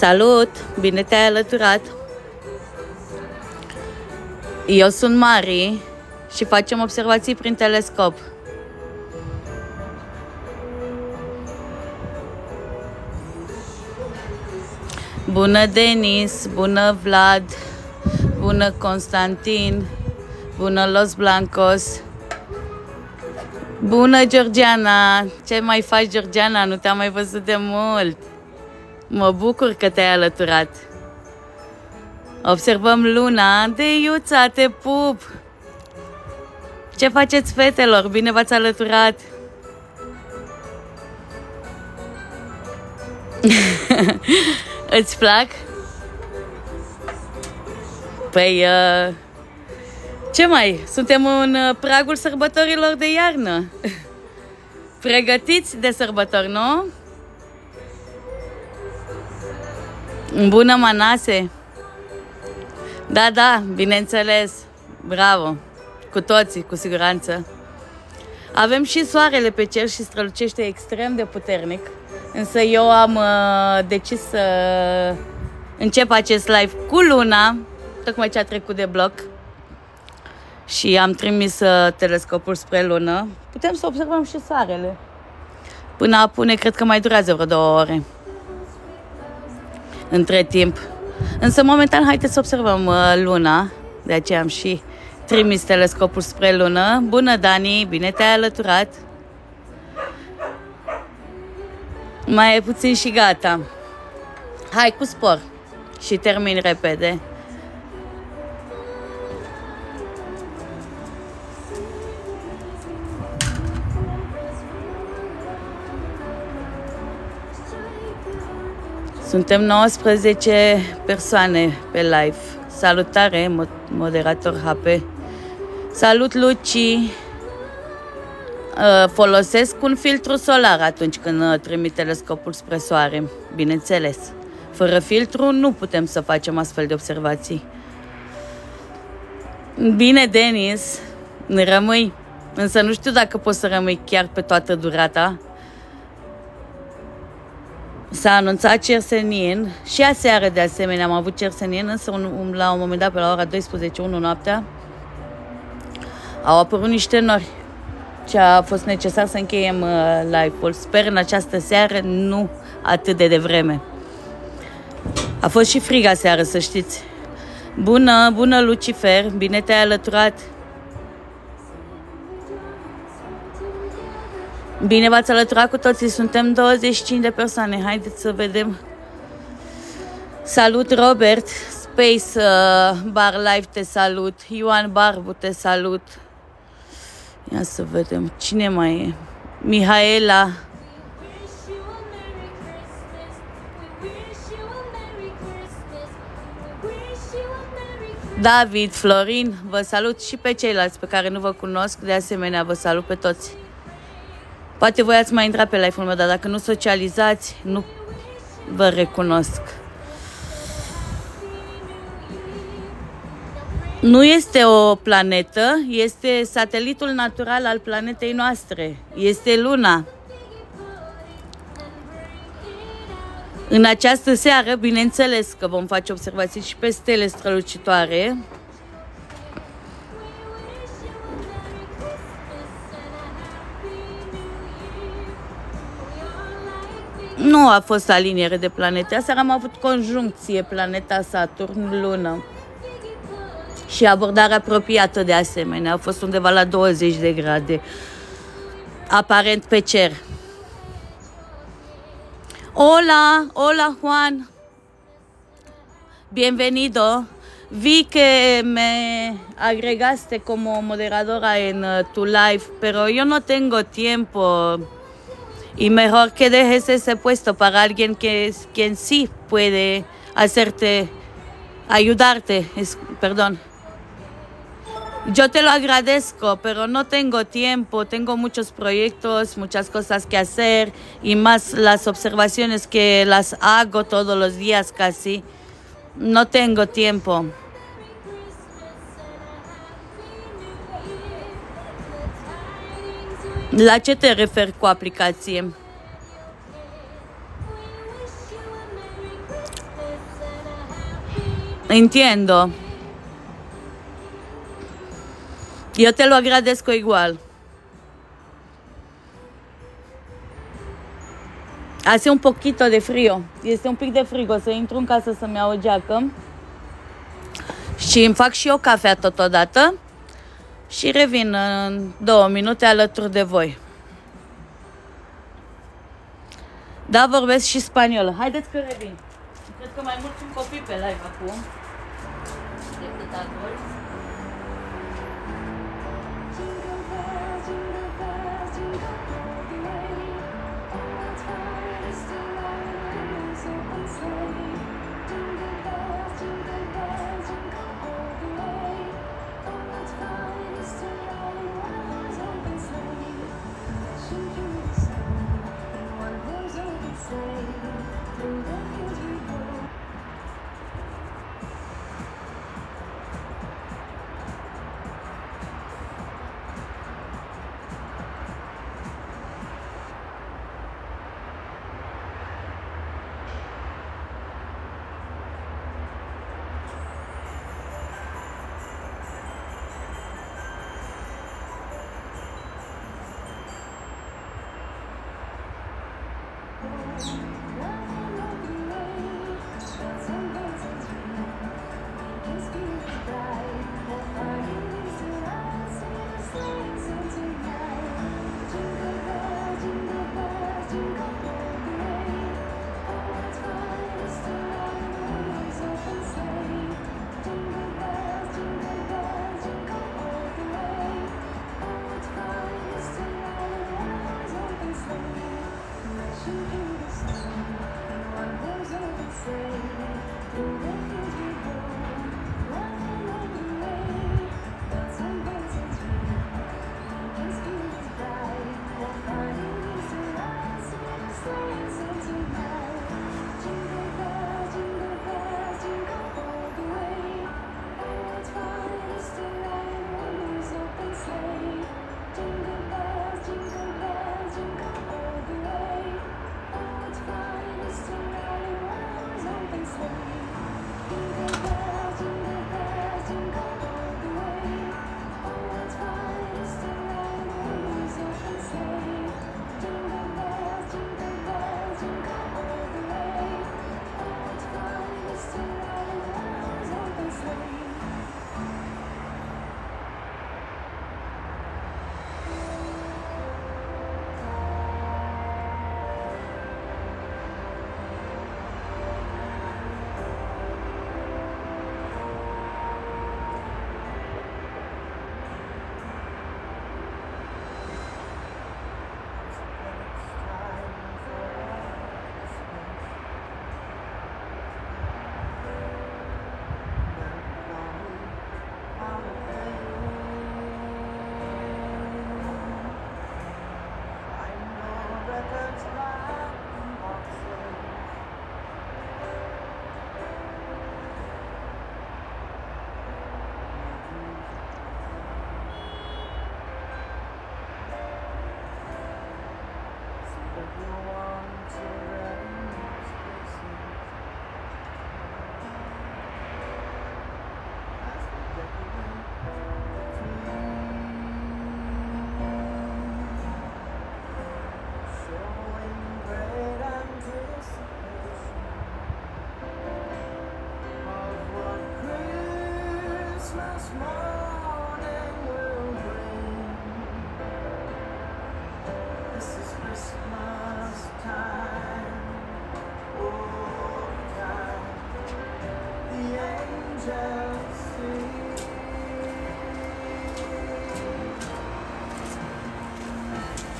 Salut! Bine te-ai alăturat! Eu sunt Mari și facem observații prin telescop. Bună Denis, bună Vlad, bună Constantin, bună Los Blancos, bună Georgiana, ce mai faci Georgiana? Nu te-am mai văzut de mult. Mă bucur că te-ai alăturat. Observăm luna. De Iuța, te pup! Ce faceți, fetelor? Bine v-ați alăturat! Îți plac? Păi, uh, ce mai? Suntem în uh, pragul sărbătorilor de iarnă. Pregătiți de sărbători, nu? Bună, Manase! Da, da, bineînțeles. Bravo. Cu toții, cu siguranță. Avem și soarele pe cer și strălucește extrem de puternic. Însă eu am uh, decis să încep acest live cu luna, tocmai ce a trecut de bloc. Și am trimis uh, telescopul spre lună. Putem să observăm și soarele. Până apune, cred că mai durează vreo două ore între timp. Însă, momentan, haideți să observăm uh, luna, de aceea am și trimis telescopul spre lună. Bună, Dani, bine te-ai alăturat. Mai e puțin și gata. Hai cu spor și termin repede. Suntem 19 persoane pe live. Salutare, moderator HP. Salut, Luci! Uh, folosesc un filtru solar atunci când uh, trimit telescopul spre soare, bineînțeles. Fără filtru nu putem să facem astfel de observații. Bine, Denis, rămâi. Însă nu știu dacă poți să rămâi chiar pe toată durata. S-a anunțat cersenin și aseară de asemenea am avut cersenin, însă un, un, la un moment dat pe la ora 12, 1 noaptea, au apărut niște nori ce a fost necesar să încheiem uh, live-ul. Sper în această seară, nu atât de devreme. A fost și frig aseară, să știți. Bună, bună Lucifer, bine te-ai alăturat. Bine v-ați alăturat cu toții, suntem 25 de persoane, haideți să vedem. Salut Robert, Space uh, Bar Live te salut, Ioan Barbu te salut. Ia să vedem cine mai e. Mihaela. David, Florin, vă salut și pe ceilalți pe care nu vă cunosc, de asemenea vă salut pe toți. Poate voi ați mai intrat pe live-ul meu, dar dacă nu socializați, nu vă recunosc. Nu este o planetă, este satelitul natural al planetei noastre. Este Luna. În această seară, bineînțeles că vom face observații și pe stele strălucitoare, Nu a fost aliniere de planete. Aseară am avut conjuncție planeta Saturn-Lună. Și abordare apropiată de asemenea. A fost undeva la 20 de grade. Aparent pe cer. Hola, hola Juan. Bienvenido. Vi que me agregaste como moderadora en uh, tu live, pero yo no tengo tiempo. Y mejor que dejes ese puesto para alguien que quien sí puede hacerte, ayudarte, es, perdón. Yo te lo agradezco, pero no tengo tiempo, tengo muchos proyectos, muchas cosas que hacer y más las observaciones que las hago todos los días casi. No tengo tiempo. La ce te referi cu aplicație? Entiendo. Yo te lo agradezco igual. Hace un poquito de frío. Este un pic de frig. O să intru în casă să-mi iau o geacă. Și îmi fac și eu cafea totodată. Și revin în două minute alături de voi. Da, vorbesc și spaniolă. Haideți că revin. Cred că mai mult sunt copii pe live acum decât adulți.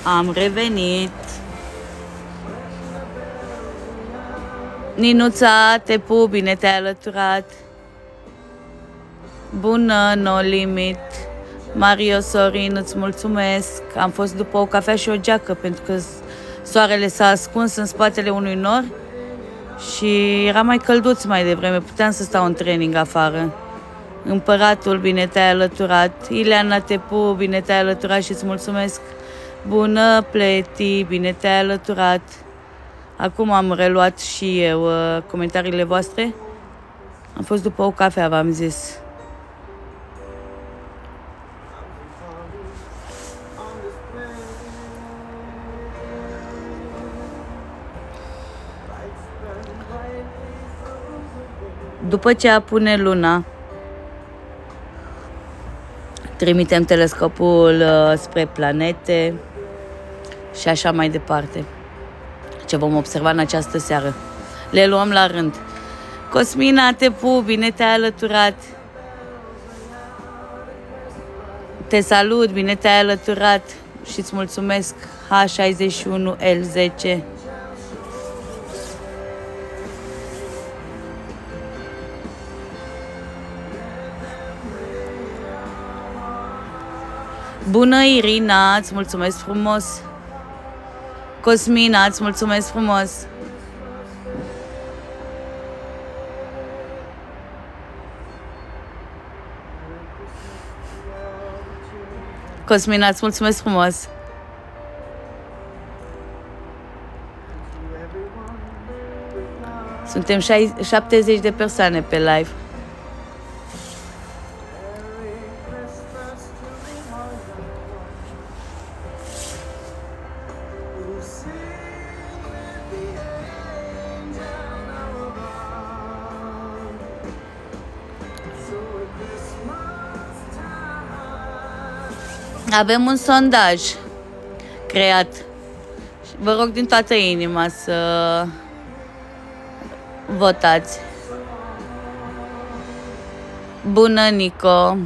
Am revenit. Ninuța, te pup, bine te-ai alăturat. Bună, no limit. Mario Sorin, îți mulțumesc. Am fost după o cafea și o geacă pentru că soarele s-a ascuns în spatele unui nor și era mai călduț mai devreme. Puteam să stau în training afară. Împăratul, bine te-ai alăturat. Ileana Tepu, bine te-ai alăturat și îți mulțumesc. Bună, Pleti, bine te-ai alăturat. Acum am reluat și eu uh, comentariile voastre. Am fost după o cafea, v-am zis. După ce apune luna, trimitem telescopul uh, spre planete și așa mai departe. Ce vom observa în această seară. Le luăm la rând. Cosmina, te pup, bine te-ai alăturat. Te salut, bine te-ai alăturat și îți mulțumesc H61L10. Bună, Irina, îți mulțumesc frumos. Cosmina, îți mulțumesc frumos. Cosmina, îți mulțumesc frumos. Suntem 70 de persoane pe live. Avem un sondaj creat. Vă rog din toată inima să votați. Bună, Nico!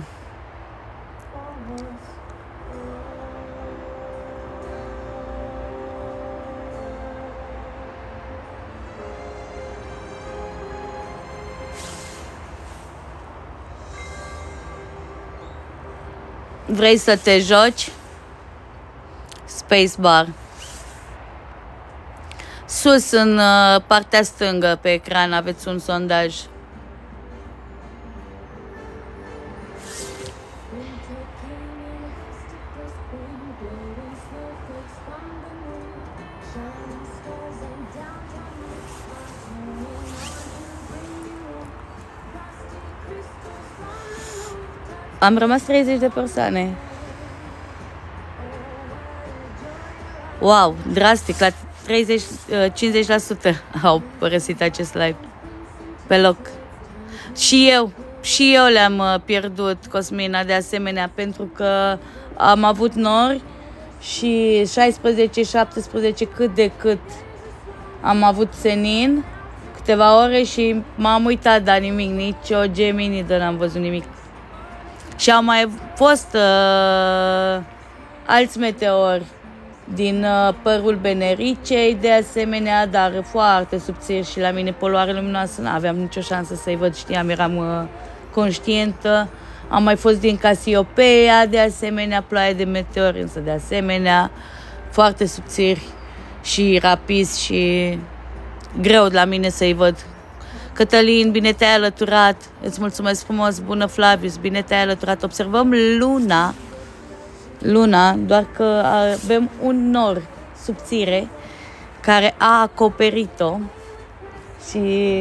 Vrei să te joci? Spacebar. Sus, în uh, partea stângă pe ecran, aveți un sondaj. Am rămas 30 de persoane. Wow, drastic, la 30, 50% uh, au părăsit acest live pe loc. Și eu, și eu le-am uh, pierdut, Cosmina, de asemenea, pentru că am avut nori și 16-17 cât de cât am avut senin câteva ore și m-am uitat, dar nimic, nici o geminidă n-am văzut nimic. Și au mai fost uh, alți meteori din uh, părul Benericei, de asemenea, dar foarte subțiri și la mine poluare luminoasă, nu aveam nicio șansă să-i văd, știam, eram uh, conștientă. Am mai fost din Casiopeia, de asemenea, ploaie de meteori, însă de asemenea, foarte subțiri și rapizi și greu la mine să-i văd Cătălin, bine te-ai alăturat. Îți mulțumesc frumos. Bună, Flavius, bine te-ai alăturat. Observăm luna. Luna, doar că avem un nor subțire care a acoperit-o și,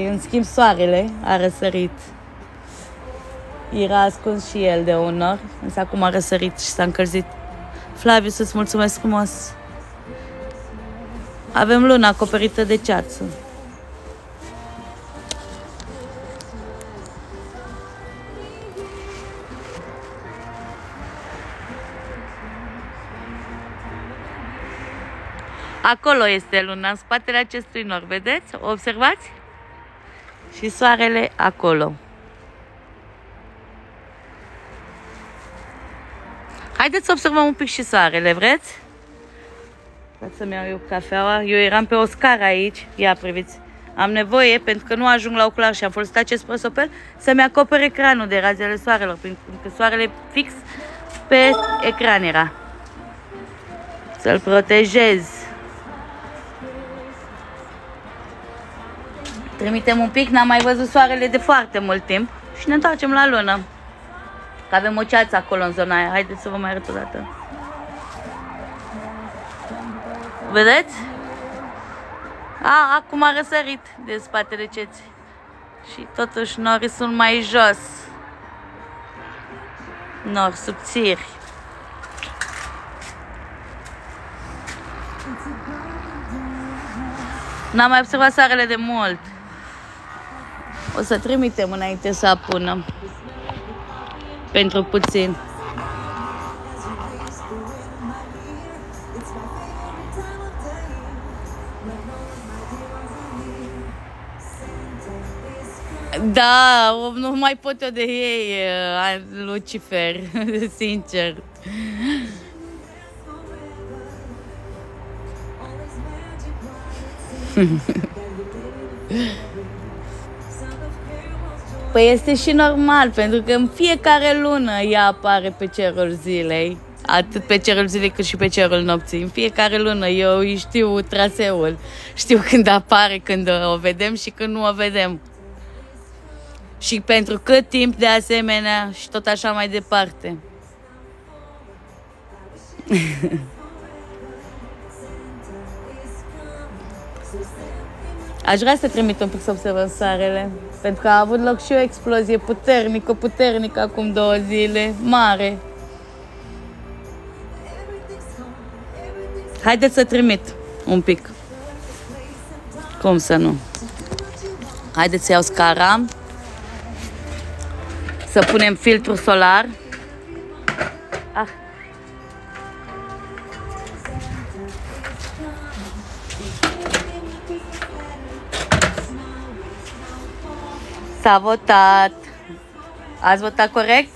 în schimb, soarele a răsărit. Era ascuns și el de un nor, însă acum a răsărit și s-a încălzit. Flavius, îți mulțumesc frumos. Avem luna acoperită de ceață. Acolo este luna, în spatele acestui nor, vedeți? Observați? Și soarele acolo. Haideți să observăm un pic și soarele, vreți? Vreți să-mi iau eu cafeaua? Eu eram pe o scară aici. Ia, priviți. Am nevoie, pentru că nu ajung la ocular și am folosit acest prosopel, să-mi acopere ecranul de razele soarelor, pentru că soarele fix pe ecran era. Să-l protejez. Trimitem un pic, n-am mai văzut soarele de foarte mult timp și ne întoarcem la lună. Că avem o ceață acolo în zona aia. Haideți să vă mai arăt o dată. Vedeți? A, acum a răsărit de spatele ceții. Și totuși norii sunt mai jos. Nori subțiri. N-am mai observat soarele de mult. O să trimitem înainte să apună. Pentru puțin. Da, nu mai pot eu de ei, uh, Lucifer, sincer. Păi este și normal, pentru că în fiecare lună ea apare pe cerul zilei. Atât pe cerul zilei cât și pe cerul nopții. În fiecare lună eu știu traseul. Știu când apare, când o vedem și când nu o vedem. Și pentru cât timp de asemenea și tot așa mai departe. Aș vrea să trimit un pic să observăm soarele, pentru că a avut loc și o explozie puternică, puternică acum două zile, mare. Haideți să trimit un pic. Cum să nu? Haideți să iau scara. Să punem filtru solar. S-a votat. Ați votat corect?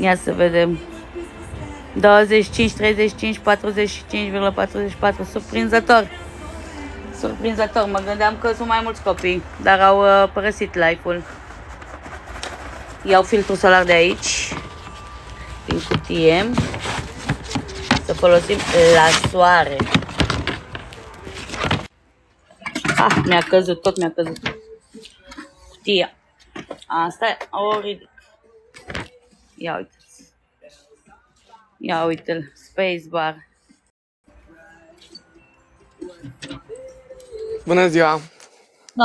Ia să vedem. 25, 35, 45,44. Surprinzător. Surprinzător. Mă gândeam că sunt mai mulți copii, dar au uh, părăsit live-ul. Iau filtrul solar de aici, din cutie, să folosim la soare. Ah, mi-a căzut, tot mi-a căzut. Cutia. Asta e, o ridic. Ia uite. Ia uite-l, spacebar. Bună ziua! Da.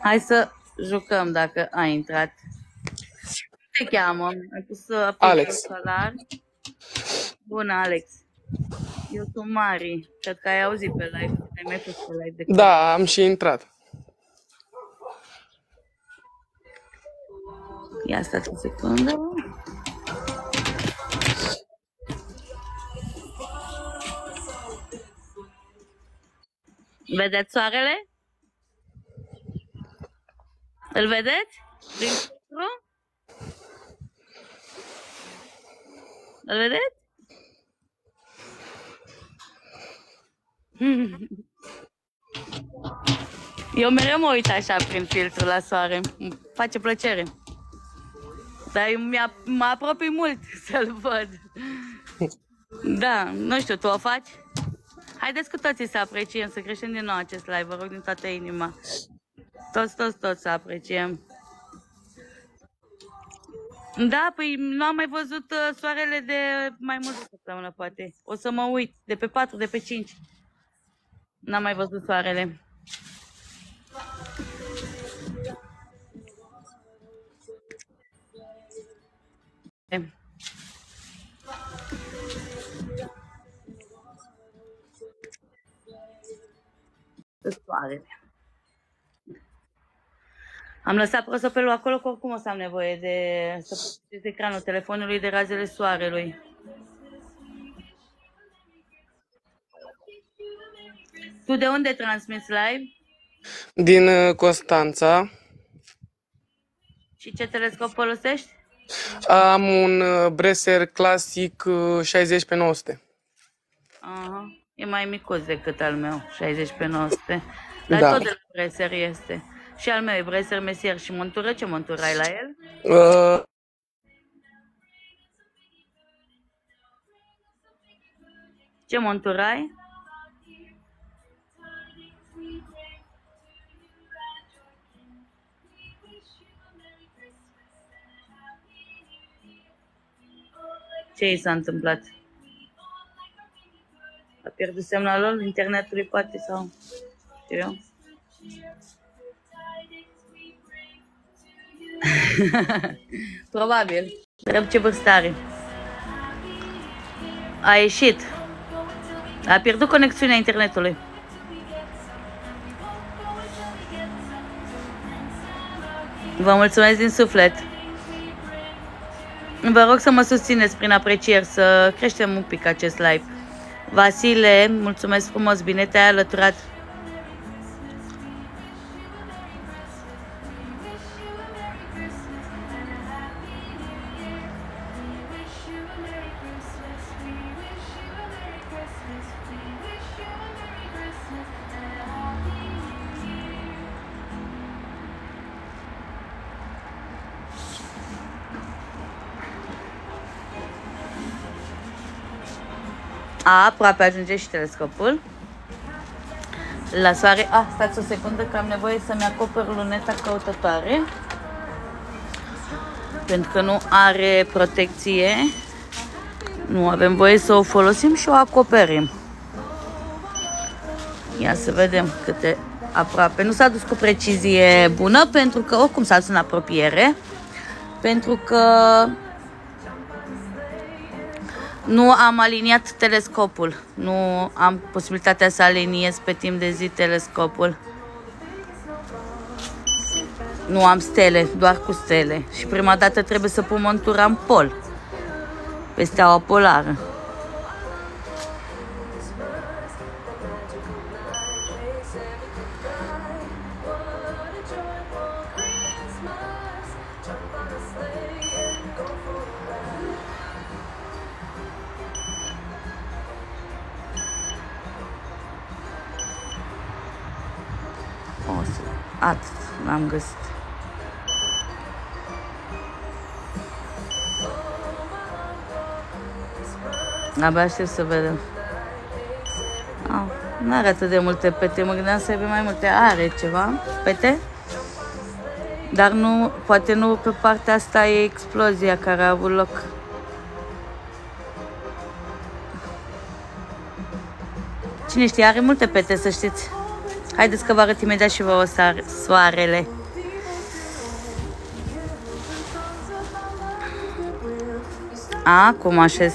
Hai să jucăm dacă a intrat. Cum te cheamă? Ai pus uh, Alex. solar? Bună, Alex. Eu sunt Mari. Cred că ai auzit pe live. Ai mai fost pe live de când. Da, am și intrat. Ia stați o secundă. Vedeți soarele? Îl vedeți? Din filtru? Îl vedeți? Eu mereu mă uit așa prin filtru la soare. Îmi face plăcere. Dar eu mi-a, mă apropii mult să-l văd. Da, nu știu, tu o faci? Haideți cu toții să apreciem, să creștem din nou acest live, vă rog din toată inima. Toți, toți, toți să apreciem. Da, păi nu am mai văzut uh, soarele de mai mult de săptămână, poate. O să mă uit, de pe 4, de pe 5. N-am mai văzut soarele. Soarele. Am lăsat prosopelul acolo, că oricum o să am nevoie de să protejez ecranul telefonului de razele soarelui. Tu de unde transmiți live? Din uh, Constanța Și ce telescop folosești? am un uh, Bresser clasic uh, 60 pe 900. Aha. E mai micuț decât al meu, 60 pe 900. Dar Da. tot de la Bresser este. Și al meu e Bresser Messier și montură. Ce montură ai la el? Uh, Ce montură ai? Ce i s-a întâmplat? Poate pierdut semnalul internetului, poate, sau știu eu. Probabil. Trebuie ce vârstă are. A ieșit. A pierdut conexiunea internetului. Vă mulțumesc din suflet. Vă rog să mă susțineți prin aprecieri, să creștem un pic acest live. Vasile, mulțumesc frumos, bine te-ai alăturat. Aproape ajunge și telescopul. La soare... Ah, stați o secundă că am nevoie să-mi acopăr luneta căutătoare. Pentru că nu are protecție. Nu avem voie să o folosim și o acoperim. Ia să vedem câte aproape. Nu s-a dus cu precizie bună pentru că oricum s-a dus în apropiere. Pentru că nu am aliniat telescopul. Nu am posibilitatea să aliniez pe timp de zi telescopul. Nu am stele, doar cu stele. Și prima dată trebuie să pun montura în pol. Pe steaua polară. Atât l-am găsit. Abia aștept să vedem. Oh, nu are atât de multe pete. Mă gândeam să aibă mai multe. Are ceva pete. Dar nu, poate nu pe partea asta e explozia care a avut loc. Cine știe, are multe pete, să știți. Haideți că vă arăt imediat și vă o soarele. Acum așez.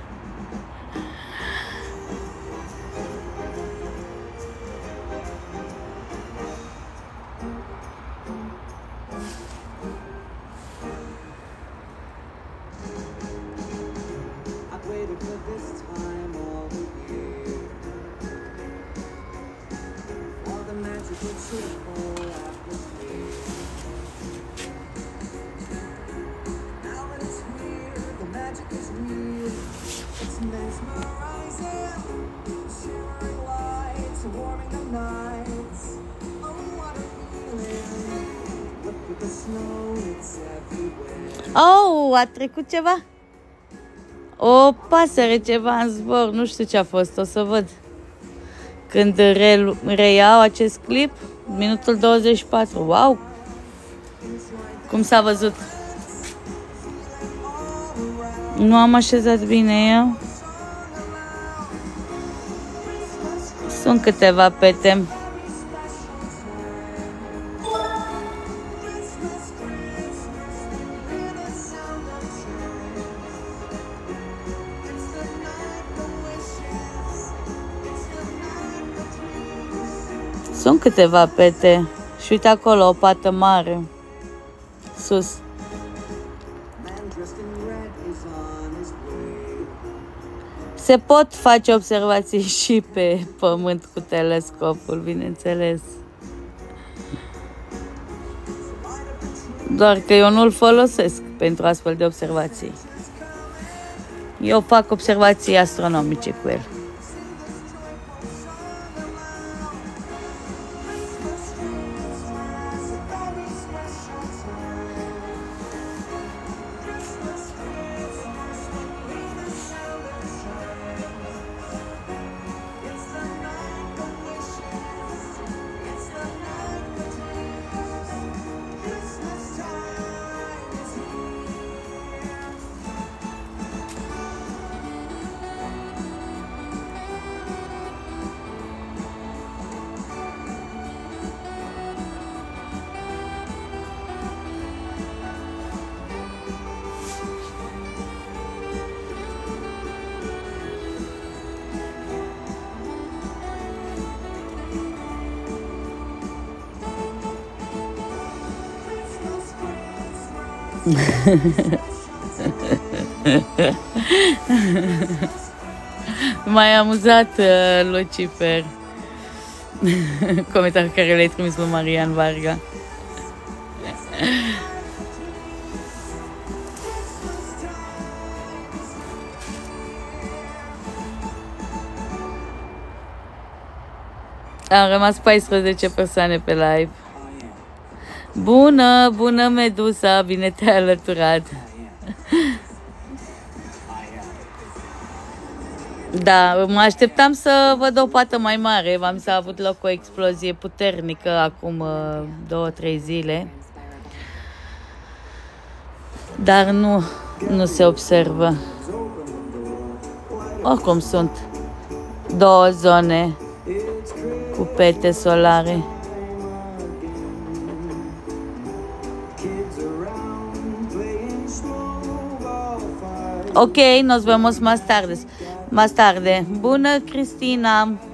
a trecut ceva? O pasăre ceva în zbor, nu știu ce a fost, o să văd. Când re, reiau acest clip, minutul 24, wow! Cum s-a văzut? Nu am așezat bine eu. Sunt câteva pete. Câteva pete. Și uite acolo, o pată mare. Sus. Se pot face observații și pe pământ cu telescopul, bineînțeles. Doar că eu nu-l folosesc pentru astfel de observații. Eu fac observații astronomice cu el. M-ai amuzat, uh, Lucifer. Comentariul care l-ai trimis lui Marian Varga. Am rămas 14 persoane pe live. Bună, bună Medusa, bine te-ai alăturat. Da, mă așteptam să văd o pată mai mare. V-am să a avut loc o explozie puternică acum uh, două, trei zile. Dar nu, nu se observă. Oricum sunt două zone cu pete solare. Ok, nos vemos más tarde. Más tarde. Bună, Cristina!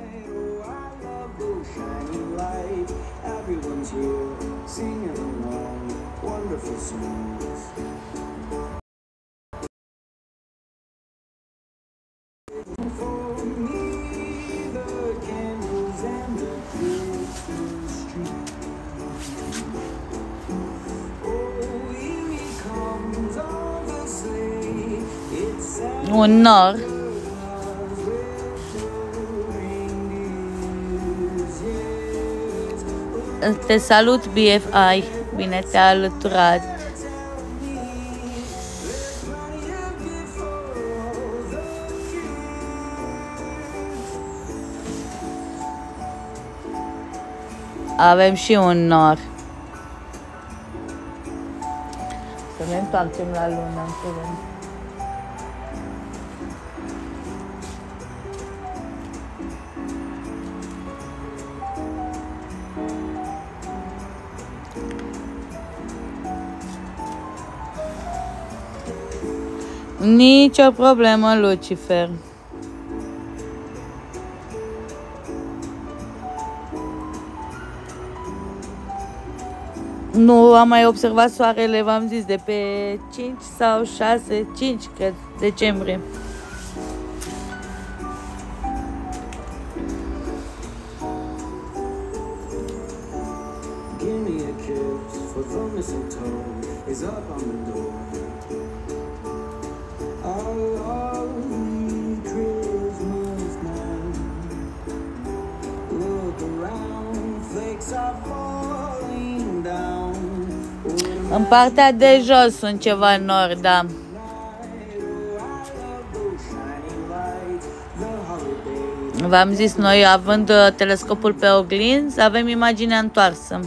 Un nor. Te salut, BFI. Bine te-a alăturat. Avem și un nor. Să ne întoarcem la lună în curând. Nicio problemă, Lucifer. Nu am mai observat soarele, v-am zis, de pe 5 sau 6, 5, cred, decembrie. Give me a kiss for the mistletoe is up on the În partea de jos sunt ceva nori, da. Shining light, the holiday. V-am zis noi, având uh, telescopul pe oglinzi, avem imaginea întoarsă.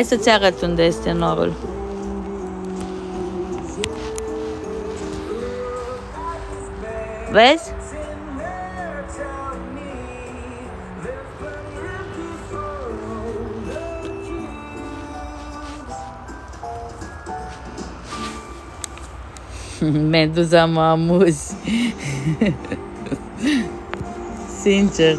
Hai să-ți arăt unde este norul. Vezi? Meduza mă amuz. Sincer.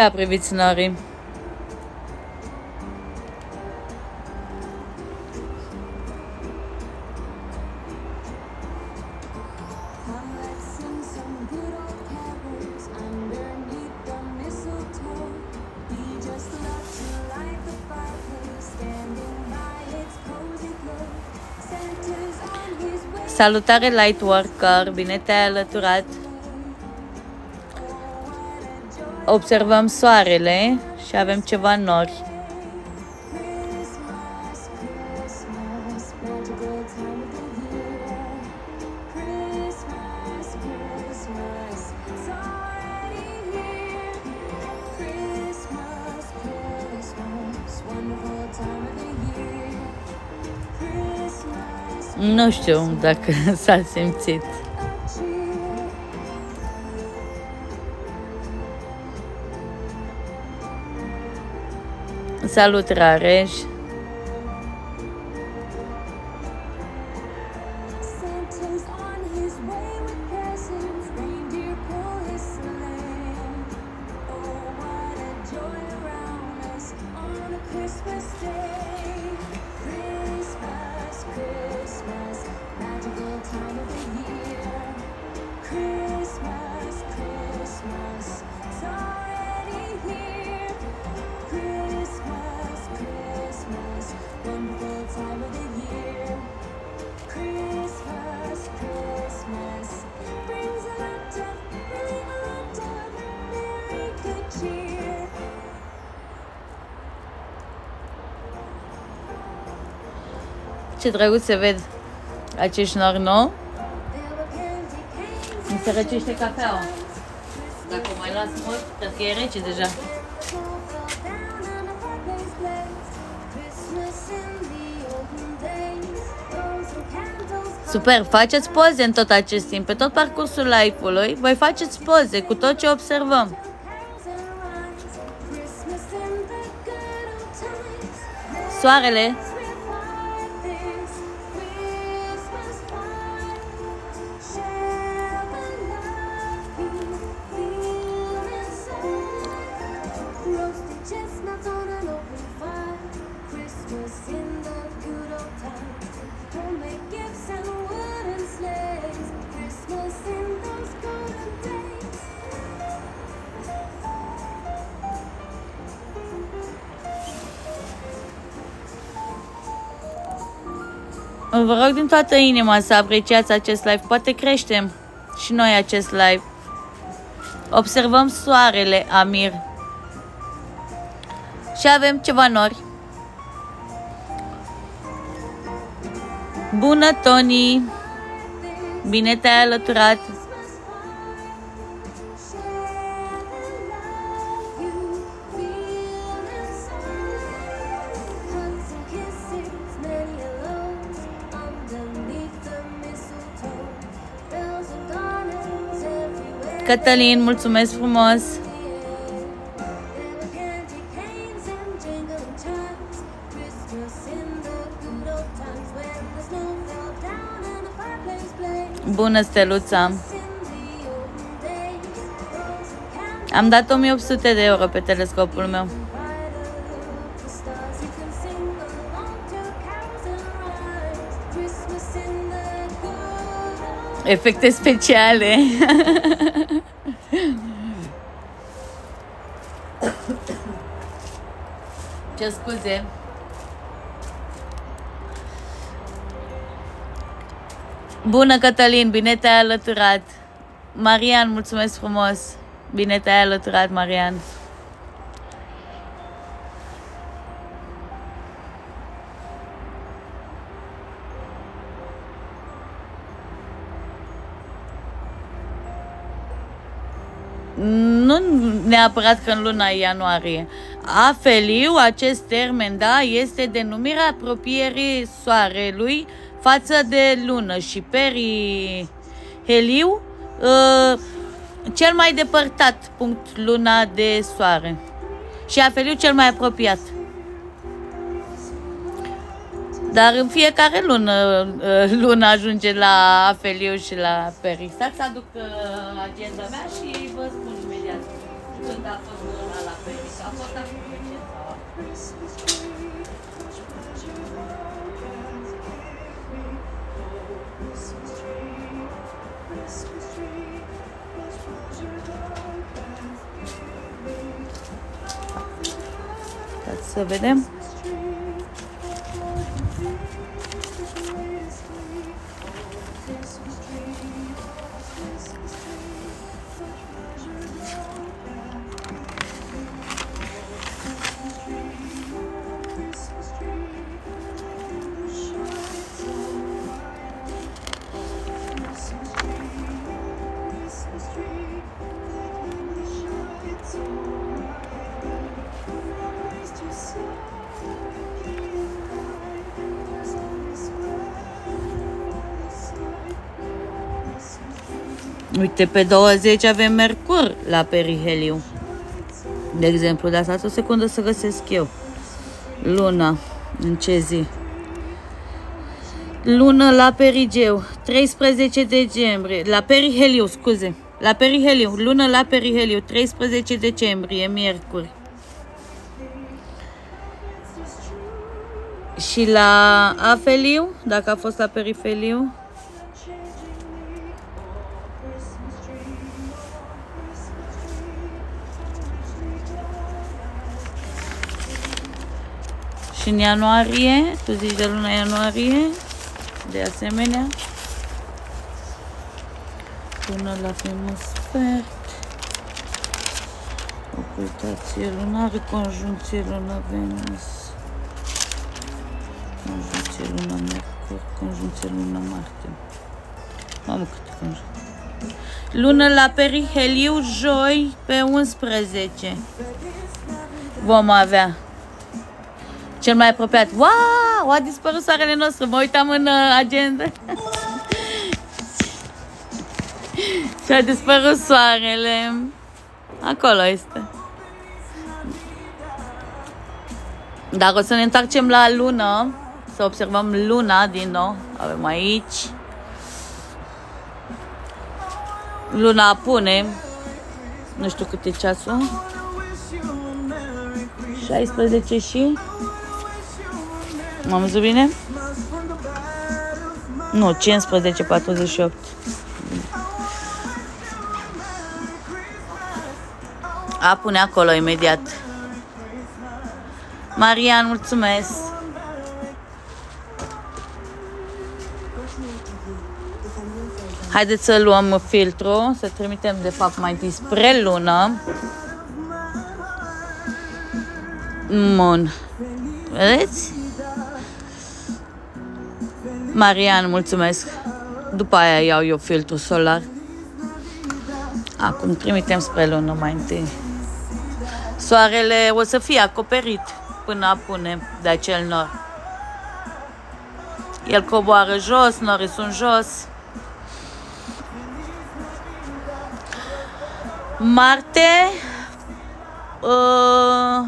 Ia, priviți norii. Salutare Lightworker, bine te-ai alăturat! observăm soarele și avem ceva nori. Nu știu dacă s-a simțit. Salut, Rareș! Ce drăguț se ved, acești norno. Mi se răcește cafeaua. Dacă o mai las mult, cred că e rece deja. Super, faceți poze în tot acest timp, pe tot parcursul live-ului, voi faceți poze cu tot ce observăm. Soarele Vă rog din toată inima să apreciați acest live. Poate creștem și noi acest live. Observăm soarele, Amir. Și avem ceva nori. Bună, Tony! Bine te-ai alăturat! Cătălin, mulțumesc frumos! Bună, Steluța! Am dat 1800 de euro pe telescopul meu. Efecte speciale. Ce scuze. Bună, Cătălin, bine te-ai alăturat. Marian, mulțumesc frumos. Bine te-ai alăturat, Marian. Neapărat că în luna ianuarie. Afeliu, acest termen, da, este denumirea apropierii soarelui față de lună și periheliu, uh, cel mai depărtat punct luna de soare și afeliu cel mai apropiat. Dar în fiecare lună, uh, lună ajunge la afeliu și la peri. Stați să aduc uh, agenda mea și vă spun imediat când a fost luna la peri. A fost acum recent sau Stați să vedem. Uite, pe 20 avem Mercur la periheliu. De exemplu, de asta o secundă să găsesc eu. Luna, în ce zi? Lună la perigeu, 13 decembrie, la periheliu, scuze. La periheliu, lună la periheliu, 13 decembrie, miercuri. Și la afeliu, dacă a fost la perifeliu, Și în ianuarie, tu zici de luna ianuarie, de asemenea, până la primul sfert, ocultație lunară, conjuncție luna Venus, conjuncție luna Mercur, conjuncție luna Marte. Mamă, câte conjuncții. Lună la periheliu, joi, pe 11. Vom avea cel mai apropiat. Wow, a dispărut soarele nostru. Mă uitam în uh, agenda. Și a dispărut soarele. Acolo este. Dar o să ne întoarcem la lună, să observăm luna din nou. Avem aici. Luna pune. Nu știu cât e ceasul. 16 și... M-am văzut bine? Nu, 15, 48. A, pune acolo imediat. Marian, mulțumesc. Haideți să luăm filtru, să trimitem de fapt mai întâi spre lună. Bun. Vedeți? Marian, mulțumesc. După aia iau eu filtru solar. Acum trimitem spre lună mai întâi. Soarele o să fie acoperit până apune de acel nor. El coboară jos, norii sunt jos. Marte uh,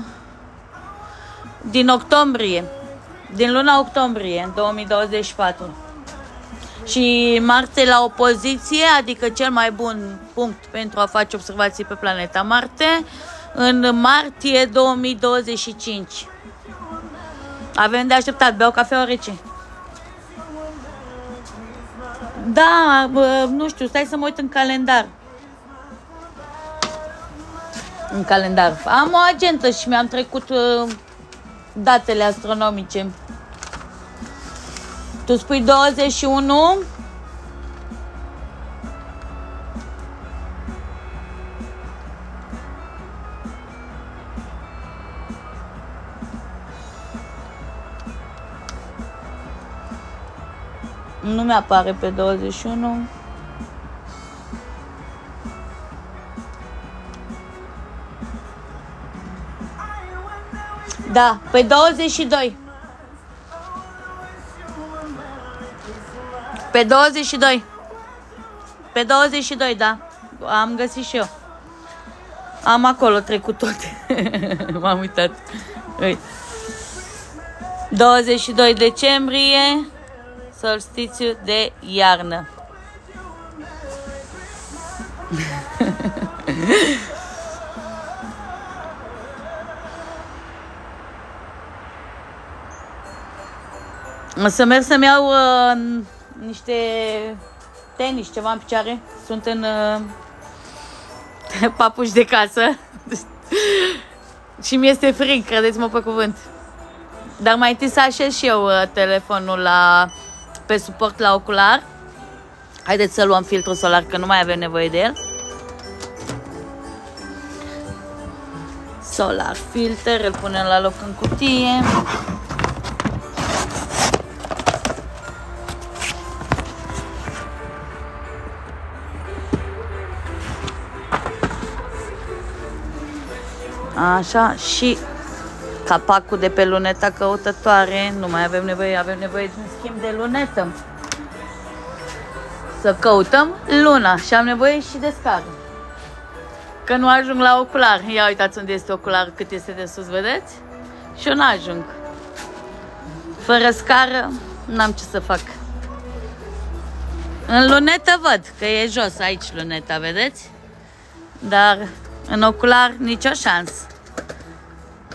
din octombrie din luna octombrie 2024. Și Marte la opoziție, adică cel mai bun punct pentru a face observații pe planeta Marte, în martie 2025. Avem de așteptat, beau cafea rece. Da, bă, nu știu, stai să mă uit în calendar. În calendar. Am o agentă și mi-am trecut uh, datele astronomice. Tu spui 21? Nu mi-apare pe 21. Da, pe 22. Pe 22. Pe 22, da. Am găsit și eu. Am acolo trecut toate. M-am uitat. Uite. 22 decembrie, solstițiu de iarnă. să merg să-mi iau uh, niște tenis, ceva în picioare. Sunt în uh, papuși de casă. și mi este frig, credeți-mă pe cuvânt. Dar mai întâi să așez și eu uh, telefonul la, pe suport la ocular. Haideți să luăm filtrul solar, că nu mai avem nevoie de el. Solar filter, îl punem la loc în cutie. Așa, și capacul de pe luneta căutătoare, nu mai avem nevoie, avem nevoie de un schimb de lunetă. Să căutăm luna și am nevoie și de scară. Că nu ajung la ocular. Ia uitați unde este ocular, cât este de sus, vedeți? Și eu n-ajung. Fără scară, n-am ce să fac. În lunetă văd că e jos aici luneta, vedeți? Dar în ocular nicio șansă.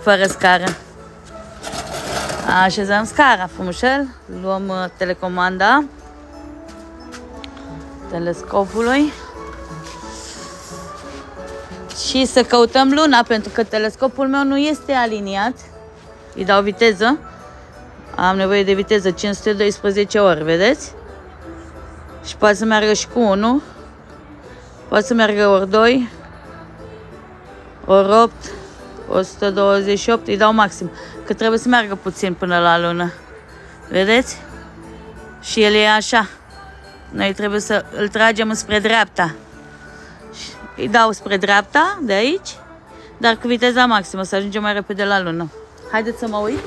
Fără scară. Așezăm scara frumușel. Luăm uh, telecomanda telescopului și să căutăm luna, pentru că telescopul meu nu este aliniat. Îi dau viteză. Am nevoie de viteză 512 ori, vedeți? Și poate să meargă și cu 1. Poate să meargă ori 2, ori 8, 128, îi dau maxim. Că trebuie să meargă puțin până la lună. Vedeți? Și el e așa. Noi trebuie să îl tragem spre dreapta. Și Îi dau spre dreapta, de aici, dar cu viteza maximă, să ajungem mai repede la lună. Haideți să mă uit.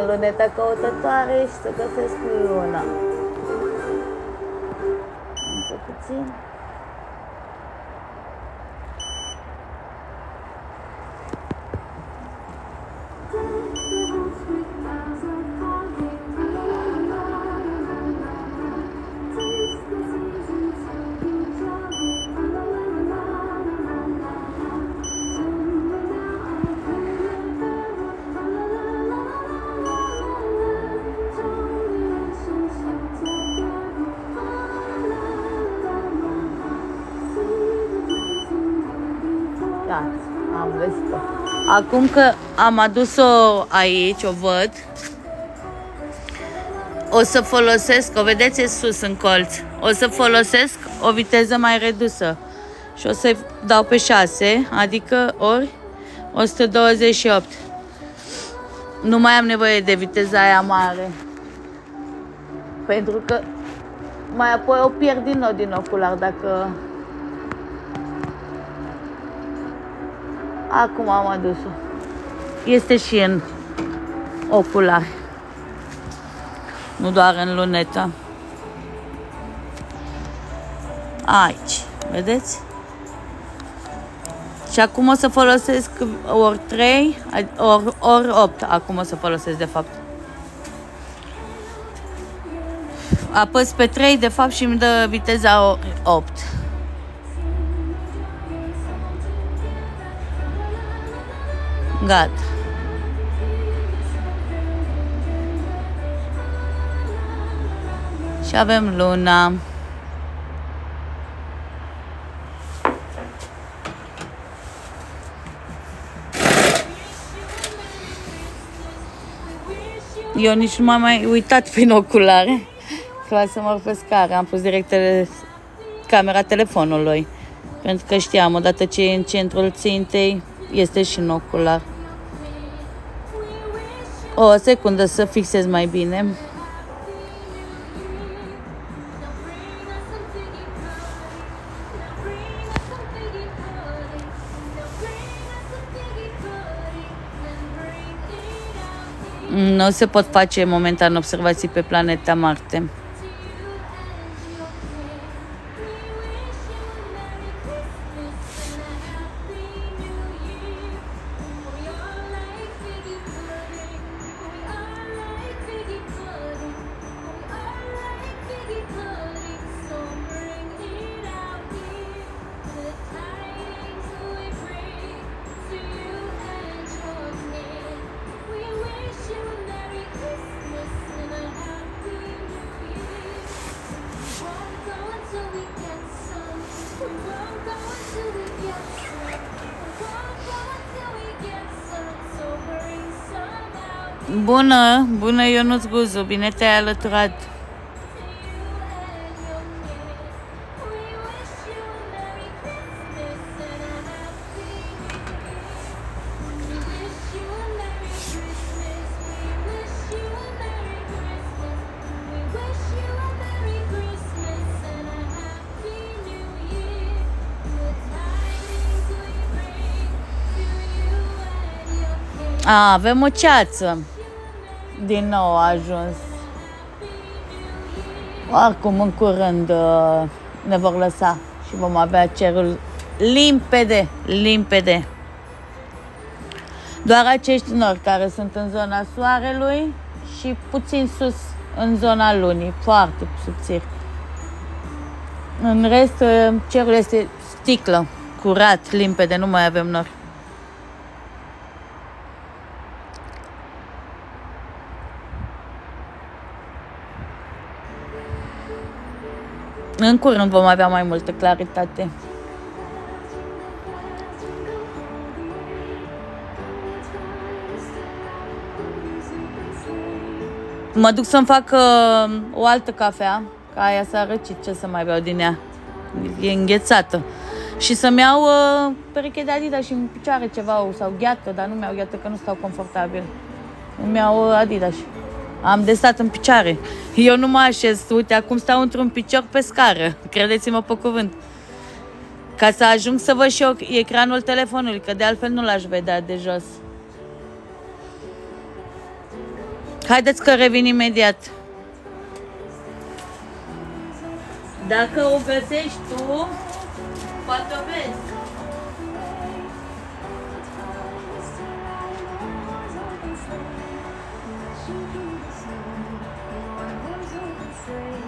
În luneta căutătoare și să găsesc luna. Încă puțin. Acum că am adus-o aici, o văd, o să folosesc, o vedeți e sus în colț, o să folosesc o viteză mai redusă și o să dau pe 6, adică ori 128. Nu mai am nevoie de viteza aia mare. Pentru că mai apoi o pierd din nou din ocular dacă Acum am adus-o. Este și în ocular. Nu doar în lunetă. Aici. Vedeți? Și acum o să folosesc ori 3, ori, ori 8. Acum o să folosesc, de fapt. Apăs pe 3, de fapt, și îmi dă viteza ori 8. Gata. Și avem luna. Eu nici nu m-am mai uitat prin oculare. Vreau să mă pe scară. Am pus direct tele... camera telefonului. Pentru că știam, odată ce e în centrul țintei, este și în ocular. O secundă să fixez mai bine. Nu se pot face momentan observații pe planeta Marte. Bună, bună Ionuț Guzu, bine te-ai alăturat. A, avem o ceață. Din nou a ajuns. Oricum, în curând uh, ne vor lăsa și vom avea cerul limpede, limpede. Doar acești nori care sunt în zona soarelui și puțin sus în zona lunii, foarte subțiri. În rest, uh, cerul este sticlă, curat, limpede, nu mai avem nori. În curând vom avea mai multă claritate. Mă duc să-mi fac uh, o altă cafea, ca aia s-a răcit, ce să mai beau din ea. E înghețată. Și să-mi iau uh, pereche de Adidas și în picioare ceva sau gheată, dar nu mi-au gheată că nu stau confortabil. Îmi iau uh, Adidas. Am de stat în picioare. Eu nu mă așez, uite, acum stau într-un picior pe scară, credeți-mă pe cuvânt. Ca să ajung să văd și eu ecranul telefonului, că de altfel nu l-aș vedea de jos. Haideți că revin imediat. Dacă o găsești tu, poate o vezi. dream.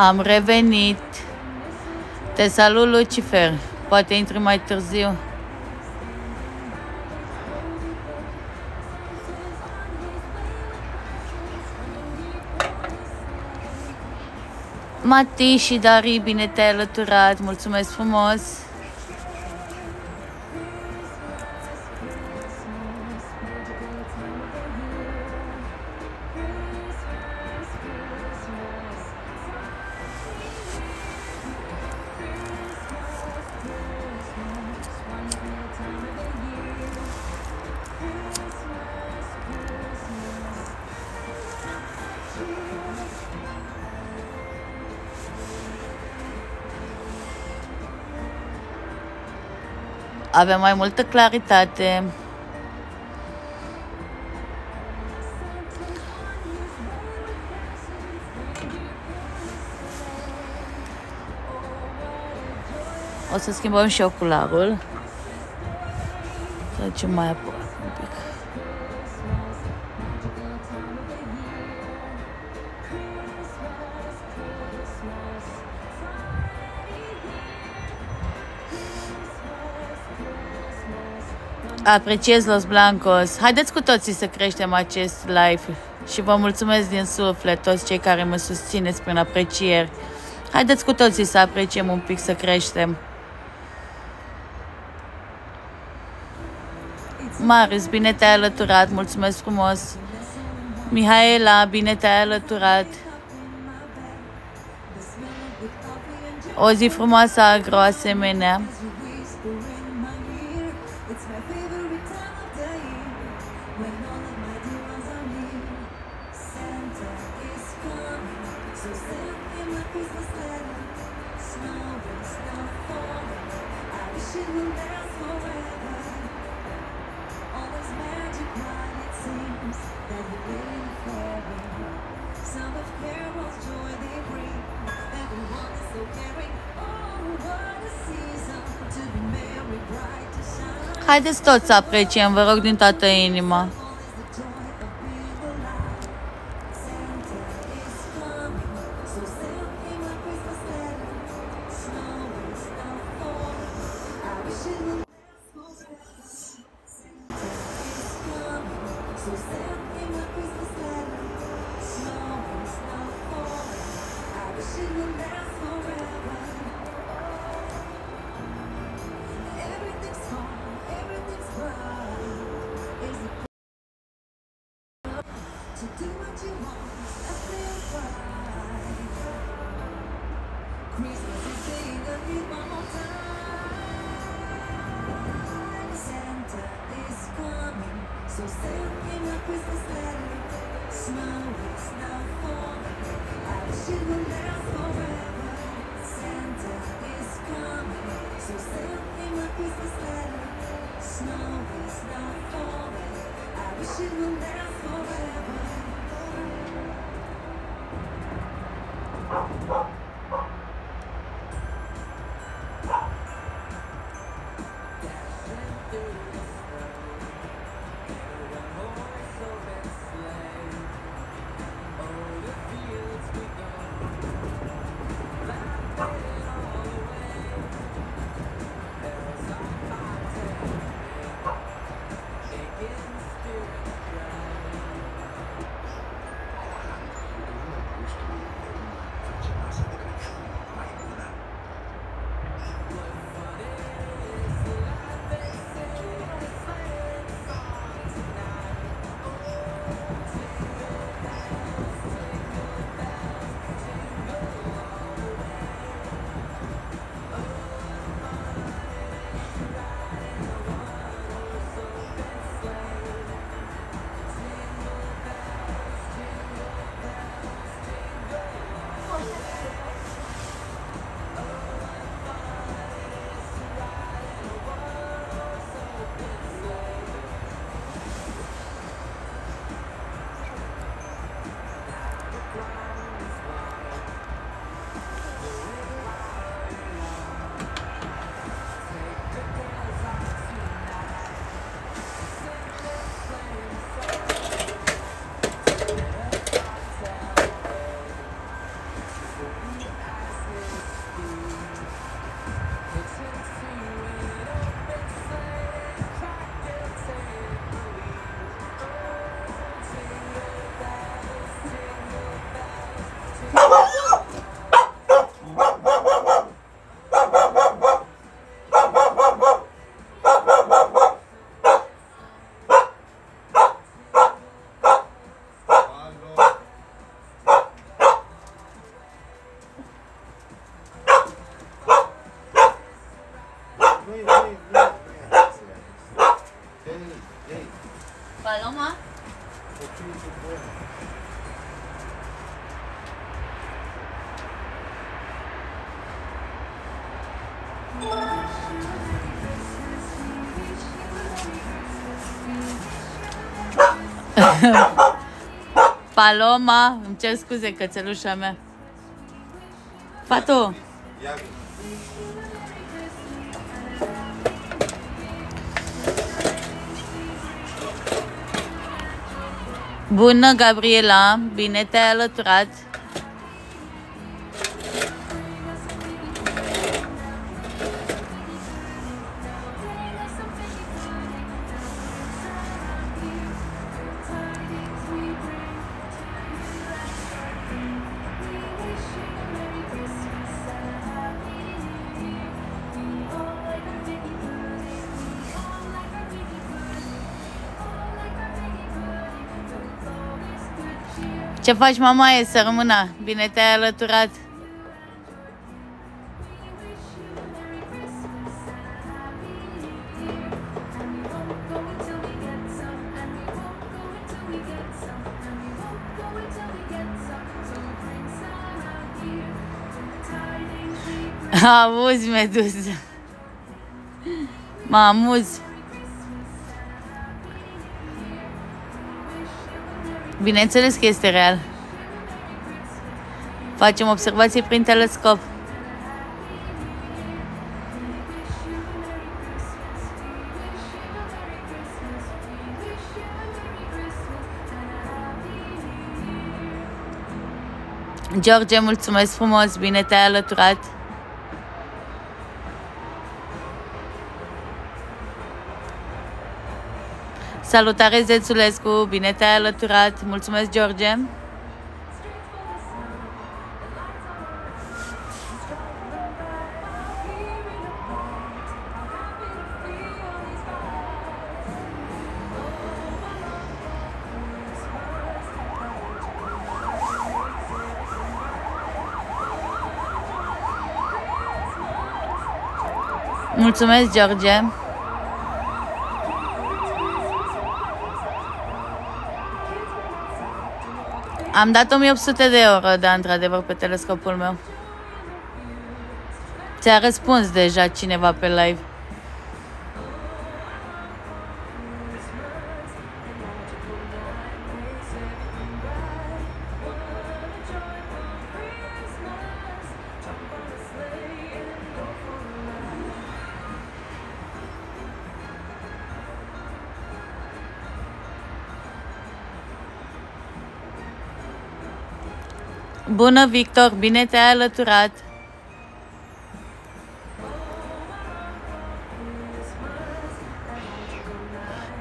Am revenit. Te salut, Lucifer. Poate intri mai târziu. Mati și Dari, bine te-ai alăturat. Mulțumesc frumos! Avem mai multă claritate. O să schimbăm și ocularul. Să facem mai aproape Apreciez Los Blancos. Haideți cu toții să creștem acest live și vă mulțumesc din suflet toți cei care mă susțineți prin aprecieri. Haideți cu toții să apreciem un pic, să creștem. Marius, bine te-ai alăturat, mulțumesc frumos. Mihaela, bine te-ai alăturat. O zi frumoasă agro asemenea. Haideți toți să apreciem, vă rog din toată inima. Snow is not falling, I wish Vem, vem, vem. Vem, vem. Paloma? Um pouquinho de boa. Paloma, îmi cer scuze, cățelușa mea. Fatu, bună, Gabriela, bine te-ai alăturat. Ce faci, mama? E să rămână. Bine te-ai alăturat. Auzi, meduză. Mă amuz. Bineînțeles că este real. Facem observații prin telescop. George, mulțumesc frumos, bine te-ai alăturat. Salutare, Zețulescu, bine te-ai alăturat. Mulțumesc, George. Mulțumesc, George. Am dat 1800 de euro, da, într-adevăr, pe telescopul meu. Ți-a răspuns deja cineva pe live. Bună, Victor, bine te-ai alăturat.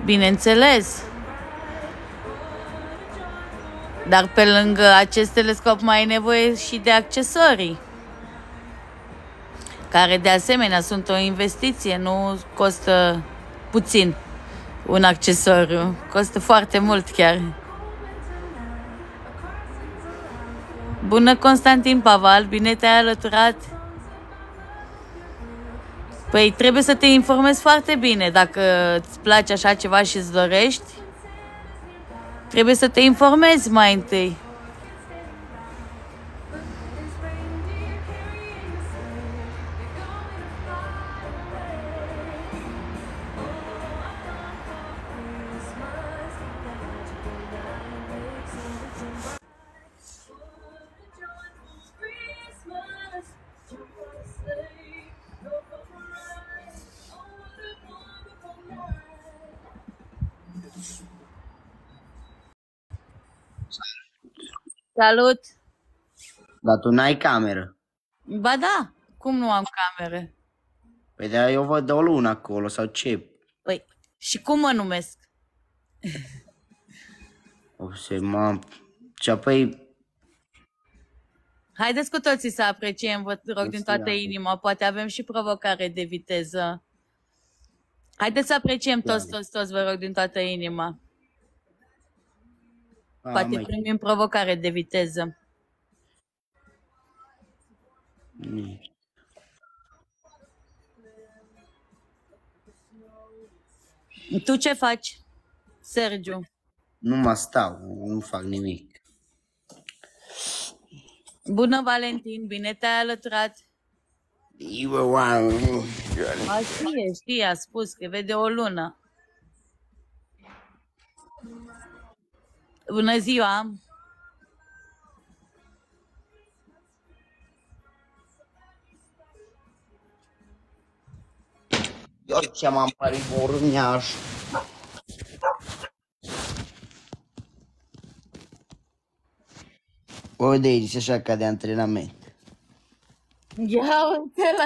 Bineînțeles. Dar pe lângă acest telescop mai ai nevoie și de accesorii, care de asemenea sunt o investiție, nu costă puțin un accesoriu, costă foarte mult chiar. Bună, Constantin Paval, bine te-ai alăturat. Păi trebuie să te informezi foarte bine dacă îți place așa ceva și îți dorești. Trebuie să te informezi mai întâi. Salut! Dar tu n-ai cameră. Ba da, cum nu am camere? Păi de eu văd o lună acolo sau ce? Păi, și cum mă numesc? O să mă... Ce apoi... Haideți cu toții să apreciem, vă rog, din toată Mersi, inima. Poate avem și provocare de viteză. Haideți să apreciem toți, toți, toți, vă rog, din toată inima. A, Poate măi, primim provocare de viteză. mm. Tu ce faci, Sergiu? Nu mă stau, nu fac nimic. Bună, Valentin, bine te-ai alăturat. Eu am... A, știe, știe, a spus că vede o lună. Bună ziua! Eu ce m-am părit borâniaș. O de aici, așa ca de antrenament. Ia uite la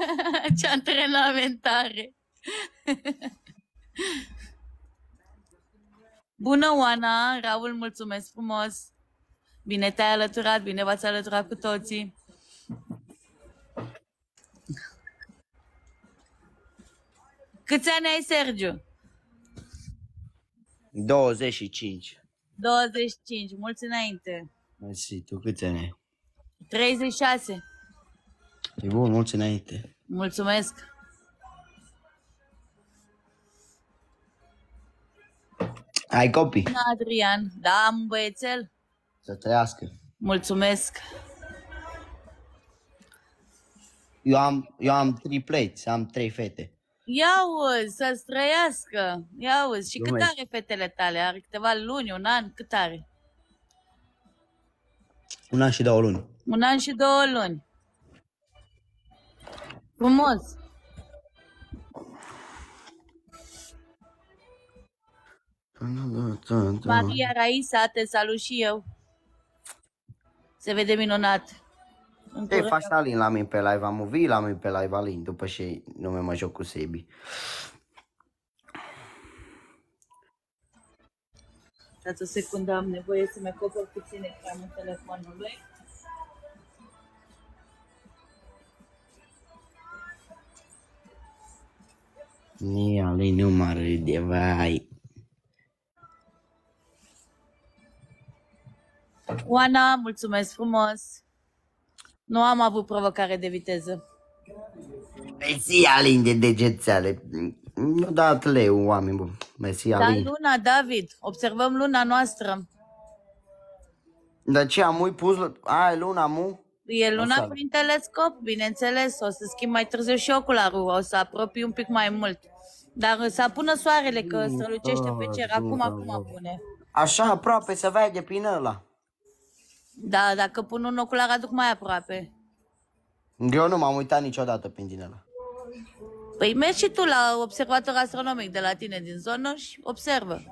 ce antrenamentare! Bună, Oana! Raul, mulțumesc frumos! Bine te-ai alăturat, bine v-ați alăturat cu toții! Câți ani ai, Sergiu? 25. 25, mulți înainte. Mersi, tu câți ani ai? 36, E bun, mulți înainte. mulțumesc. Ai copii? Bună, Adrian, da, am un băiețel? Să trăiască. Mulțumesc. Eu am, eu am tripleți, am trei fete. Ia uzi, să-ți trăiască. Ia uzi. Și cât Mulțumesc. are fetele tale? Are câteva luni, un an? Cât are? Un an și două luni. Un an și două luni. Frumos. Maria Raisa, te salut și eu. Se vede minunat. În Te curând. faci Alin la mine pe live, am vii la mine pe live Alin, după ce nu mai mă joc cu Sebi. Dați o secundă, am nevoie să-mi acopăr puțin ecranul telefonului. Ni Alin nu mă râde, vai. Oana, mulțumesc frumos. Nu am avut provocare de viteză. Mersi Alin de degețeale. Nu dat leu, oameni buni. Mersi Dar Alin. luna, David, observăm luna noastră. Dar ce, am ui pus, ai luna mu? E luna Așa. prin telescop, bineînțeles. O să schimb mai târziu și ocularul, o să apropii un pic mai mult. Dar să apună soarele, că strălucește pe cer. Acum, acum apune. Așa aproape să vede prin ăla. Da, dacă pun un ocular, aduc mai aproape. Eu nu m-am uitat niciodată prin din ăla. Păi mergi și tu la observator astronomic de la tine din zonă și observă.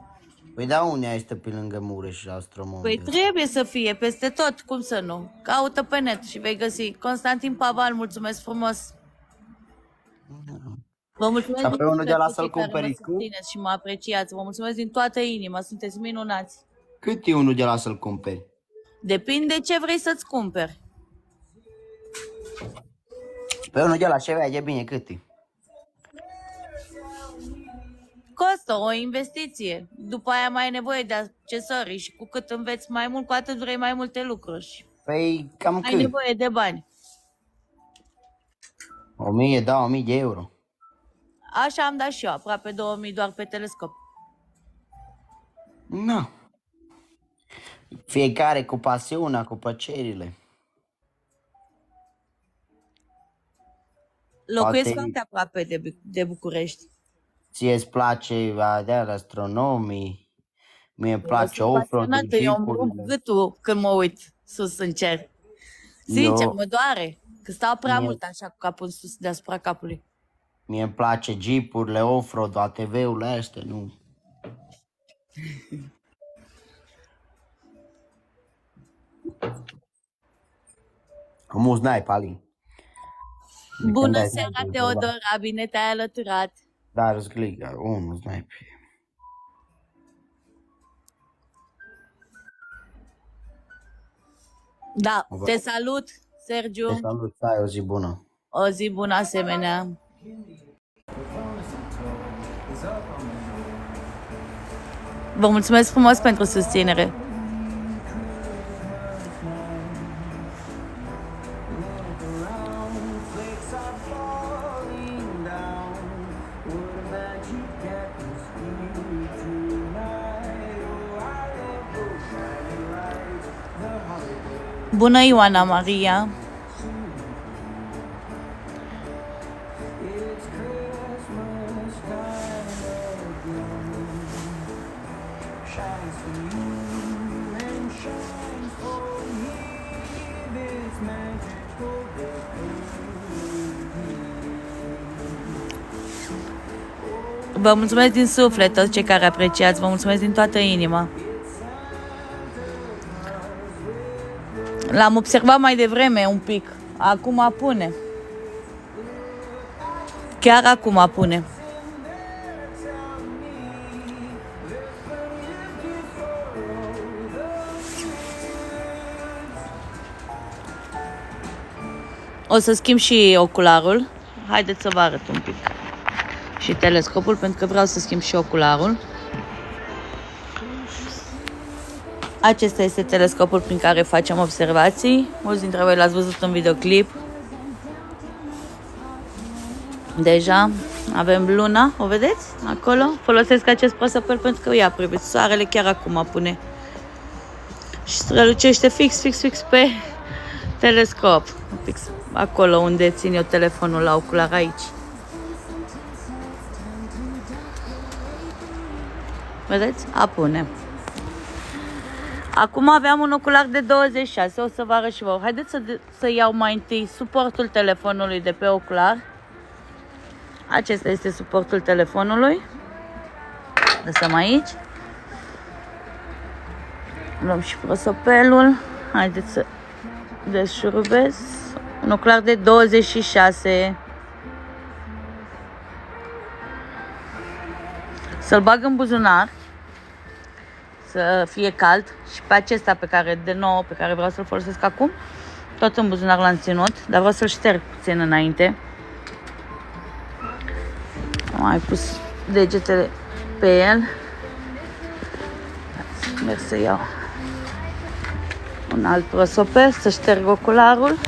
Păi da, unde este pe lângă Mureș și Astromon? Păi trebuie să fie peste tot, cum să nu? Caută pe net și vei găsi. Constantin Paval, mulțumesc frumos. Vă mulțumesc Dar pe din unul de la suflet să-l cei care cumperi mă tu? susțineți și mă apreciați. Vă mulțumesc din toată inima, sunteți minunați. Cât e unul de la să-l cumperi? Depinde ce vrei să-ți cumperi. Pe unul de la ce vede bine cât e? Costă o investiție. După aia mai ai nevoie de accesorii și cu cât înveți mai mult, cu atât vrei mai multe lucruri. Păi cam Ai cât? nevoie de bani. 1000, da, 1000 de euro. Așa am dat și eu, aproape 2000 doar pe telescop. Na. Fiecare cu pasiunea, cu plăcerile. Locuiesc Poate- foarte aproape de, Bu- de București. Ție îți place de astronomii, mie îmi place Sunt off-road, pasionată, eu îmi rup gâtul când mă uit sus în cer. Sincer, Eu- mă doare. Că stau prea Mie- mult așa cu capul sus deasupra capului. Mie îmi place jeepurile, off-road, ATV-urile astea, nu. Am un snipe, Ali. Bună Când ai seara, snipe, Teodora, bine te-ai alăturat. Dar zgliga, unul snipe. Da, Vă- te salut, Sergiu. Te salut, să ai o zi bună. O zi bună asemenea. Vă mulțumesc frumos pentru susținere. Me. This magical Vă mulțumesc din suflet toți cei care apreciați, vă mulțumesc din toată inima. L-am observat mai devreme un pic. Acum apune. Chiar acum apune. O să schimb și ocularul. Haideți să vă arăt un pic. Și telescopul, pentru că vreau să schimb și ocularul. Acesta este telescopul prin care facem observații. Mulți dintre voi l-ați văzut în videoclip. Deja avem luna, o vedeți? Acolo. Folosesc acest pasapel pentru că ia priviți. Soarele chiar acum pune. Și strălucește fix, fix, fix pe telescop. Fix acolo unde țin eu telefonul la ocular aici. Vedeți? Apune. Acum aveam un ocular de 26, o să vă arăt și vouă. Haideți să, să iau mai întâi suportul telefonului de pe ocular. Acesta este suportul telefonului. Lăsăm aici. Luăm și prosopelul. Haideți să deșurubez. Un ocular de 26. Să-l bag în buzunar să fie cald și pe acesta pe care, de nou, pe care vreau să-l folosesc acum, tot în buzunar l-am ținut, dar vreau să-l șterg puțin înainte. Am mai pus degetele pe el. Merg să iau un alt prosopel, să șterg ocularul.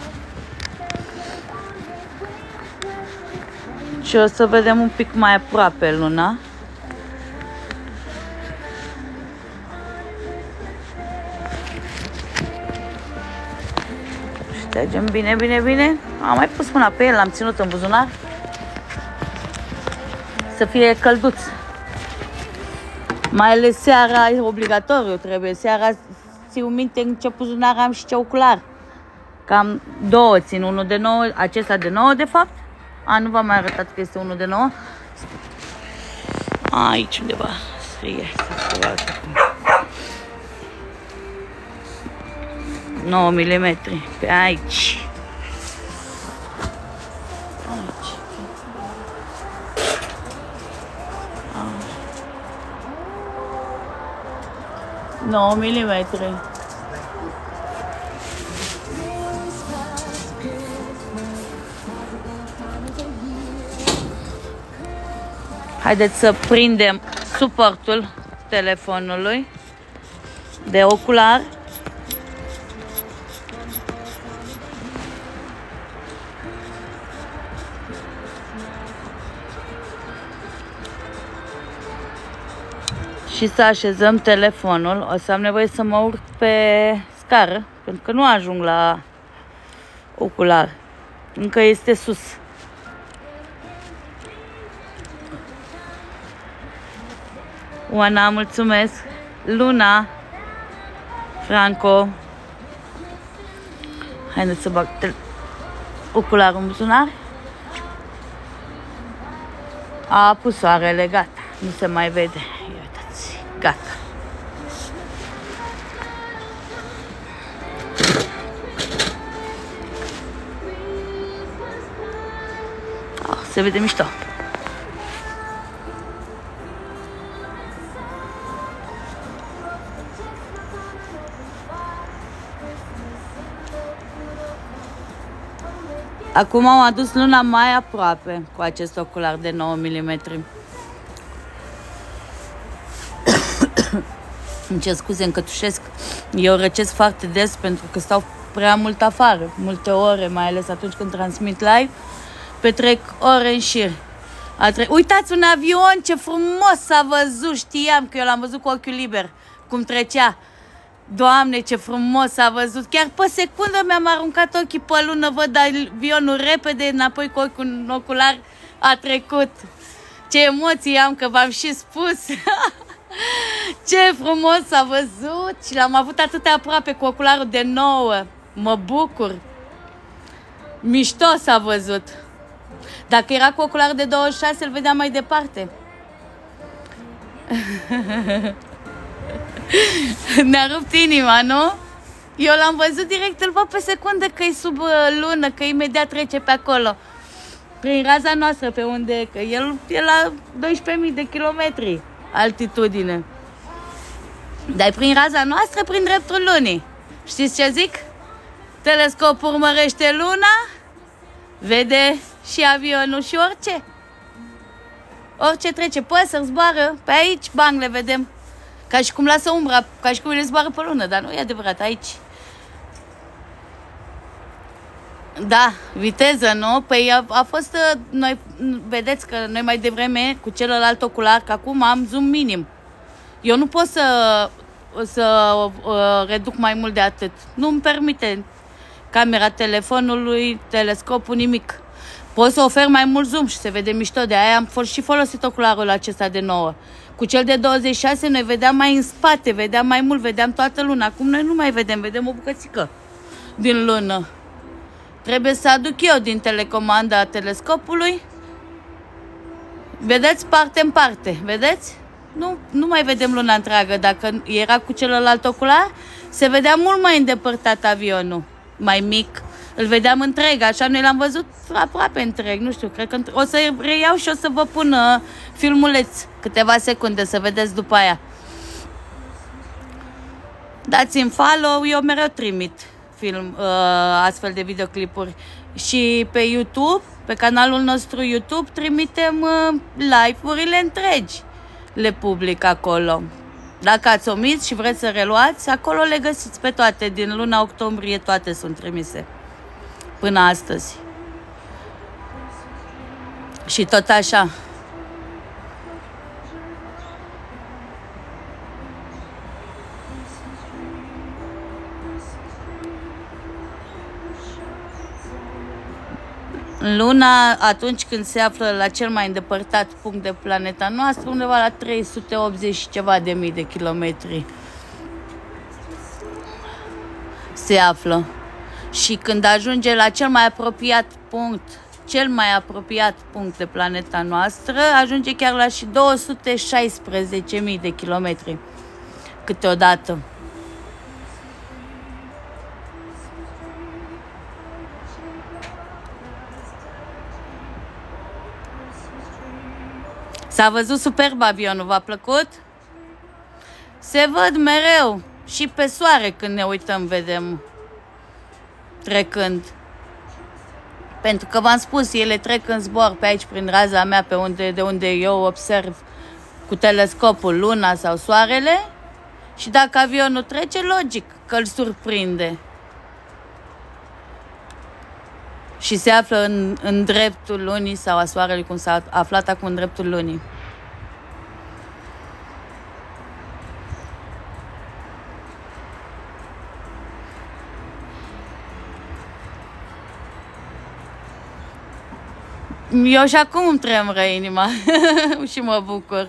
Și o să vedem un pic mai aproape luna. Ștergem bine, bine, bine. Am mai pus mâna pe el, l-am ținut în buzunar. Să fie călduț. Mai ales seara e obligatoriu, trebuie. Seara țiu minte în ce buzunar am și ce ocular. Cam două țin, unul de nouă, acesta de nouă de fapt. A, nu v-am mai arătat că este unul de nouă. Aici undeva scrie. să 9 mm pe aici. Aici. 9 mm. Haideți să prindem suportul telefonului de ocular. Și să așezăm telefonul. O să am nevoie să mă urc pe scară, pentru că nu ajung la ocular. Încă este sus. Oana, mulțumesc. Luna, Franco. Haideți să bag tel- ocularul în buzunar. A pus soarele, gata. Nu se mai vede. Ia uitați, gata. Oh, se vede mișto. Acum am adus luna mai aproape cu acest ocular de 9 mm. Îmi cer scuze, încătușesc. Eu răcesc foarte des pentru că stau prea mult afară, multe ore, mai ales atunci când transmit live. Petrec ore în șir. A tre- Uitați un avion, ce frumos s-a văzut, știam că eu l-am văzut cu ochiul liber, cum trecea. Doamne, ce frumos s-a văzut. Chiar pe secundă mi-am aruncat ochii pe lună, văd avionul repede, înapoi cu ochiul în ocular a trecut. Ce emoții am, că v-am și spus. Ce frumos s-a văzut și l-am avut atât de aproape cu ocularul de nouă. Mă bucur. Mișto s-a văzut. Dacă era cu ocularul de 26, îl vedeam mai departe. Ne-a rupt inima, nu? Eu l-am văzut direct, îl văd pe secundă că e sub uh, lună, că imediat trece pe acolo. Prin raza noastră, pe unde, că el e la 12.000 de kilometri altitudine. Dar prin raza noastră, prin dreptul lunii. Știți ce zic? Telescopul urmărește luna, vede și avionul și orice. Orice trece, păsări zboară, pe aici, bang, le vedem. Ca și cum lasă umbra, ca și cum le zboară pe lună, dar nu e adevărat, aici. Da, viteză, nu? Păi a, a fost, uh, noi, vedeți că noi mai devreme cu celălalt ocular, că acum am zoom minim. Eu nu pot să, să uh, reduc mai mult de atât. Nu-mi permite camera telefonului, telescopul, nimic. Pot să ofer mai mult zoom și se vede mișto. De aia am fost și folosit ocularul acesta de nouă. Cu cel de 26 noi vedeam mai în spate, vedeam mai mult, vedeam toată luna. Acum noi nu mai vedem, vedem o bucățică din lună. Trebuie să aduc eu din telecomanda a telescopului. Vedeți parte în parte, vedeți? Nu, nu mai vedem luna întreagă. Dacă era cu celălalt ocular, se vedea mult mai îndepărtat avionul, mai mic. Îl vedeam întreg, așa noi l-am văzut aproape întreg, nu știu, cred că între- o să reiau și o să vă pun uh, filmuleț câteva secunde să vedeți după aia. Dați-mi follow, eu mereu trimit film, uh, astfel de videoclipuri. Și pe YouTube, pe canalul nostru YouTube, trimitem uh, live-urile întregi. Le public acolo. Dacă ați omis și vreți să reluați, acolo le găsiți pe toate. Din luna octombrie toate sunt trimise. Până astăzi. Și tot așa. Luna, atunci când se află la cel mai îndepărtat punct de planeta noastră, undeva la 380 și ceva de mii de kilometri se află. Și când ajunge la cel mai apropiat punct, cel mai apropiat punct de planeta noastră, ajunge chiar la și 216.000 de kilometri câteodată. S-a văzut superb avionul, v-a plăcut? Se văd mereu și pe soare când ne uităm, vedem trecând. Pentru că v-am spus, ele trec în zbor pe aici, prin raza mea, pe unde, de unde eu observ cu telescopul luna sau soarele și dacă avionul trece, logic că îl surprinde. Și se află în, în dreptul lunii sau a soarelui, cum s-a aflat acum în dreptul lunii. Eu și acum îmi tremură inima și mă bucur.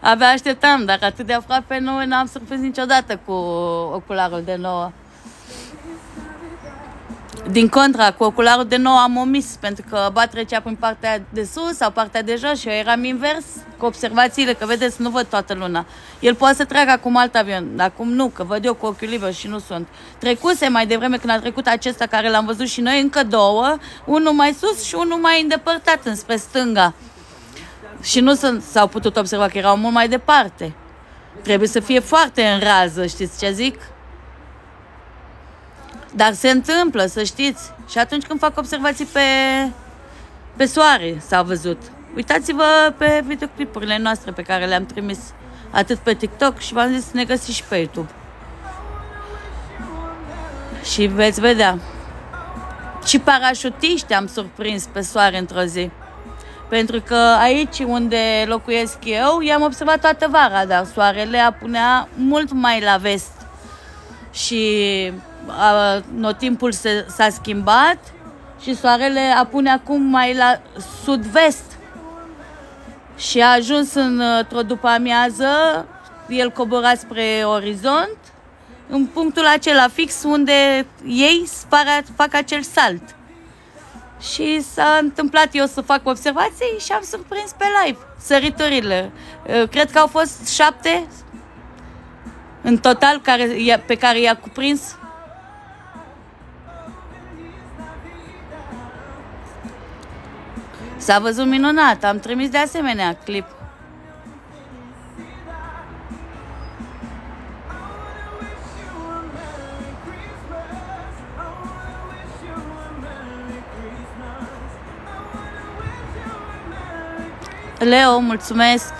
Abia așteptam, dar atât de aproape nu n-am surprins niciodată cu ocularul de nouă. Din contra, cu ocularul de nou am omis, pentru că ba trecea prin partea de sus sau partea de jos și eu eram invers cu observațiile, că vedeți, nu văd toată luna. El poate să treacă acum alt avion, acum nu, că văd eu cu ochiul liber și nu sunt. Trecuse mai devreme când a trecut acesta care l-am văzut și noi, încă două, unul mai sus și unul mai îndepărtat, înspre stânga. Și nu sunt, s-au putut observa că erau mult mai departe. Trebuie să fie foarte în rază, știți ce zic? Dar se întâmplă, să știți. Și atunci când fac observații pe, pe soare, s-a văzut. Uitați-vă pe videoclipurile noastre pe care le-am trimis atât pe TikTok și v-am zis să ne găsiți și pe YouTube. Și veți vedea. Și parașutiști am surprins pe soare într-o zi. Pentru că aici unde locuiesc eu, i-am observat toată vara, dar soarele apunea mult mai la vest. Și a, notimpul se, s-a schimbat și soarele apune acum mai la sud-vest. Și a ajuns în, într-o după amiază el cobora spre orizont, în punctul acela fix unde ei fac, fac acel salt. Și s-a întâmplat eu să fac observații și am surprins pe live săriturile. Uh, Cred că au fost șapte în total care, i-a- pe care i-a cuprins. S-a văzut minunat, am trimis de asemenea clip. Leo, mulțumesc.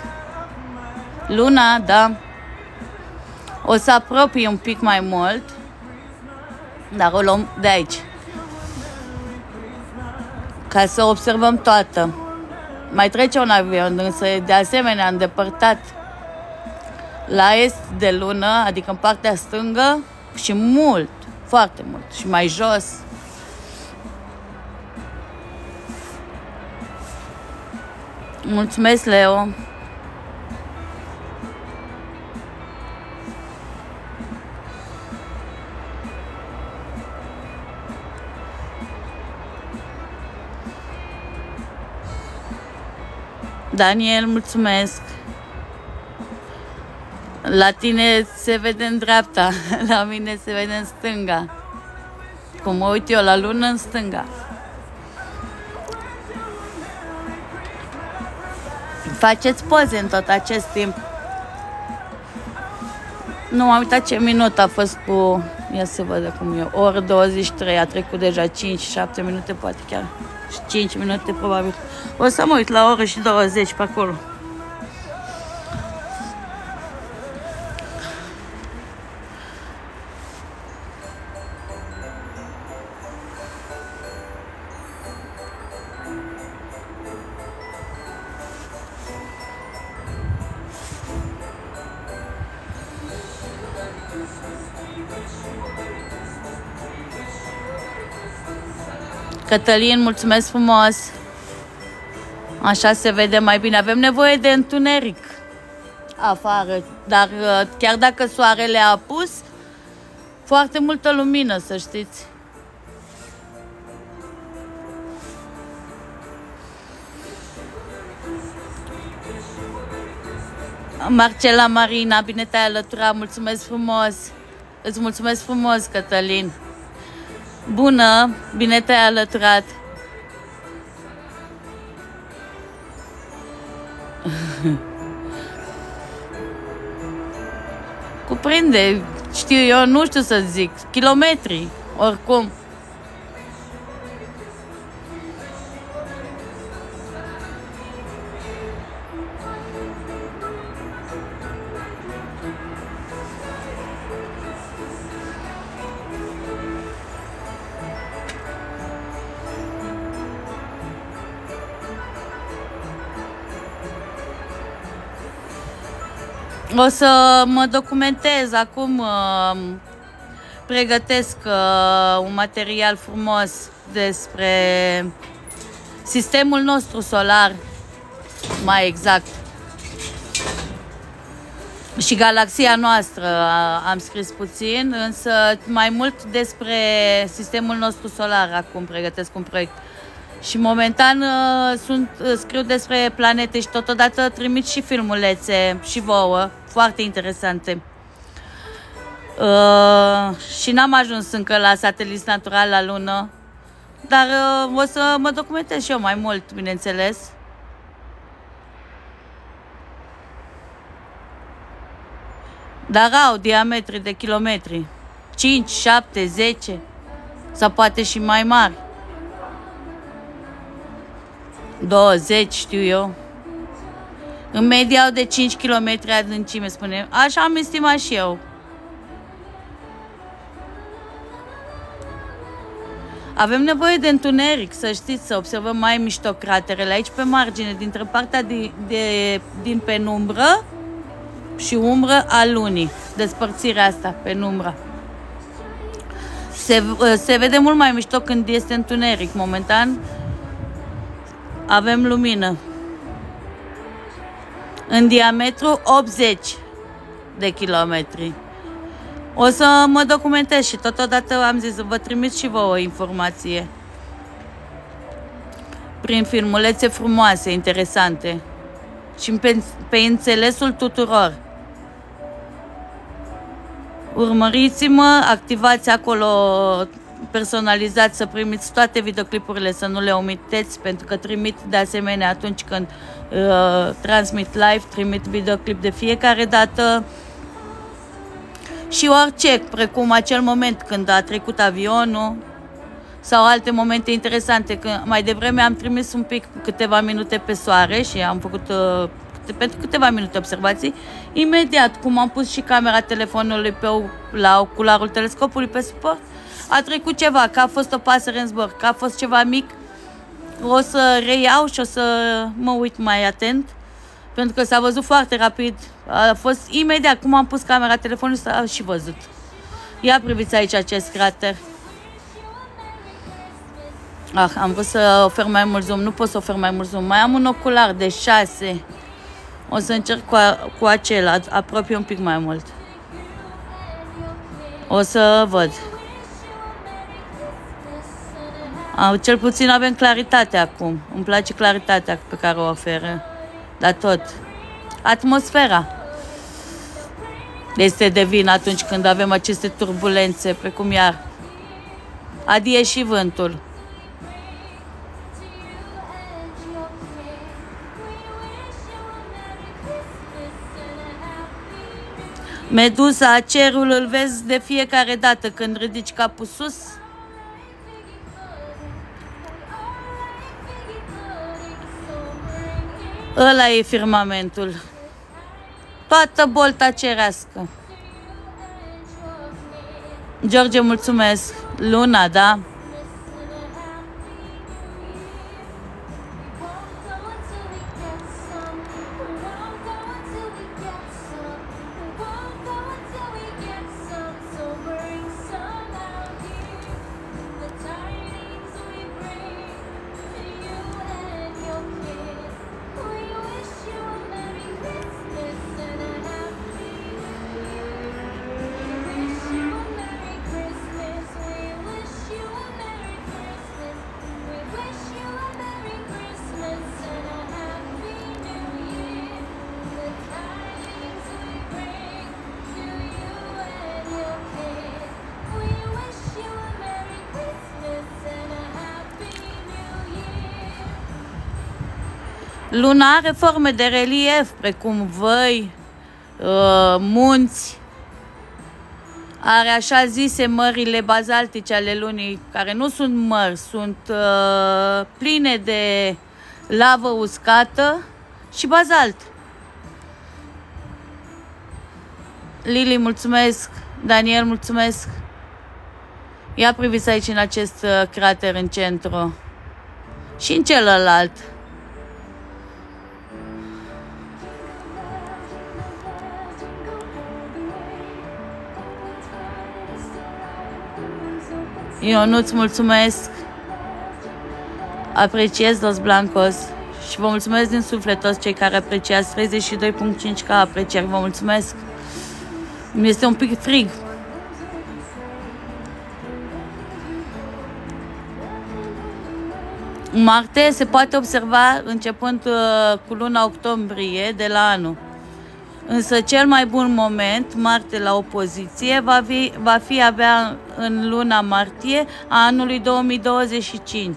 Luna, da. O să apropii un pic mai mult. Dar o luăm de aici. Ca să observăm toată. Mai trece un avion, însă e de asemenea îndepărtat la est de lună, adică în partea stângă și mult, foarte mult și mai jos. Mulțumesc, Leo. Daniel, mulțumesc. La tine se vede în dreapta, la mine se vede în stânga. Cum mă uit eu la lună în stânga. Faceți poze în tot acest timp. Nu am uitat ce minut a fost cu... Ia să văd cum e. O oră 23, a trecut deja 5-7 minute, poate chiar. Și 5 minute probabil. O să mă uit la o oră și 20 pe acolo. Cătălin, mulțumesc frumos. Așa se vede mai bine. Avem nevoie de întuneric afară, dar uh, chiar dacă soarele a apus, foarte multă lumină, să știți. Marcela Marina, bine te-ai alăturat, mulțumesc frumos. Îți mulțumesc frumos, Cătălin. Bună, bine te-ai alăturat. Cuprinde, știu eu, nu știu să zic, kilometri, oricum. O să mă documentez acum, uh, pregătesc uh, un material frumos despre sistemul nostru solar, mai exact. Și galaxia noastră uh, am scris puțin, însă mai mult despre sistemul nostru solar acum pregătesc un proiect. Și momentan uh, sunt, uh, scriu despre planete și totodată trimit și filmulețe și vouă, foarte interesante. Uh, și n-am ajuns încă la satelit natural la lună, dar uh, o să mă documentez și eu mai mult, bineînțeles. Dar au diametri de kilometri. 5, 7, 10 sau poate și mai mari. 20, știu eu. În medie au de 5 km adâncime, spune. Așa am estimat și eu. Avem nevoie de întuneric, să știți, să observăm mai mișto craterele aici pe margine, dintre partea de, de, din penumbră și umbră a lunii. Despărțirea asta, penumbra. Se, se vede mult mai mișto când este întuneric. Momentan avem lumină. În diametru 80. de kilometri. O să mă documentez și totodată am zis să vă trimit și vouă o informație. Prin filmulețe frumoase, interesante. Și pe, pe înțelesul tuturor. Urmăriți-mă, activați acolo personalizat să primiți toate videoclipurile, să nu le omiteți, pentru că trimit de asemenea atunci când uh, transmit live, trimit videoclip de fiecare dată și orice, precum acel moment când a trecut avionul sau alte momente interesante. Când mai devreme am trimis un pic câteva minute pe soare și am făcut uh, câte- pentru câteva minute observații. Imediat, cum am pus și camera telefonului pe, o- la ocularul telescopului pe suport, a trecut ceva, că a fost o pasăre în zbor, că a fost ceva mic, o să reiau și o să mă uit mai atent, pentru că s-a văzut foarte rapid. A fost imediat, cum am pus camera telefonului, s-a și văzut. Ia priviți aici acest crater. Ah, am vrut să ofer mai mult zoom, nu pot să ofer mai mult zoom. Mai am un ocular de 6. O să încerc cu, a, cu acela, apropie un pic mai mult. O să văd. Cel puțin avem claritate acum. Îmi place claritatea pe care o oferă. Dar tot. Atmosfera este de vină atunci când avem aceste turbulențe, precum iar. Adie și vântul. Medusa, cerul îl vezi de fiecare dată când ridici capul sus. Ăla e firmamentul. Toată bolta cerească. George, mulțumesc. Luna, da? Luna are forme de relief, precum văi, uh, munți, are așa zise mările bazaltice ale lunii, care nu sunt mări, sunt uh, pline de lavă uscată și bazalt. Lili, mulțumesc. Daniel, mulțumesc. Ia priviți aici în acest uh, crater în centru. Și în celălalt. Eu nu-ți mulțumesc. Apreciez Los Blancos. Și vă mulțumesc din suflet toți cei care apreciați 32.5 ca aprecieri. Vă mulțumesc. Mi este un pic frig. Marte se poate observa începând uh, cu luna octombrie de la anul. Însă cel mai bun moment, Marte la opoziție, va fi, va fi abia în luna martie a anului 2025.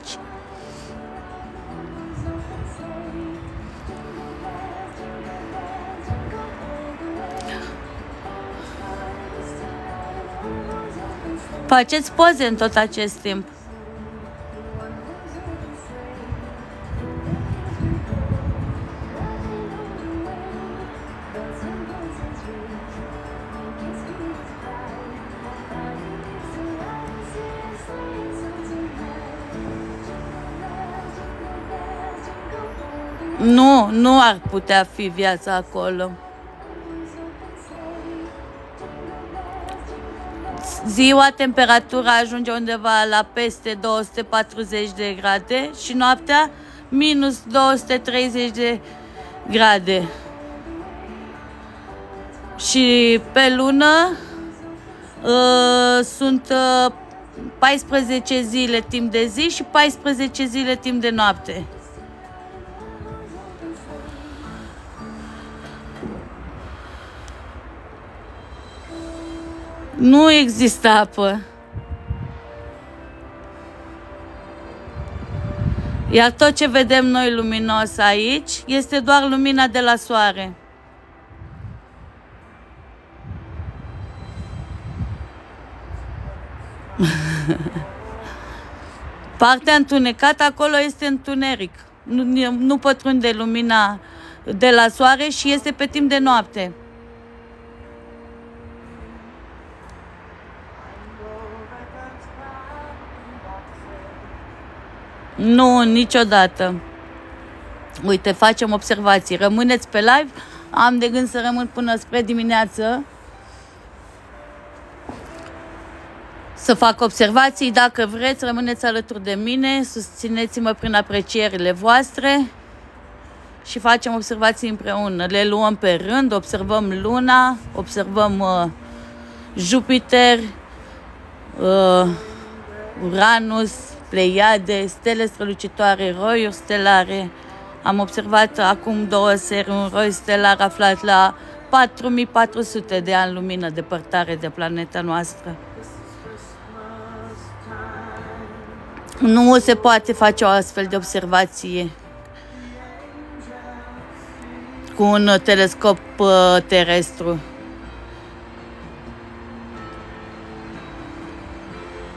Faceți poze în tot acest timp. Nu, nu ar putea fi viața acolo. Ziua temperatura ajunge undeva la peste 240 de grade și noaptea minus 230 de grade. Și pe lună uh, sunt uh, 14 zile timp de zi și 14 zile timp de noapte. Nu există apă. Iar tot ce vedem noi luminos aici este doar lumina de la soare. Partea întunecată acolo este întuneric. Nu, nu pătrunde lumina de la soare și este pe timp de noapte. Nu, niciodată. Uite, facem observații. Rămâneți pe live. Am de gând să rămân până spre dimineață. Să fac observații. Dacă vreți, rămâneți alături de mine. Susțineți-mă prin aprecierile voastre. Și facem observații împreună. Le luăm pe rând, observăm luna, observăm uh, Jupiter, uh, Uranus, Pleiade, stele strălucitoare, roiuri stelare. Am observat acum două seri un roi stelar aflat la 4400 de ani lumină depărtare de planeta noastră. Nu se poate face o astfel de observație cu un telescop uh, terestru.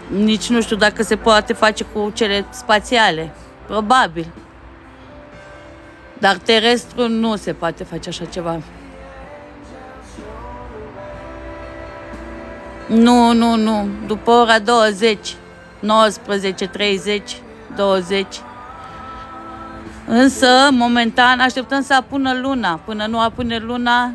Nici nu știu dacă se poate face cu cele spațiale. Probabil. Dar terestru nu se poate face așa ceva. Nu, nu, nu. După ora 20, 19, 30, 20. Însă, momentan, așteptăm să apună luna. Până nu apune luna,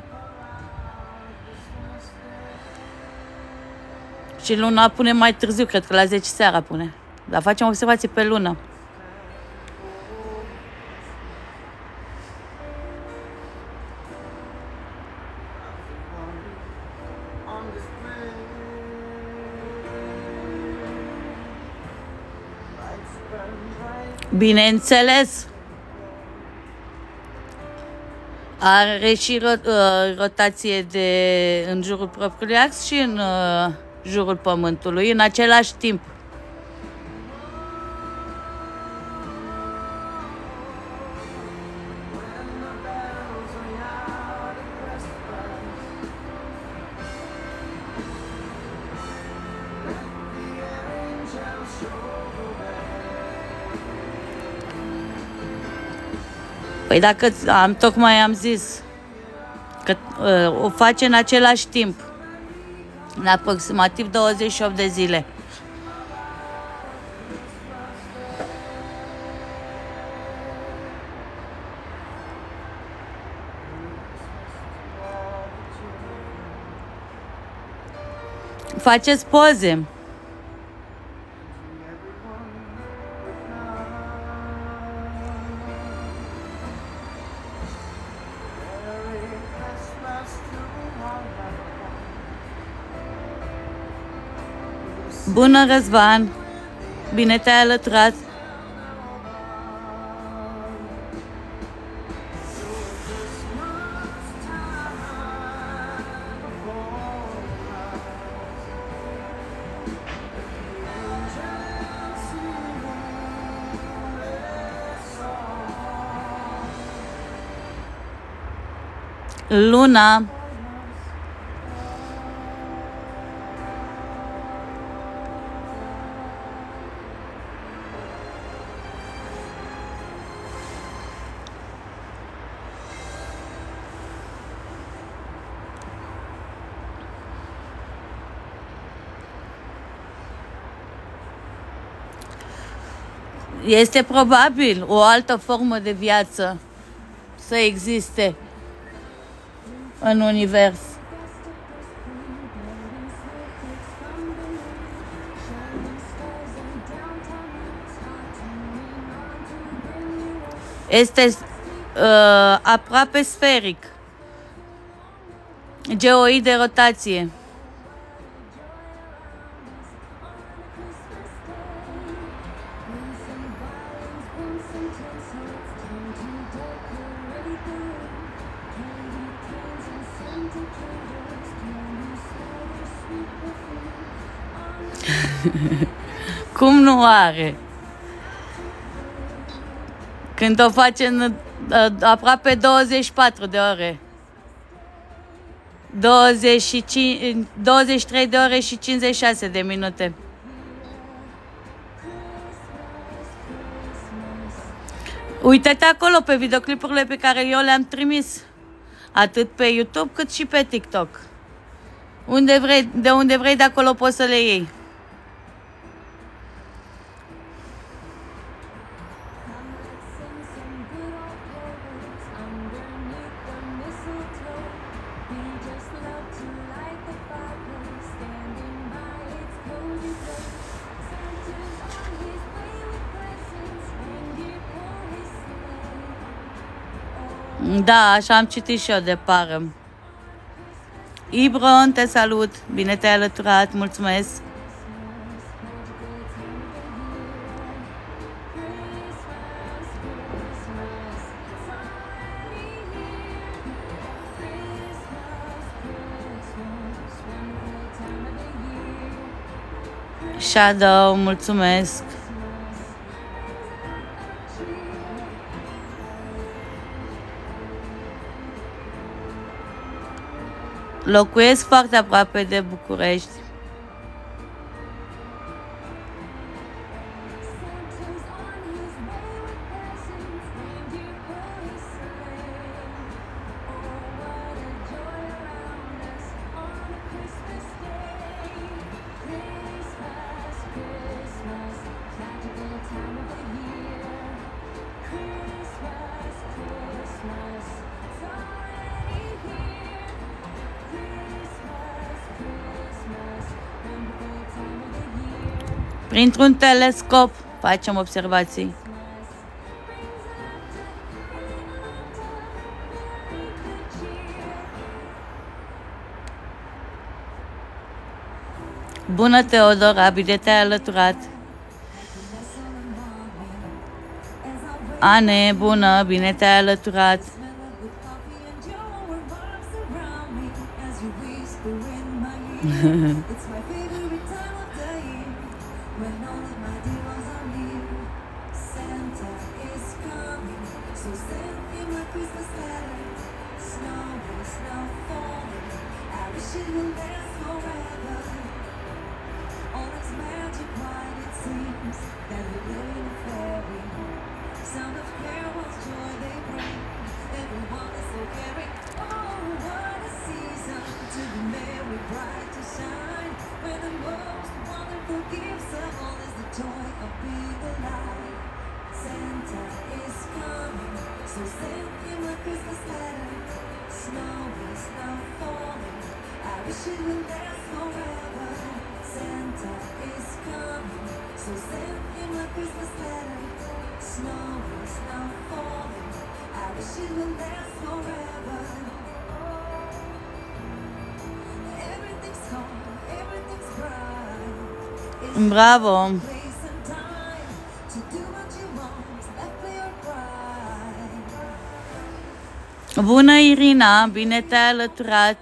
Și luna pune mai târziu, cred că la 10 seara pune. Dar facem observații pe lună. Bineînțeles, are și ro- uh, rotație de în jurul propriului ax și în uh, jurul Pământului în același timp. Păi dacă am, tocmai am zis că uh, o face în același timp în aproximativ 28 de zile. Faceți poze. Bună, Răzvan! Bine te-ai alăturat! Luna Este probabil o altă formă de viață să existe în univers. Este uh, aproape sferic. geoid de rotație. Cum nu are? Când o face în uh, aproape 24 de ore. 25, 23 de ore și 56 de minute. Uite-te acolo pe videoclipurile pe care eu le-am trimis. Atât pe YouTube cât și pe TikTok. Unde vrei, de unde vrei, de acolo poți să le iei. Da, așa am citit și eu de pară. Ibron, te salut! Bine te-ai alăturat, mulțumesc! Shadow, mulțumesc! Locuiesc foarte aproape de București. Printr-un telescop facem observații. Bună, Teodora, bine te-ai alăturat. Ane, bună, bine te-ai alăturat. cry. Bună, Irina, bine te-ai alăturat.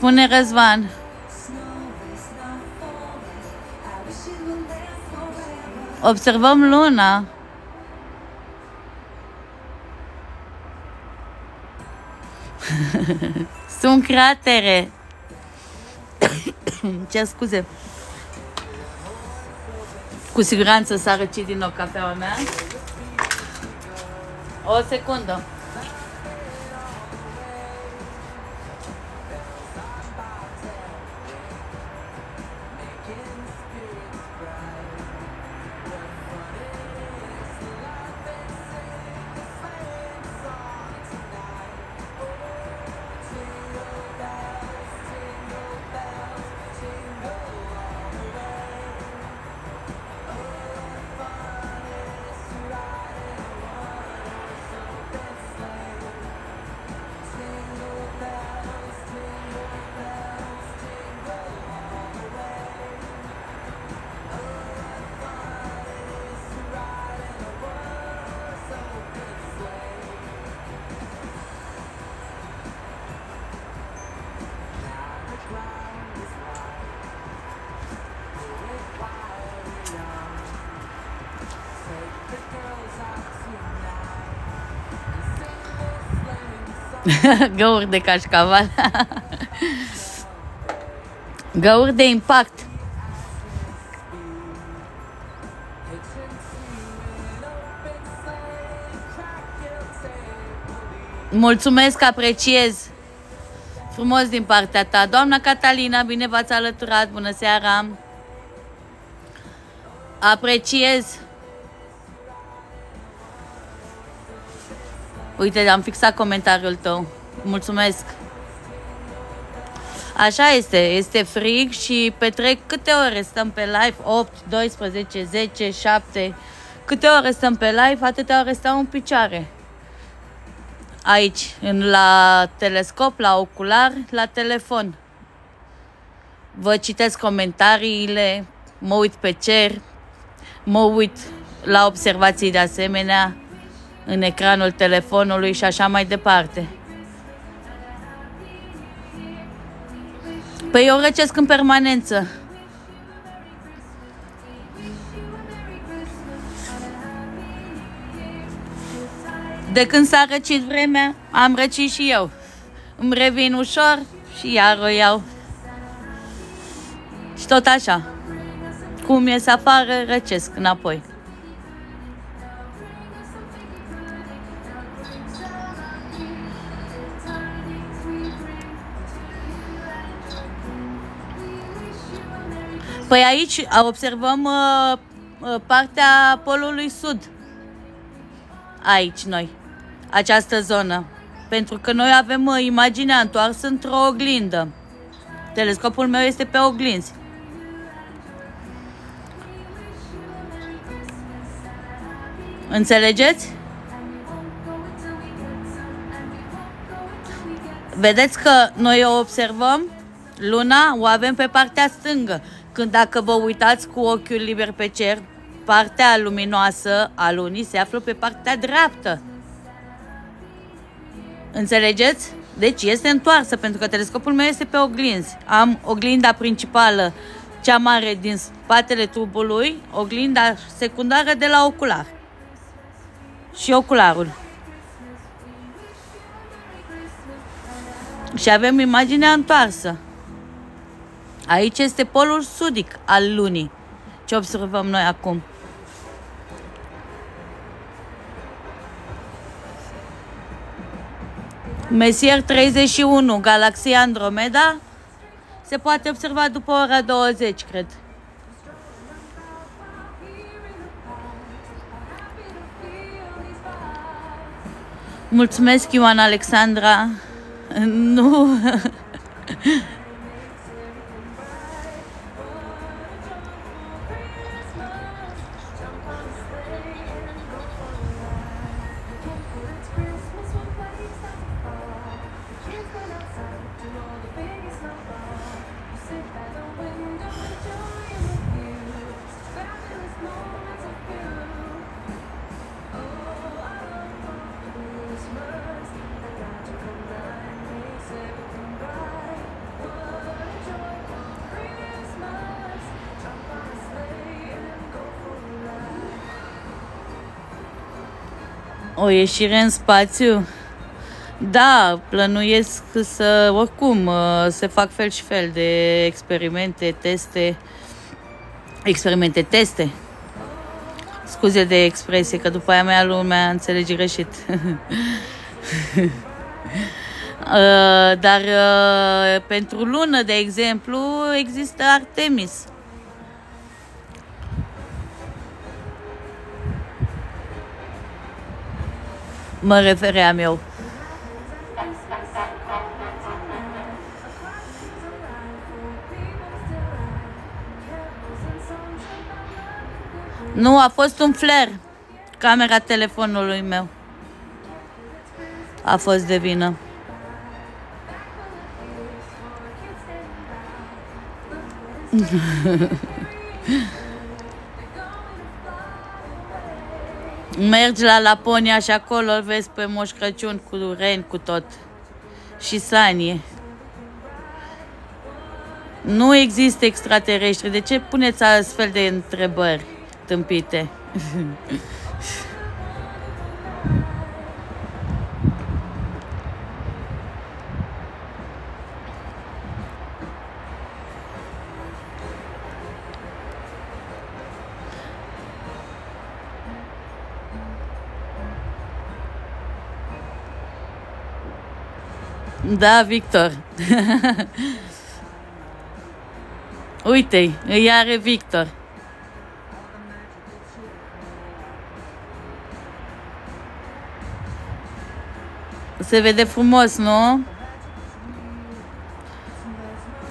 Santa is Observăm luna. Sunt cratere. Ce scuze. Cu siguranță s-a răcit din nou cafeaua mea. O secundă. Găuri de cașcaval. Găuri de impact. Mulțumesc, apreciez. Frumos din partea ta. Doamna Catalina, bine v-ați alăturat. Bună seara. Apreciez. Uite, am fixat comentariul tău. Mulțumesc. Așa este, este frig și petrec câte ore stăm pe live? 8, 12, 10, 7. Câte ore stăm pe live, atâtea ore stau în picioare. Aici, în, la telescop, la ocular, la telefon. Vă citesc comentariile, mă uit pe cer, mă uit la observații de asemenea în ecranul telefonului și așa mai departe. Păi eu răcesc în permanență. De când s-a răcit vremea, am răcit și eu. Îmi revin ușor și iar o iau. Și tot așa. Cum ies afară, răcesc înapoi. Păi aici observăm uh, uh, partea polului sud. Aici noi. Această zonă. Pentru că noi avem uh, imaginea întoarsă într-o oglindă. Telescopul meu este pe oglinzi. Înțelegeți? Vedeți că noi o observăm, luna o avem pe partea stângă. Când dacă vă uitați cu ochiul liber pe cer, partea luminoasă a lunii se află pe partea dreaptă. Înțelegeți? Deci este întoarsă, pentru că telescopul meu este pe oglinzi. Am oglinda principală, cea mare din spatele tubului, oglinda secundară de la ocular. Și ocularul. Și avem imaginea întoarsă. Aici este polul sudic al lunii. Ce observăm noi acum? Messier 31, galaxia Andromeda, se poate observa după ora 20, cred. Mulțumesc, Ioana Alexandra. Nu. O ieșire în spațiu? Da, plănuiesc să, oricum, uh, se fac fel și fel de experimente, teste, experimente, teste. Scuze de expresie, că după aia mea lumea înțelege greșit. Uh, Dar uh, pentru lună, de exemplu, există Artemis. Mă refeream eu. Nu, a fost un flare. Camera telefonului meu. A fost de vină. Mergi la Laponia și acolo îl vezi pe Moș Crăciun cu ren, cu tot. Și sanie. Nu există extraterestri. De ce puneți astfel de întrebări tâmpite? Da, Victor. Uite-i, îi are Victor. Se vede frumos, nu?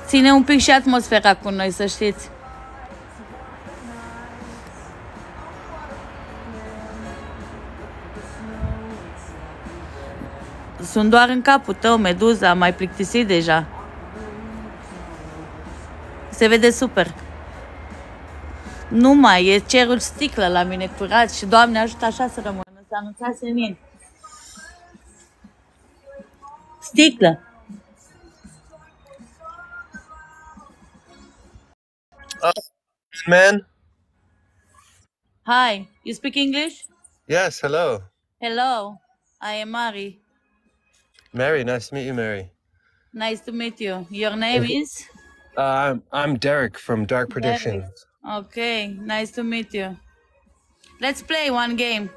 Ține un pic și atmosfera cu noi, să știți. Sunt doar în capul tău, Meduza, am mai plictisit deja. Se vede super. Nu mai, e cerul sticlă la mine curat și Doamne ajută așa să rămână, să anunțați în mine. Sticlă. Man? Hi, you speak English? Yes, hello. Hello, I am Mari. Mary, nice to meet you, Mary. Nice to meet you. Your name is? Uh, I'm, I'm Derek from Dark Derek. Predictions. Okay, nice to meet you. Let's play one game.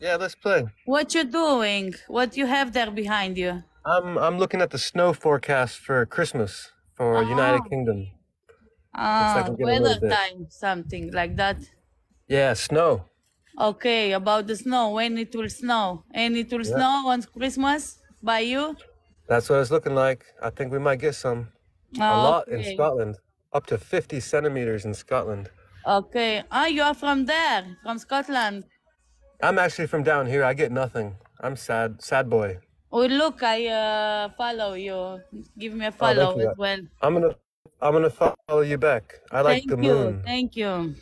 Yeah, let's play. What you doing? What you have there behind you? I'm I'm looking at the snow forecast for Christmas for United Oh, Kingdom. Ah, I'm getting a little weather time, something like that. Yeah, snow. Okay, about the snow, when it will snow. And it will Yeah, snow on Christmas by you? that's what it's looking like. I think we might get some. A Ah, lot in. Scotland. Up to 50 centimeters in Scotland. Okay. Ah, you are from there, from Scotland. I'm actually from down here. I get nothing. I'm sad, sad boy. Oh, look, I uh, follow you. Give me a Oh, follow you. as well. I'm gonna I'm gonna follow you back. I like Thank the you. moon. Thank you.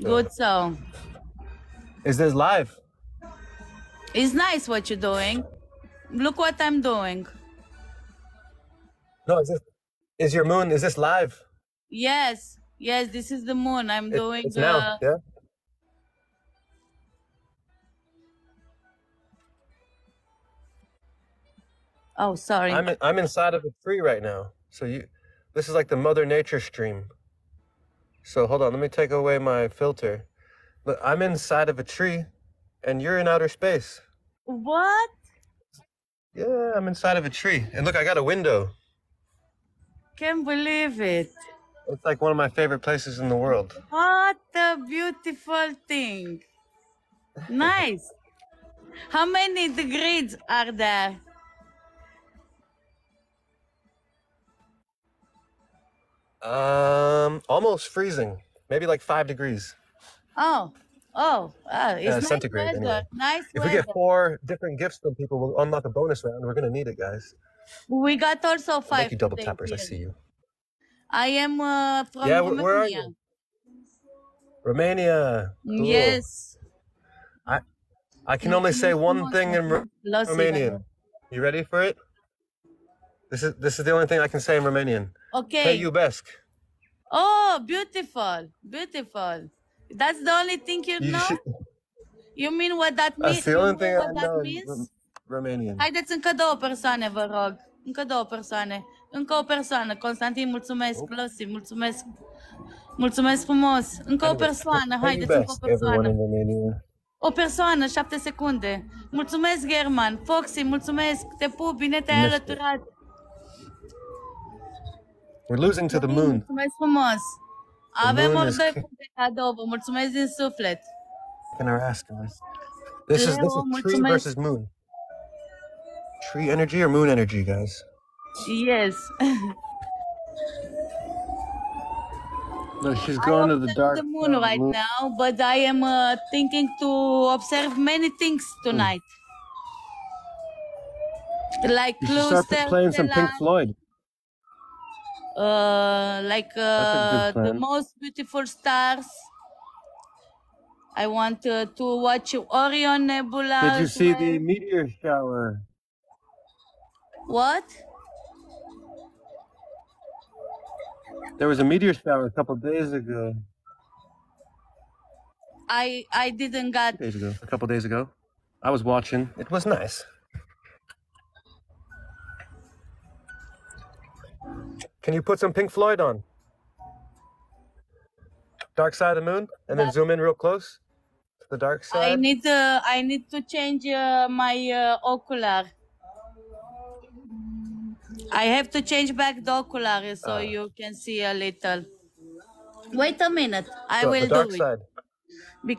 So, Good song. is this live? It's nice what you're doing. Look what I'm doing. No, is this is your moon? Is this live? Yes, yes, this is the moon. I'm It, doing. it's now. Uh, Yeah. oh, sorry. I'm in, I'm inside of a tree right now. So you, this is like the Mother Nature stream. So hold on, let me take away my filter. Look, I'm inside of a tree, and you're in outer space. What? Yeah, I'm inside of a tree, and look, I got a window. Can't believe it. It's like one of my favorite places in the world. What a beautiful thing. Nice. How many degrees are there? Um, almost freezing, maybe like five degrees. Oh, oh, ah, it's Uh, nice centigrade, weather. anyway. Nice If we get four different gifts from people, we'll unlock a bonus round. We're gonna need it, guys. We got also five. Thank you, double tappers. I see you. I am uh, from Yeah, wh- where are Romania. you? Romania. Cool. Yes. I I can only say one thing in Ro- Los Romanian. You ready for it? This is this is the only thing I can say in Romanian. Okay. iubesc. Oh, beautiful, beautiful. That's the only thing you You know? should, You mean what that that's means? the You only know thing I what that know in means? Rom- Romanian. Haideți încă două persoane, vă rog. Încă două persoane. Încă o persoană. Constantin, mulțumesc. Oh, Losi, mulțumesc. Mulțumesc frumos. Încă o anyway, te, persoană. te Haideți, încă o iubesc, everyone persoană. in Romania. O persoană, șapte secunde. Mulțumesc, German. Foxy, mulțumesc. Te pup, bine te-ai Missed it. alăturat. We're losing to the Florin, moon. mulțumesc frumos. The Avem moon ori is doi kicking puncte cadou. Vă mulțumesc din suflet. our ass, guys. This is this is tree versus moon. Tree energy or moon energy, guys? Yes. No, she's going to the dark the moon side right moon. now, but I am uh, thinking to observe many things tonight. Like You should start playing some Pink Floyd. Uh, like uh, the most beautiful stars. I want uh, to watch Orion Nebula Did you see the meteor shower? What? There was a meteor shower a couple days ago. I I didn't got. Days ago. A couple days ago. I was watching. It was nice. Can you put some Pink Floyd on? Dark Side of the Moon? And then zoom in real close to the dark side. I side? need uh, I need to change uh, my uh, ocular. I have to change back the ocular so Uh, you can see a little. Wait a minute. I the, will the dark do it. side.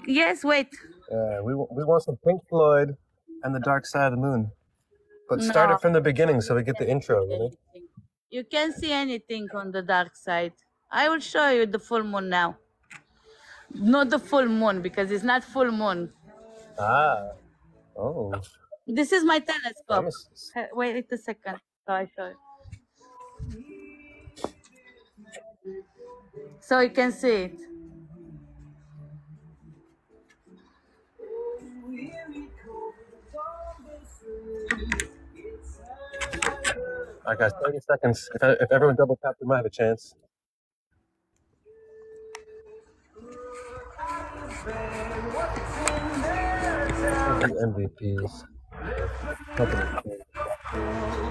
Yes, wait. Uh, we we want some Pink Floyd and the Dark Side of the Moon, but start No. it from the beginning so we get the intro. Know? You can't see anything on the dark side. I will show you the full moon now. Not the full moon because it's not full moon. Ah. Oh. This is my telescope. Promises. Wait a second. So I show you. So you can see it. Right, guys, 30 seconds. If, if everyone double taps, we might have a chance. MVPs.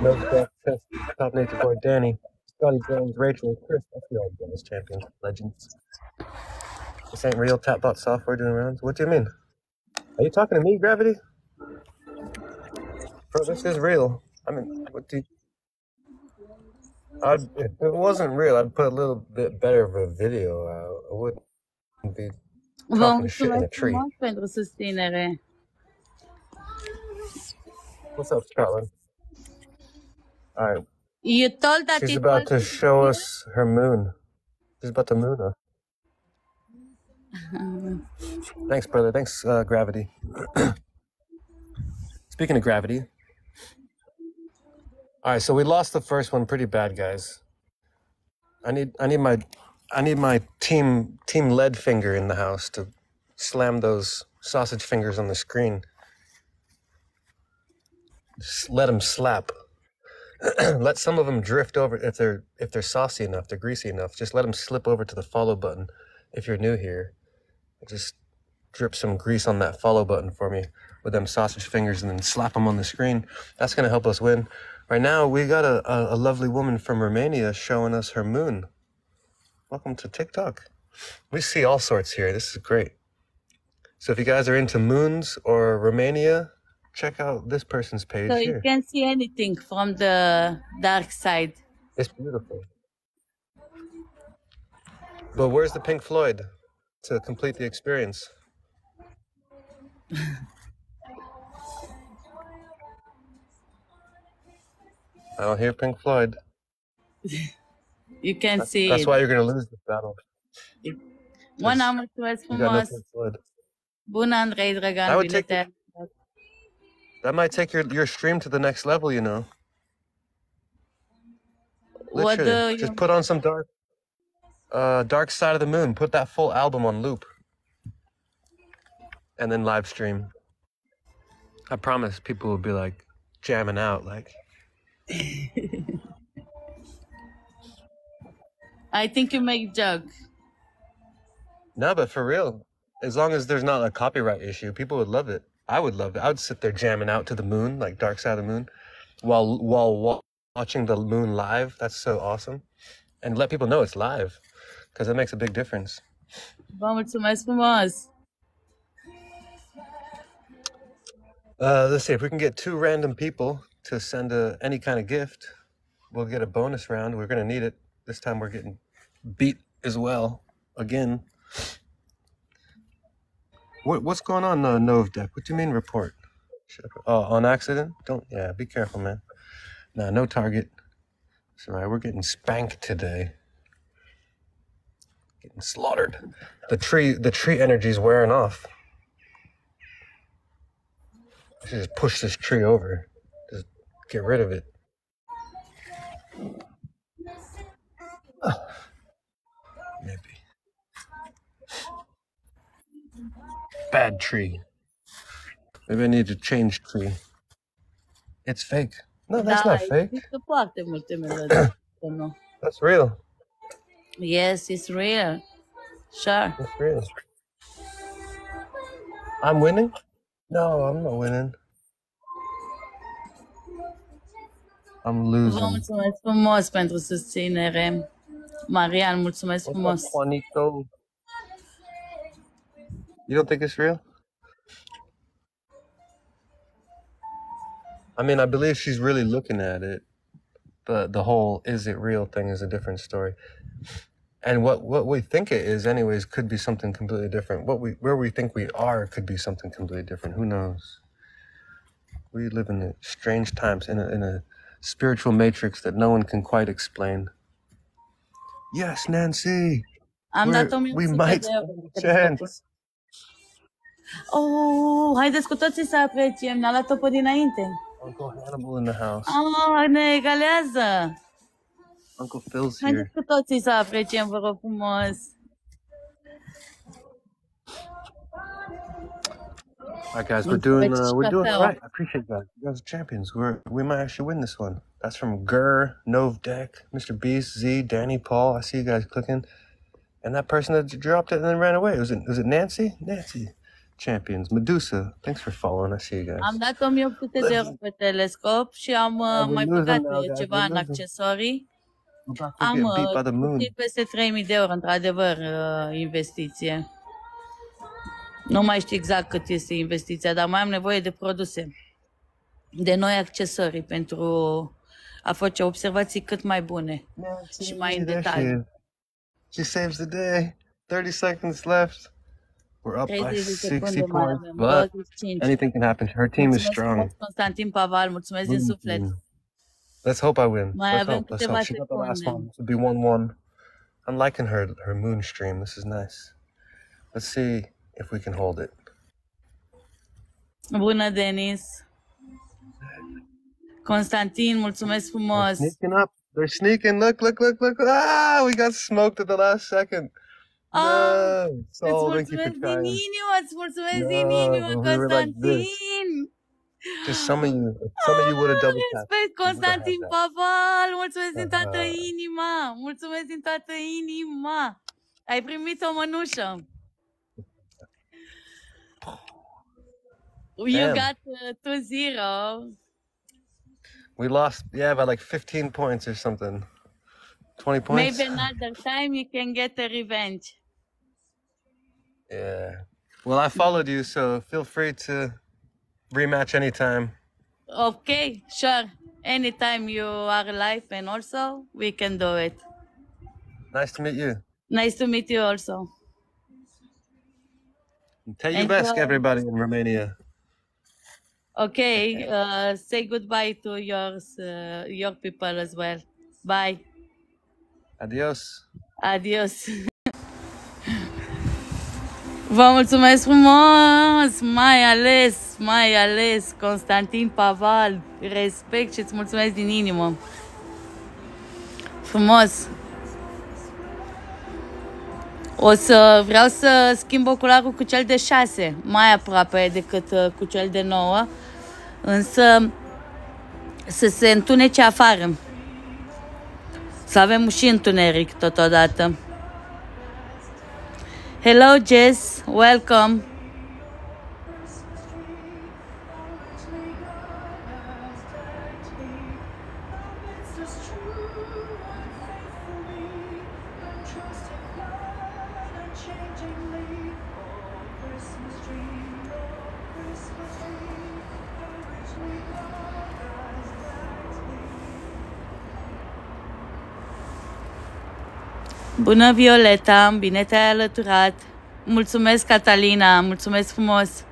No Test, Top Nature Boy, Danny, Scotty Jones, Rachel, Chris. That's the all bonus champions, legends. This ain't real Tapbot software doing rounds. What do you mean? Are you talking to me, Gravity? Bro, this is real. I mean, what do you, I'd, if it wasn't real, I'd put a little bit better of a video out. I wouldn't be talking shit in a tree. pentru susținere. What's up, Scotland? All right, You told that she's about to show us her moon. She's about to moon us. Thanks, brother. Thanks, uh, Gravity. Speaking of gravity, all right. So we lost the first one pretty bad, guys. I need, I need my, I need my team, team lead finger in the house to slam those sausage fingers on the screen. Just let them slap. let some of them drift over if they're if they're saucy enough, they're greasy enough. Just let them slip over to the follow button. If you're new here, just drip some grease on that follow button for me with them sausage fingers, and then slap them on the screen. That's gonna help us win. Right now, we got a, a, a lovely woman from Romania showing us her moon. Welcome to TikTok. We see all sorts here. This is great. So if you guys are into moons or Romania, check out this person's page so you here. can see anything from the dark side. It's beautiful. But where's the Pink Floyd to complete the experience? I don't hear Pink Floyd. You can That's, see that's it. why you're gonna lose this battle. Una, 'cause mulțumesc you got no frumos. Pink Floyd. Bună, Andrei Dragan, That would take the, that might take your your stream to the next level, you know. What do just put on some dark, uh, Dark Side of the Moon. Put that full album on loop, and then live stream. I promise, people will be like jamming out, like. I think you make joke. No, but for real, as long as there's not a copyright issue, people would love it. I would love it. I would sit there jamming out to the moon, like Dark Side of the Moon, while while watching the moon live. That's so awesome, and let people know it's live, because it makes a big difference. Vă mulțumesc frumos. Uh, let's see if we can get two random people to send a, any kind of gift. We'll get a bonus round. We're gonna need it this time. We're getting beat as well again. What what's going on, uh, Nove Deck? What do you mean report? Oh, on accident? Don't. Yeah, be careful, man. Nah, no target. It's all right. We're getting spanked today. Getting slaughtered. The tree, the tree energy's wearing off. I should just push this tree over. Get rid of it. Maybe. Bad tree. Maybe I need to change tree. It's fake. No, that's Da, not fake. există foarte multe melodii. că nu. That's real. Yes, it's real. Sure. That's real. I'm winning? No, I'm not winning. I'm Vă losing. mulțumesc frumos pentru susținere. Marian, mulțumesc What's up, frumos. Juanito? You don't think it's real? I mean, I believe she's really looking at it, but the whole is it real thing is a different story. And what what we think it is, anyways, could be something completely different. What we where we think we are could be something completely different. Who knows? We live in strange times in a, in a spiritual matrix that no one can quite explain. Yes, Nancy, Am we're dat 1800 we might euro. stand a chance. Oh, haideți cu toții să apreciem. Ne-a luat-o pe dinainte. Uncle Hannibal in the house. Ah, ne egalează. Uncle Phil's Haideți here. cu toții să apreciem, vă rog frumos. All right, guys, we're doing uh, we're doing all right. I appreciate that. You guys are champions. We're we might actually win this one. That's from Gurr, Novdek, Mr. Beast, Z, Danny Paul. I see you guys clicking. And that person that dropped it and then ran away. Was it was it Nancy? Nancy. Champions. Medusa. Thanks for following. I see you guys. Am dat 1800 de euro pe telescop și am mai băgat ceva în accesorii. We're about to Am get beat by the moon. peste 3000 de euro, într-adevăr, uh, investiție. Nu mai știu exact cât este investiția, dar mai am nevoie de produse, de noi accesorii pentru a face observații cât mai bune și mai în Nancy, there she detaliu. is. She saves the day. 30 seconds left. We're up by 30 de 60 secunde mai points, avem, but 25. anything can happen. Her team is Mulțumesc strong. frumos, Constantin Paval, mulțumesc din suflet. Mm. Let's hope I win. Mai Let's avem hope. Let's câteva hope. She got the last secunde. one. This will be one-one. I'm liking her her moon stream. This is nice. Let's see if we can hold it. Bună, Denis. Constantin, mulțumesc They're sneaking up. They're sneaking. Look, look, look, look. Ah, we got smoked at the last second. Ah, No. îți thank you for mulțumesc din inimă, îți mulțumesc din inimă, like. Constantin. Just some of you, some of you would have double tapped. Respect, You would have had Constantin. Paval, mulțumesc din toată Uh, inima, mulțumesc din toată inima. Ai primit o mănușă. You Damn. got uh, 2-0. We lost, yeah, by like 15 points or something. 20 points? Maybe another time you can get a revenge. Yeah. Well, I followed you, so feel free to rematch anytime. Okay, sure. Anytime you are alive and also we can do it. Nice to meet you. Nice to meet you also. Tell your best, Enjoy. everybody in Romania. Okay, uh, say goodbye to yours, uh, your people as well. Bye. Adios. Adios. Vă mulțumesc frumos, mai ales, mai ales Constantin Paval. Respect și îți mulțumesc din inimă. Frumos. O să vreau să schimb ocularul cu cel de 6, mai aproape decât uh, cu cel de 9, însă să se întunece afară. Să avem și întuneric totodată. Hello Jess, welcome. Bună Violeta, bine te-ai alăturat. Mulțumesc Catalina, mulțumesc frumos.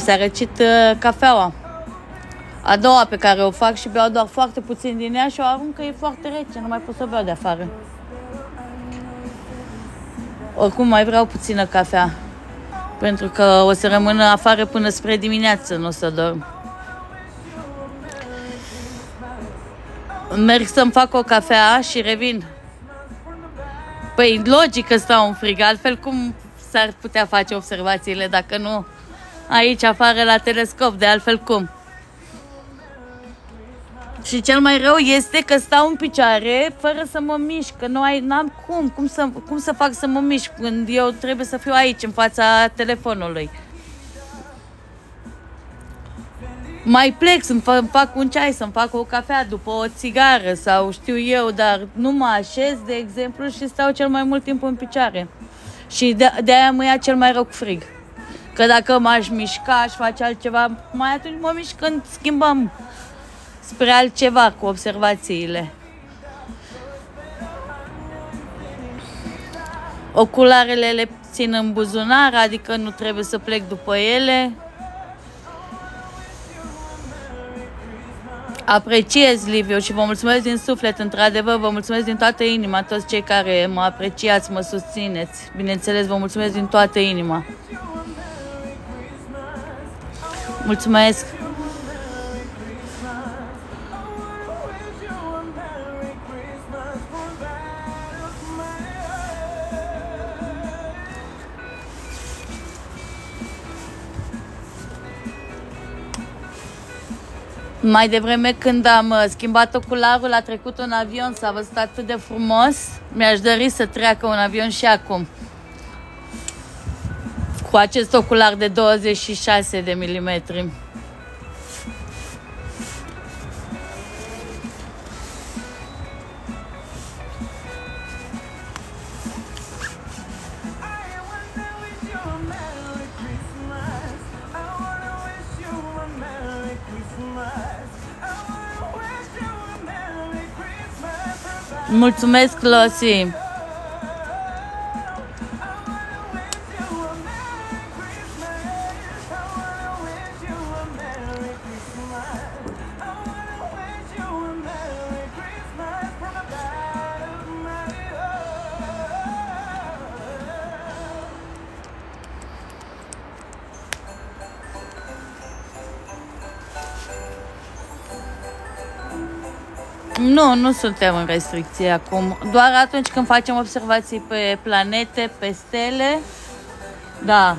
Mi s-a răcit uh, cafeaua. A doua pe care o fac și beau doar foarte puțin din ea și o arunc că e foarte rece, nu mai pot să beau de afară. Oricum mai vreau puțină cafea, pentru că o să rămână afară până spre dimineață, nu o să dorm. Merg să-mi fac o cafea și revin. Păi logic că stau în frig, altfel cum s-ar putea face observațiile dacă nu aici afară la telescop, de altfel cum? Și cel mai rău este că stau în picioare fără să mă mișc, că nu ai, n-am cum, cum să, cum să fac să mă mișc când eu trebuie să fiu aici, în fața telefonului. Mai plec să-mi fac, fac un ceai, să-mi fac o cafea după o țigară sau știu eu, dar nu mă așez, de exemplu, și stau cel mai mult timp în picioare. Și de, de aia mă ia cel mai rău cu frig. Că dacă m-aș mișca, aș face altceva, mai atunci mă mișc când schimbăm spre altceva cu observațiile. Ocularele le țin în buzunar, adică nu trebuie să plec după ele. Apreciez, Liviu, și vă mulțumesc din suflet, într-adevăr, vă mulțumesc din toată inima, toți cei care mă apreciați, mă susțineți. Bineînțeles, vă mulțumesc din toată inima. Mulțumesc! Mai devreme când am uh, schimbat ocularul, a trecut un avion, s-a văzut atât de frumos. Mi-aș dori să treacă un avion și acum. Cu acest ocular de 26 de milimetri. Mulțumesc, Losi! Nu, nu suntem în restricție acum. Doar atunci când facem observații pe planete, pe stele, da,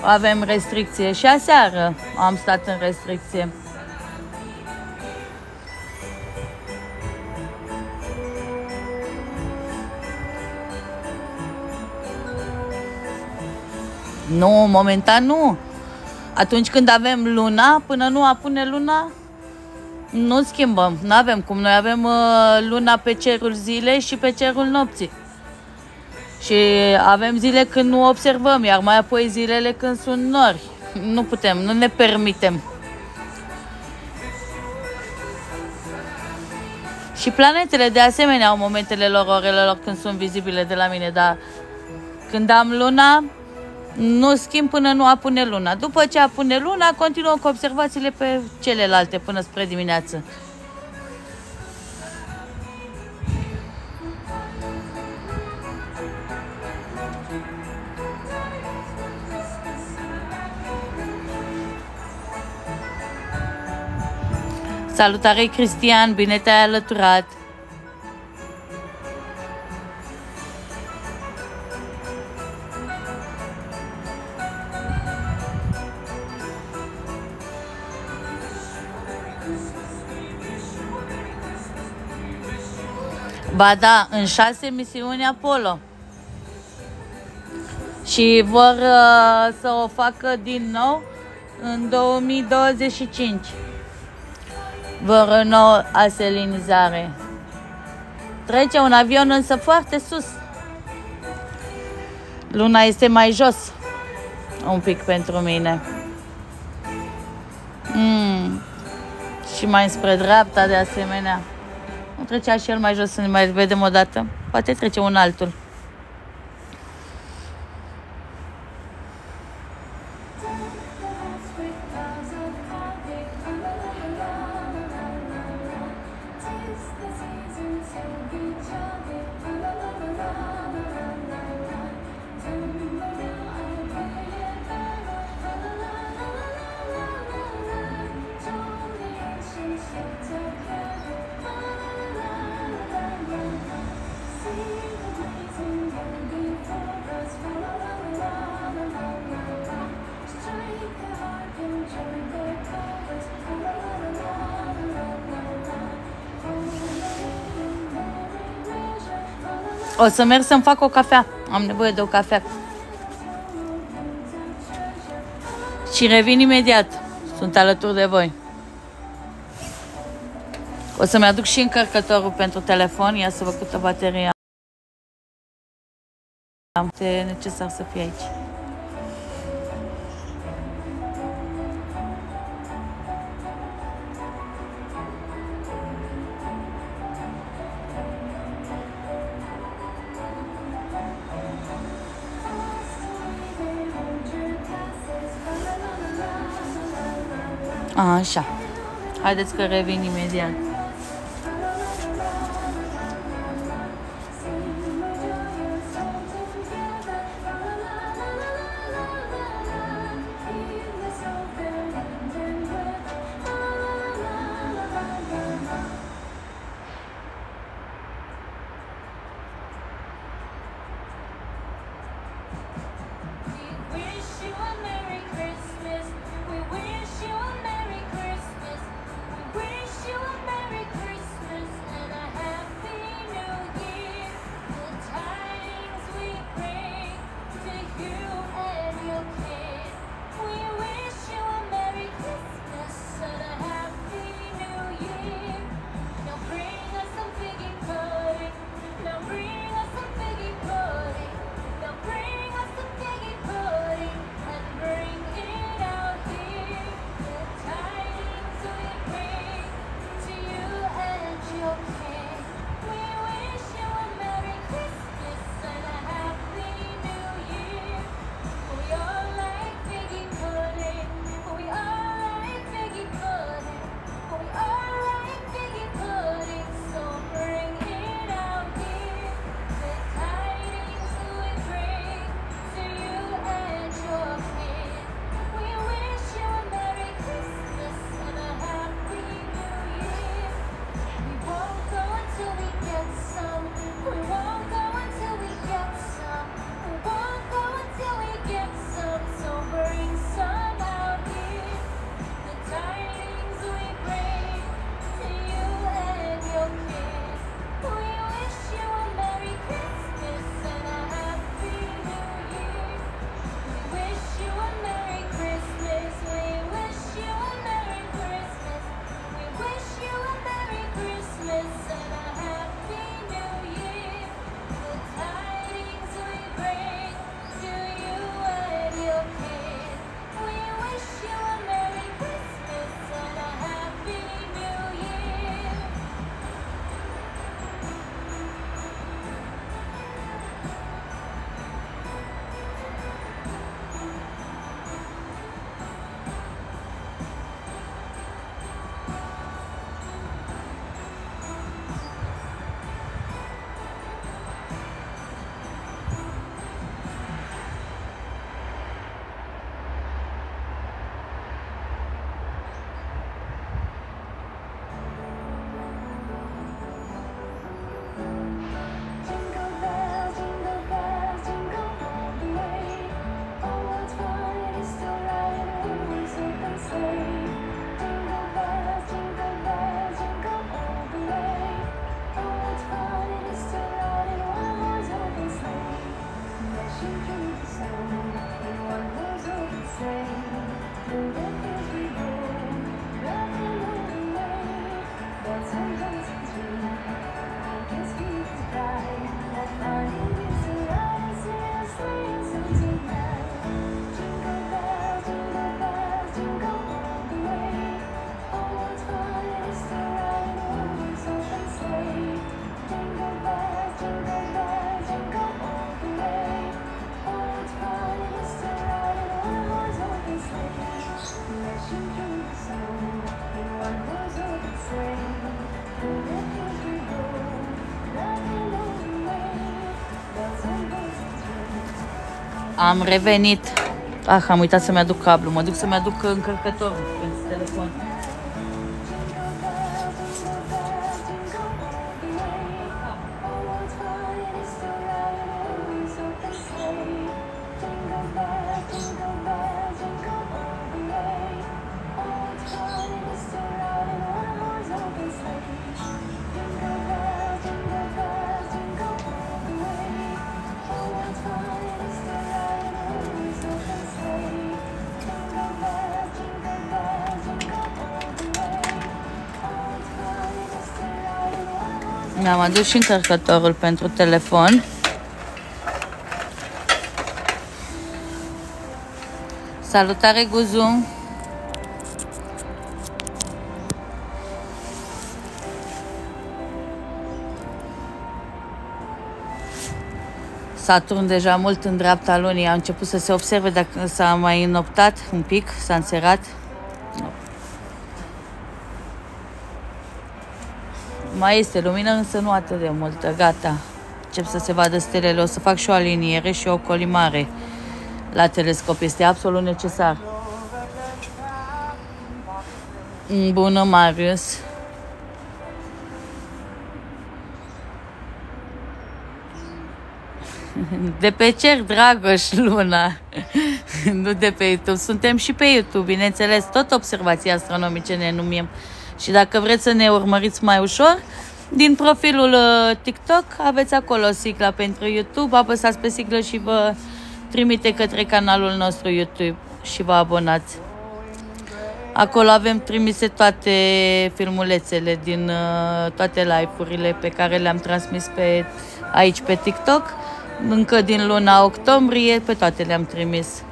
avem restricție. Și aseară am stat în restricție. Nu, momentan nu. Atunci când avem luna, până nu apune luna, nu schimbăm, nu avem cum. Noi avem uh, luna pe cerul zilei și pe cerul nopții. Și avem zile când nu observăm, iar mai apoi zilele când sunt nori. Nu putem, nu ne permitem. Și planetele de asemenea au momentele lor, orele lor când sunt vizibile de la mine, dar când am luna, nu schimb până nu apune luna. După ce apune luna, continuăm cu observațiile pe celelalte până spre dimineață. Salutare Cristian, bine te-ai alăturat! Ba da, în șase misiuni Apollo. Și vor uh, să o facă din nou în 2025. Vor o nouă aselinizare. Trece un avion însă foarte sus. Luna este mai jos. Un pic pentru mine. Mm. Și mai spre dreapta de asemenea. Nu trecea și el mai jos să ne mai vedem o dată. Poate trece un altul. O să merg să-mi fac o cafea. Am nevoie de o cafea. Și revin imediat. Sunt alături de voi. O să-mi aduc și încărcătorul pentru telefon. Ia să văd câtă baterie am. Este necesar să fie aici. Așa. Haideți că revin imediat. am revenit. Ah, am uitat să-mi aduc cablu. Mă duc să-mi aduc încărcătorul pentru telefon. Mi-am adus și încărcătorul pentru telefon. Salutare, Guzu! Saturn deja mult în dreapta lunii a început să se observe dacă s-a mai înoptat un pic, s-a înserat. Mai este lumină, însă nu atât de multă. Gata. Încep să se vadă stelele. O să fac și o aliniere și o colimare la telescop. Este absolut necesar. Bună, Marius. De pe cer, Dragoș, Luna. nu de pe YouTube. Suntem și pe YouTube, bineînțeles. Tot observații astronomice ne numim. Și dacă vreți să ne urmăriți mai ușor, din profilul uh, TikTok aveți acolo sigla pentru YouTube, apăsați pe siglă și vă trimite către canalul nostru YouTube și vă abonați. Acolo avem trimise toate filmulețele din uh, toate live-urile pe care le-am transmis pe, aici pe TikTok. Încă din luna octombrie, pe toate le-am trimis.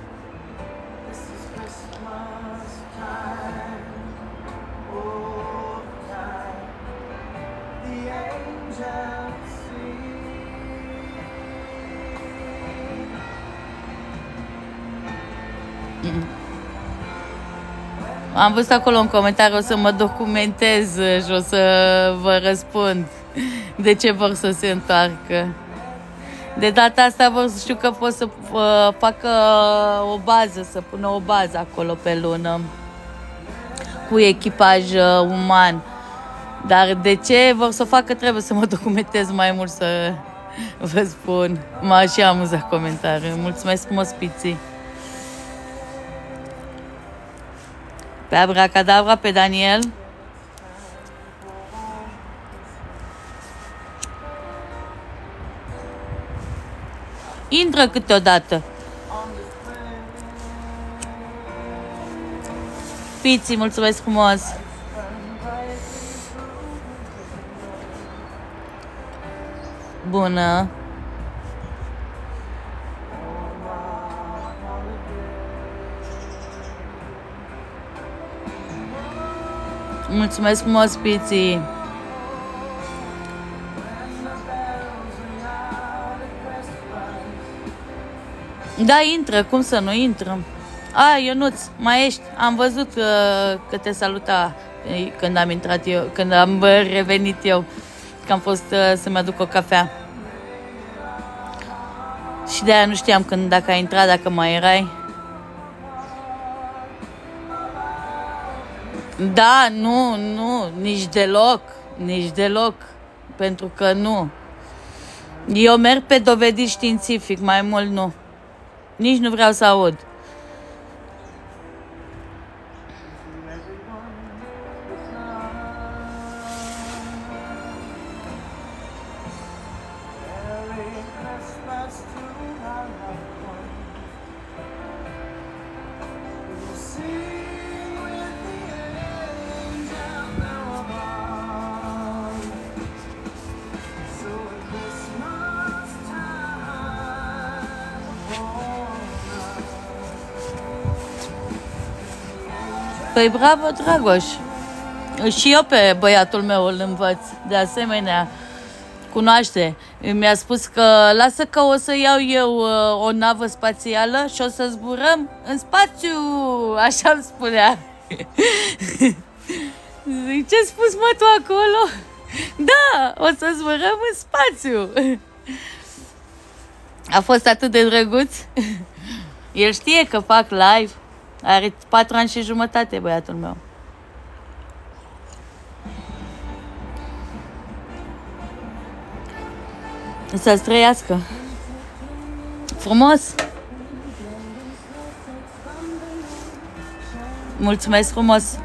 Am văzut acolo un comentariu, o să mă documentez și o să vă răspund de ce vor să se întoarcă. De data asta vor să știu că pot să uh, facă o bază, să pună o bază acolo pe lună cu echipaj uh, uman. Dar de ce vor să o facă, trebuie să mă documentez mai mult să vă spun. M-a și amuzat comentariul. Mulțumesc frumos, Piții. Pe Abracadabra, pe Daniel. Intră câteodată. Piții, mulțumesc frumos. Bună. Mulțumesc frumos, Piții. Da, intră, cum să nu intrăm? A, Ionuț, mai ești? Am văzut că, că te saluta eh, când am intrat eu, când am eh, revenit eu, că am fost uh, să-mi aduc o cafea. Și de aia nu știam când, dacă ai intrat, dacă mai erai. Da, nu, nu, nici deloc, nici deloc, pentru că nu. Eu merg pe dovedit științific, mai mult nu. Nici nu vreau să aud. Păi bravo, Dragoș. Și eu pe băiatul meu îl învăț. De asemenea, cunoaște. Mi-a spus că lasă că o să iau eu uh, o navă spațială și o să zburăm în spațiu. Așa îmi spunea. Zic, ce spus mă tu acolo? Da, o să zburăm în spațiu. A fost atât de drăguț. El știe că fac live. Are patru ani și jumătate băiatul meu. Să-ți trăiască. Frumos! Mulțumesc frumos!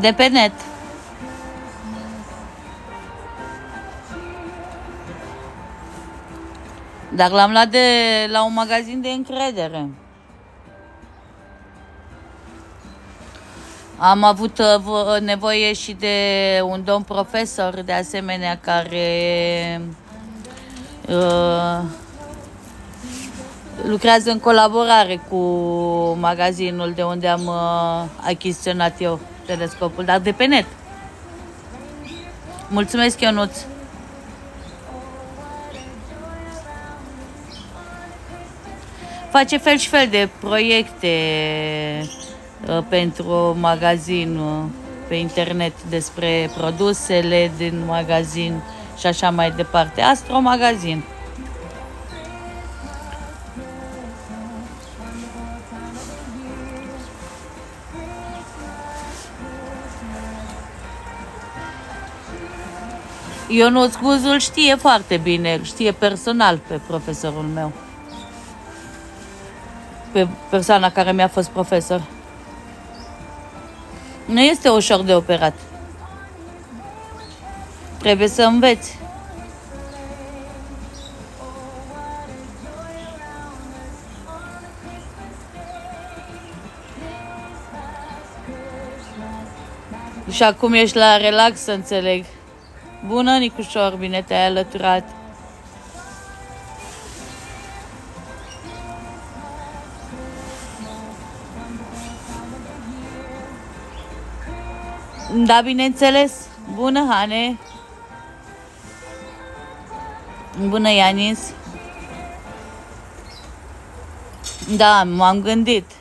De pe net. Dar l-am luat de la un magazin de încredere. Am avut uh, vo- nevoie și de un domn profesor, de asemenea, care uh, lucrează în colaborare cu magazinul de unde am uh, achiziționat eu telescopul, dar de pe net. Mulțumesc, Ionuț! Face fel și fel de proiecte uh, pentru magazin uh, pe internet despre produsele din magazin și așa mai departe. Astro Magazin. Ionuț Guzul știe foarte bine, îl știe personal pe profesorul meu. Pe persoana care mi-a fost profesor. Nu este ușor de operat. Trebuie să înveți. Și acum ești la relax, să înțeleg. Bună, Nicușor, bine te-ai alăturat. Da, bineînțeles. Bună, Hane. Bună, Ianis. Da, m-am gândit.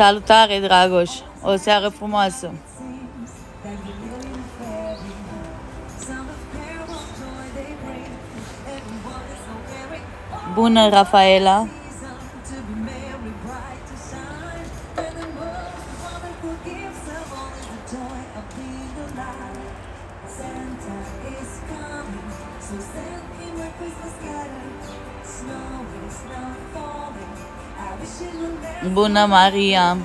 Salutare, Dragoș. O seară frumoasă. seems that Buna María.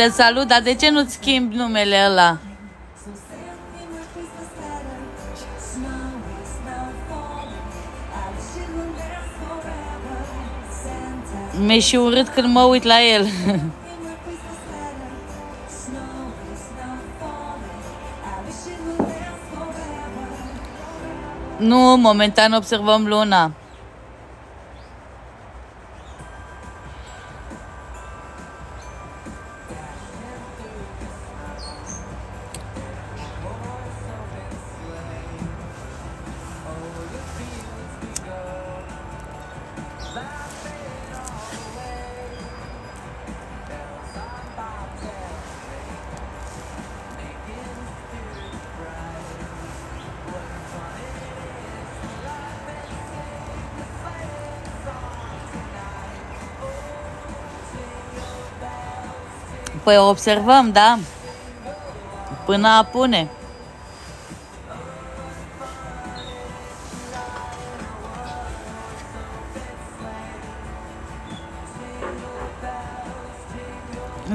Te salut, dar de ce nu-ți schimbi numele ăla? So send him a Christmas letter. Snow is now falling. I wish it would last forever. Santa, Mi-e și urât când mă uit la el. him a Christmas letter. Snow is now falling. I wish it would last forever. nu, momentan observăm luna. Păi observăm, da? Până apune.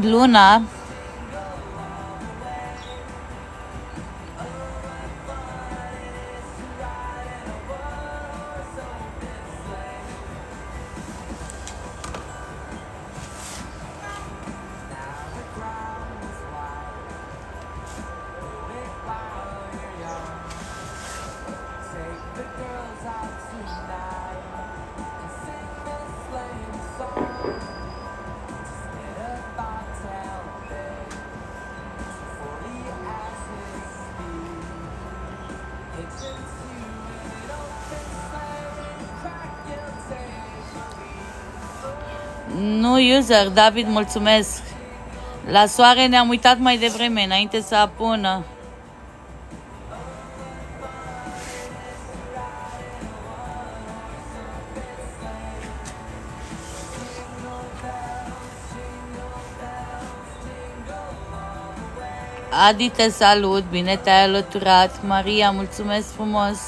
Luna Nu user, David, mulțumesc. La soare ne-am uitat mai devreme, înainte să apună. Adi, te salut, bine te-ai alăturat. Maria, mulțumesc frumos.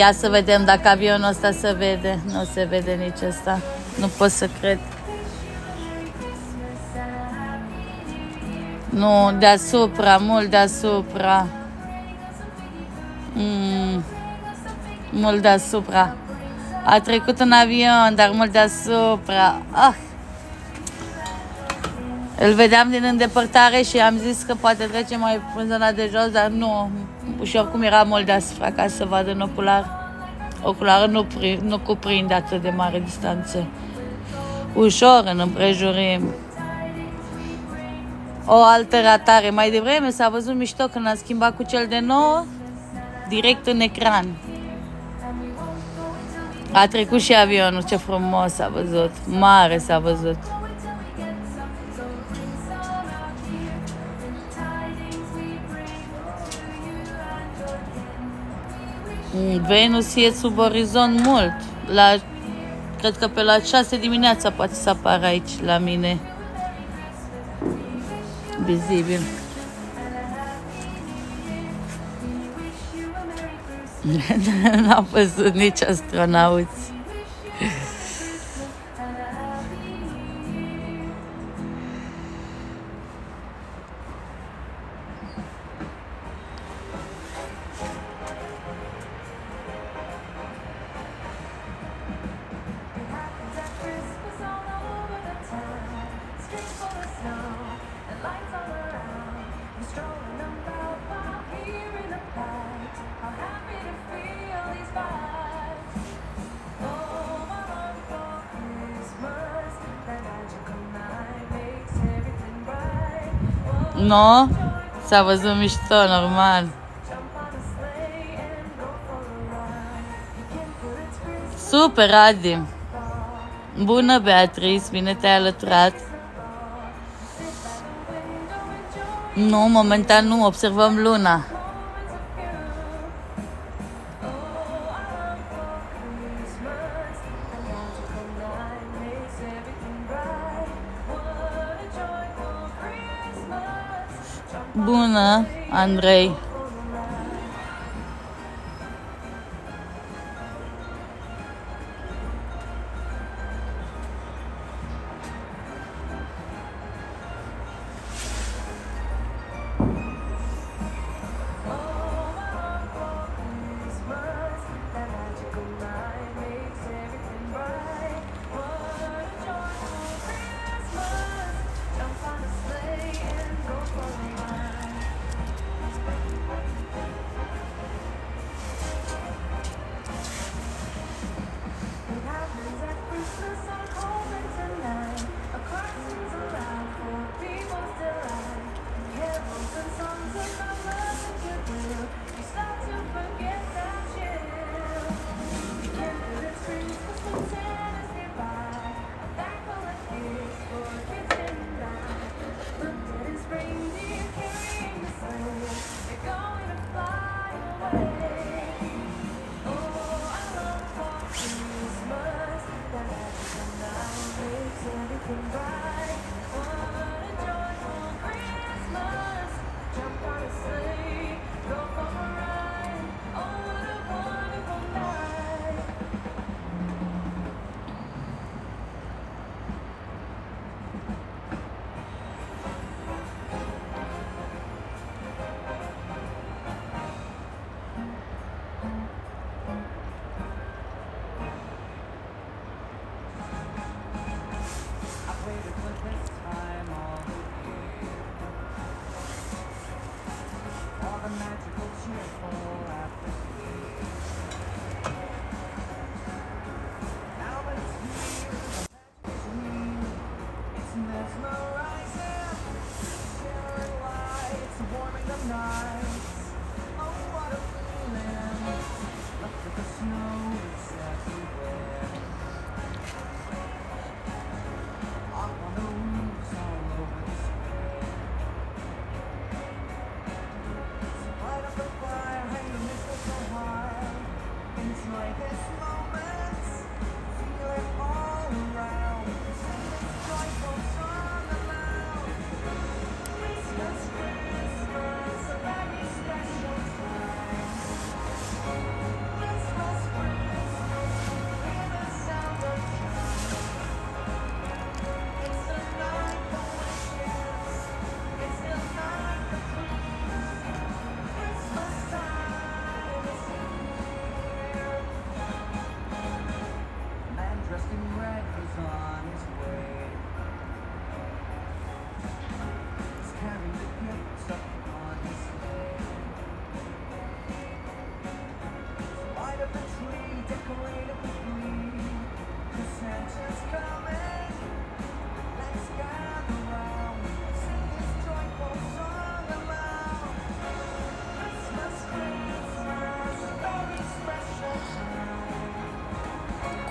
Ia să vedem dacă avionul ăsta se vede. Nu se vede nici ăsta. Nu pot să cred. Nu, deasupra, mult deasupra. Mm, mult deasupra. A trecut un avion, dar mult deasupra. Ah! Îl vedeam din îndepărtare și am zis că poate trece mai în zona de jos, dar nu. Și oricum era mult deasupra ca să vadă în ocular. Ocularul nu, pri, nu cuprinde atât de mare distanță. Ușor în împrejurim. O altă ratare. Mai devreme s-a văzut mișto când a schimbat cu cel de nou, direct în ecran. A trecut și avionul, ce frumos s-a văzut. Mare s-a văzut. Venus e sub orizont mult. La, cred că pe la 6 dimineața poate să apară aici la mine. Vizibil. N-am văzut nici astronauți. No? S-a văzut mișto, normal. Super, Adi. Bună, Beatrice, bine te-ai alăturat. Nu, momentan nu, observăm luna. Andrei.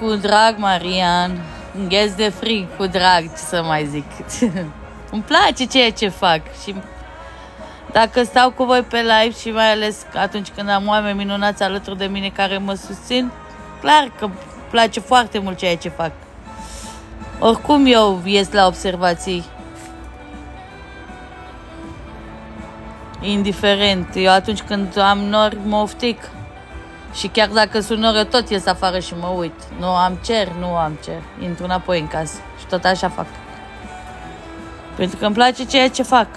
Cu drag, Marian. Gheți de frig, cu drag, ce să mai zic. Îmi place ceea ce fac și dacă stau cu voi pe live și mai ales atunci când am oameni minunați alături de mine care mă susțin, clar că îmi place foarte mult ceea ce fac. Oricum eu ies la observații. Indiferent. Eu atunci când am nori, mă oftic. Și chiar dacă sunt nori, eu tot ies afară și mă uit. Nu am cer, nu am cer. Intru înapoi în casă. Și tot așa fac. Pentru că îmi place ceea ce fac.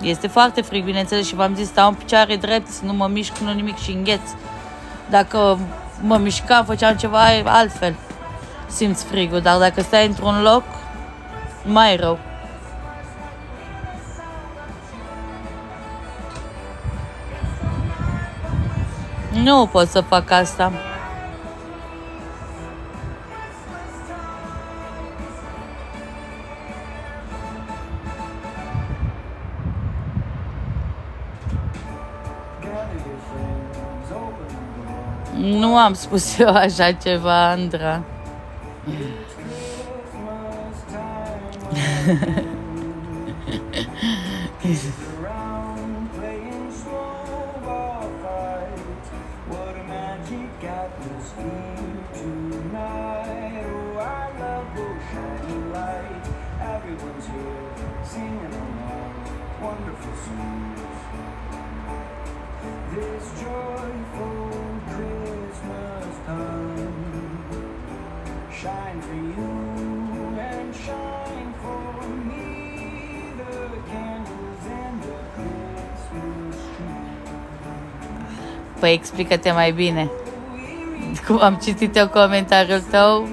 Este foarte frig, bineînțeles, și v-am zis, stau în picioare drept, nu mă mișc, nu nimic și îngheț. Dacă mă mișcam, făceam ceva altfel, simți frigul, dar dacă stai într-un loc, mai rău. Nu pot să fac asta. Gather your friends, open the door. Nu am spus eu așa ceva, Andra. Păi explică-te mai bine. Cum am citit eu comentariul tău,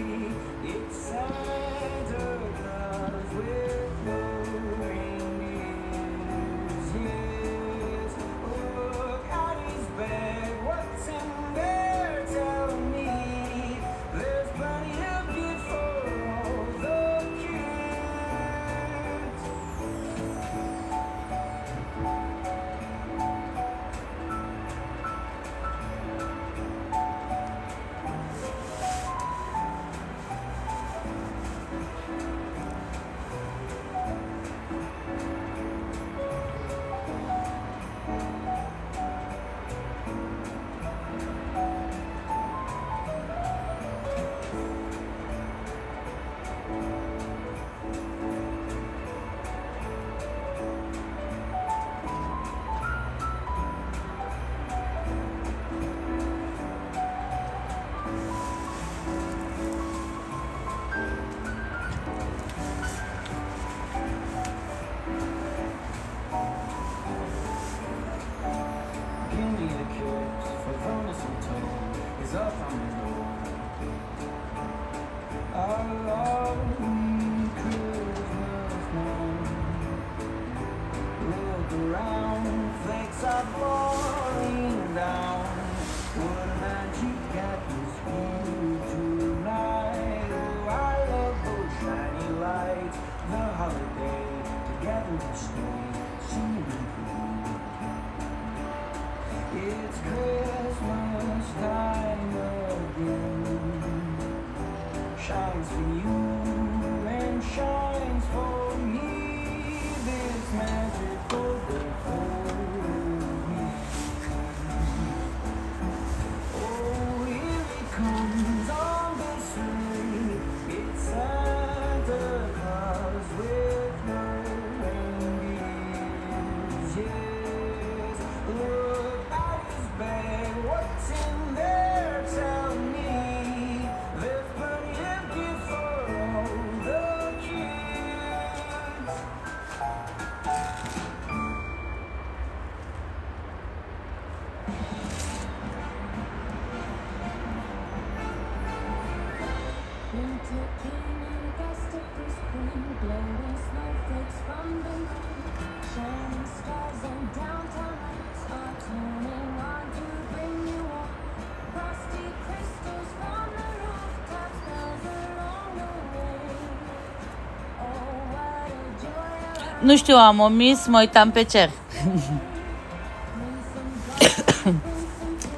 Nu știu, am omis, mă uitam pe cer.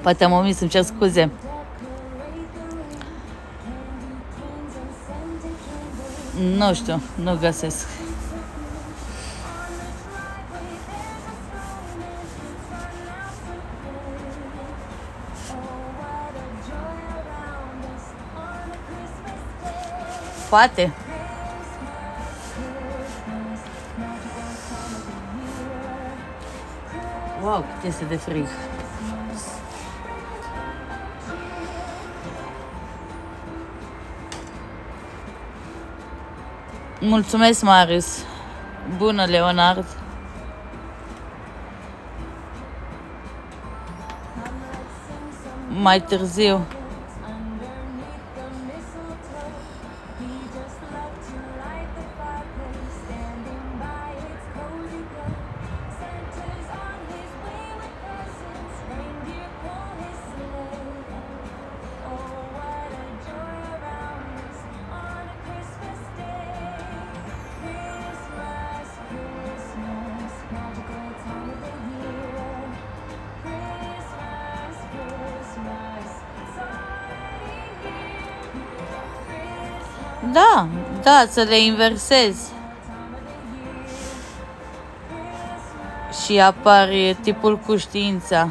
Poate am omis, îmi cer scuze. Nu știu, nu găsesc. Poate. Este de frig. Mulțumesc, Marius. Bună, Leonard. Mai târziu. Da, să le inversezi. Și apare tipul cu știința.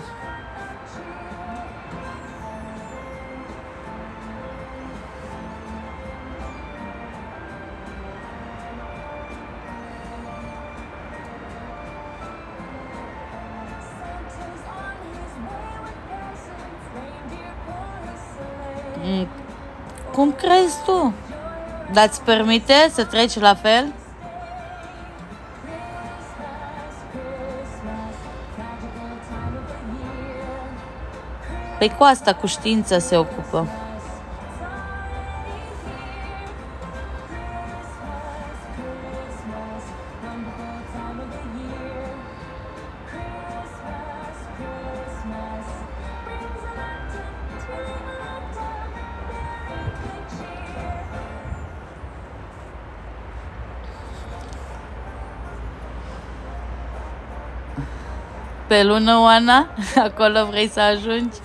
Dar îți permite să treci la fel? Păi cu asta, cu știința se ocupă. Pe lună, Oana? Acolo vrei să ajungi?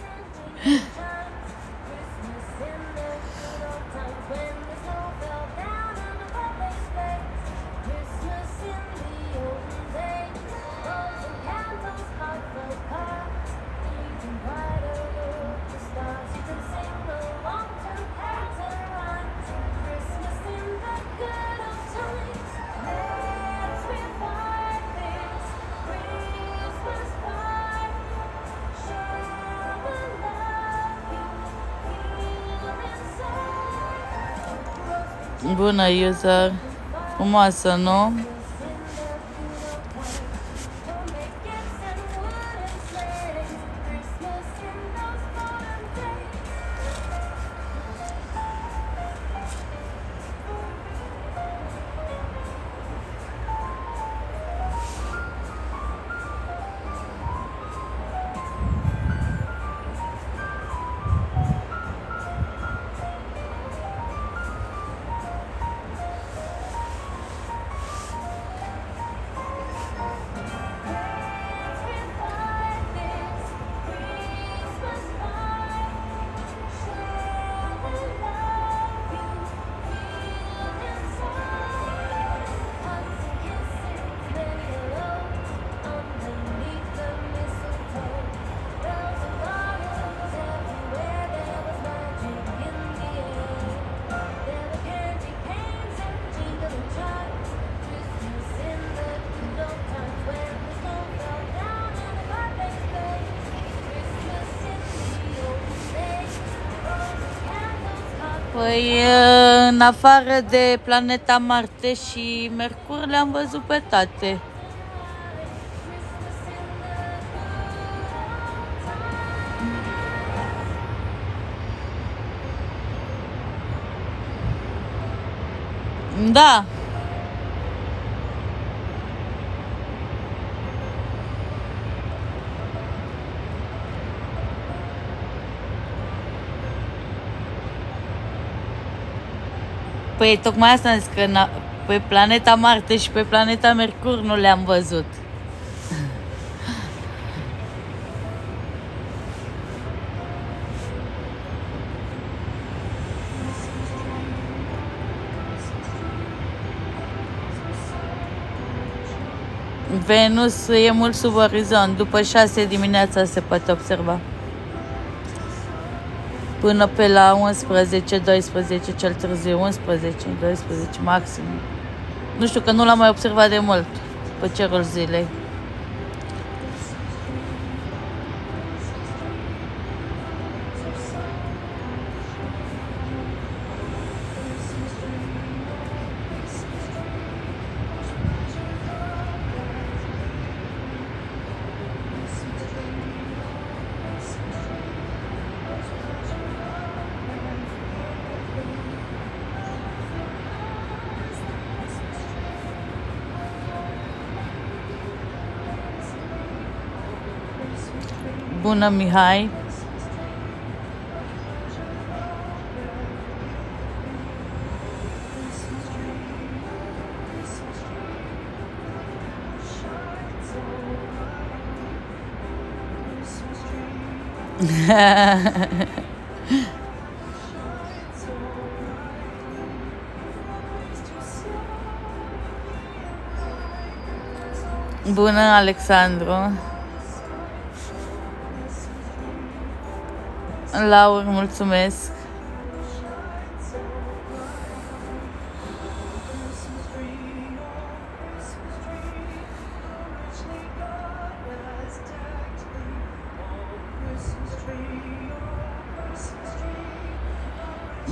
Bună, user. Frumoasă, nu? Păi, afară de planeta Marte și Mercur, le-am văzut pe toate. Da. Păi tocmai asta am zis că na- pe planeta Marte și pe planeta Mercur nu le-am văzut. Venus e mult sub orizont. După 6 dimineața se poate observa. Până pe la 11, 12, cel târziu, 11, 12 maxim. Nu știu că nu l-am mai observat de mult pe cerul zilei. Bună, Mihai! Bună, Alexandru! Laur, mulțumesc!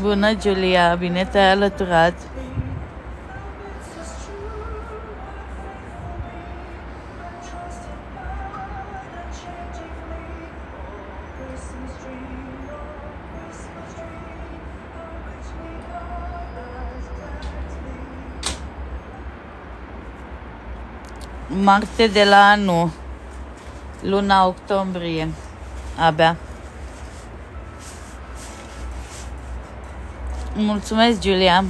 Bună, Julia! Bine te-ai alăturat! Marte de la anul, luna octombrie, abia. Mulțumesc, Julia.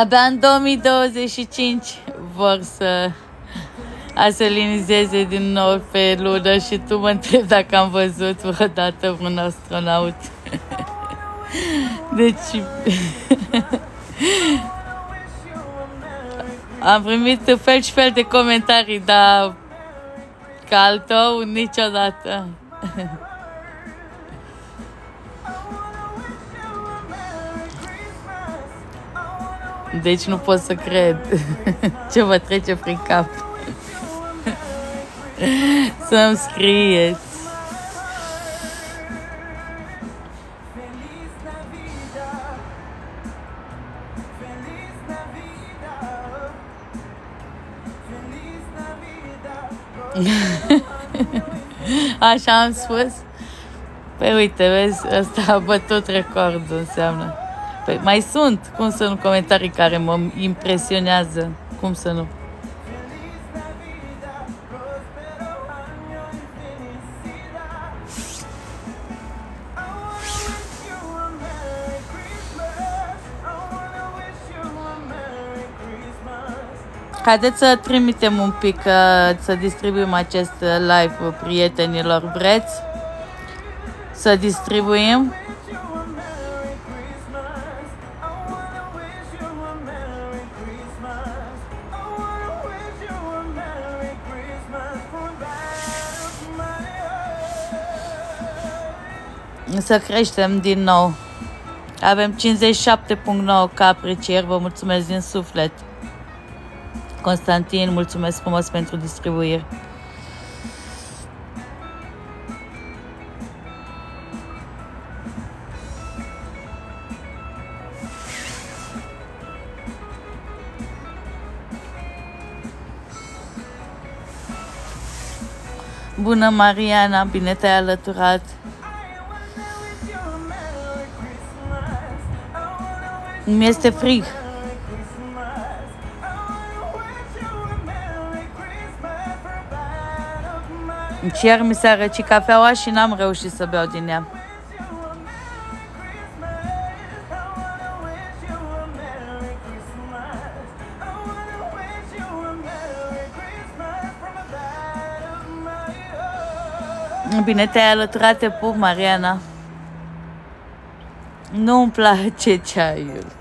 Abia în 2025 vor să aselinizeze din nou pe lună și tu mă întreb dacă am văzut vreodată un astronaut. Deci... Am primit fel și fel de comentarii, dar ca al tău niciodată. Deci nu pot să cred ce vă trece prin cap. Să-mi scrieți. Feliz Navidad. Feliz Navidad. Feliz Navidad. Așa am spus? Păi uite, vezi, ăsta a bătut recordul, înseamnă. Păi mai sunt, cum să nu, comentarii care mă impresionează. Cum să nu? Haideți să trimitem un pic, uh, să distribuim acest uh, live uh, prietenilor. Vreți să distribuim? să creștem din nou. Avem 57.9 ca aprecieri, vă mulțumesc din suflet. Constantin, mulțumesc frumos pentru distribuire. Bună, Mariana, bine te-ai alăturat! Mi este frig. Și iar mi s-a răcit cafeaua și n-am reușit să beau din ea. Bine te-ai alăturat, te pup, Mariana. Nu-mi place ceaiul.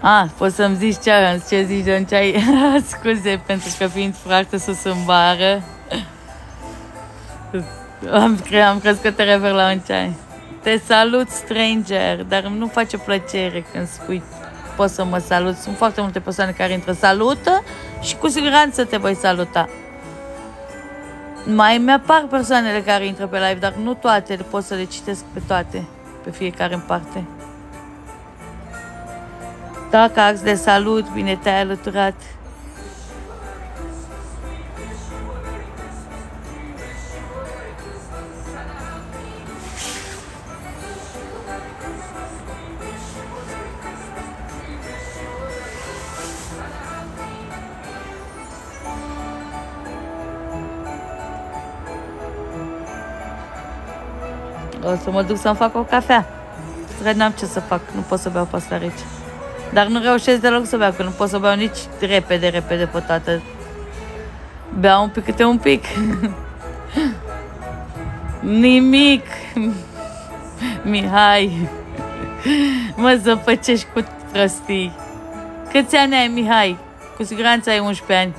A, poți să-mi zici ce, ce zici de un ceai? Scuze, pentru că fiind foarte sus în bară, am, cre- am crezut că te referi la un ceai. Te salut, stranger, dar nu face plăcere când spui poți să mă salut. Sunt foarte multe persoane care intră, salută și cu siguranță te voi saluta. Mai mi-apar persoanele care intră pe live, dar nu toate, pot să le citesc pe toate, pe fiecare în parte. Dacă ax de salut, bine te-ai alăturat. O să mă duc să-mi fac o cafea. Că n-am ce să fac, nu pot să beau pasta rece. Dar nu reușesc deloc să beau, că nu pot să beau nici repede, repede pe toată. Beau un pic câte un pic. Nimic. Mihai. Mă zăpăcești cu prostii. Câți ani ai, Mihai? Cu siguranță ai 11 ani.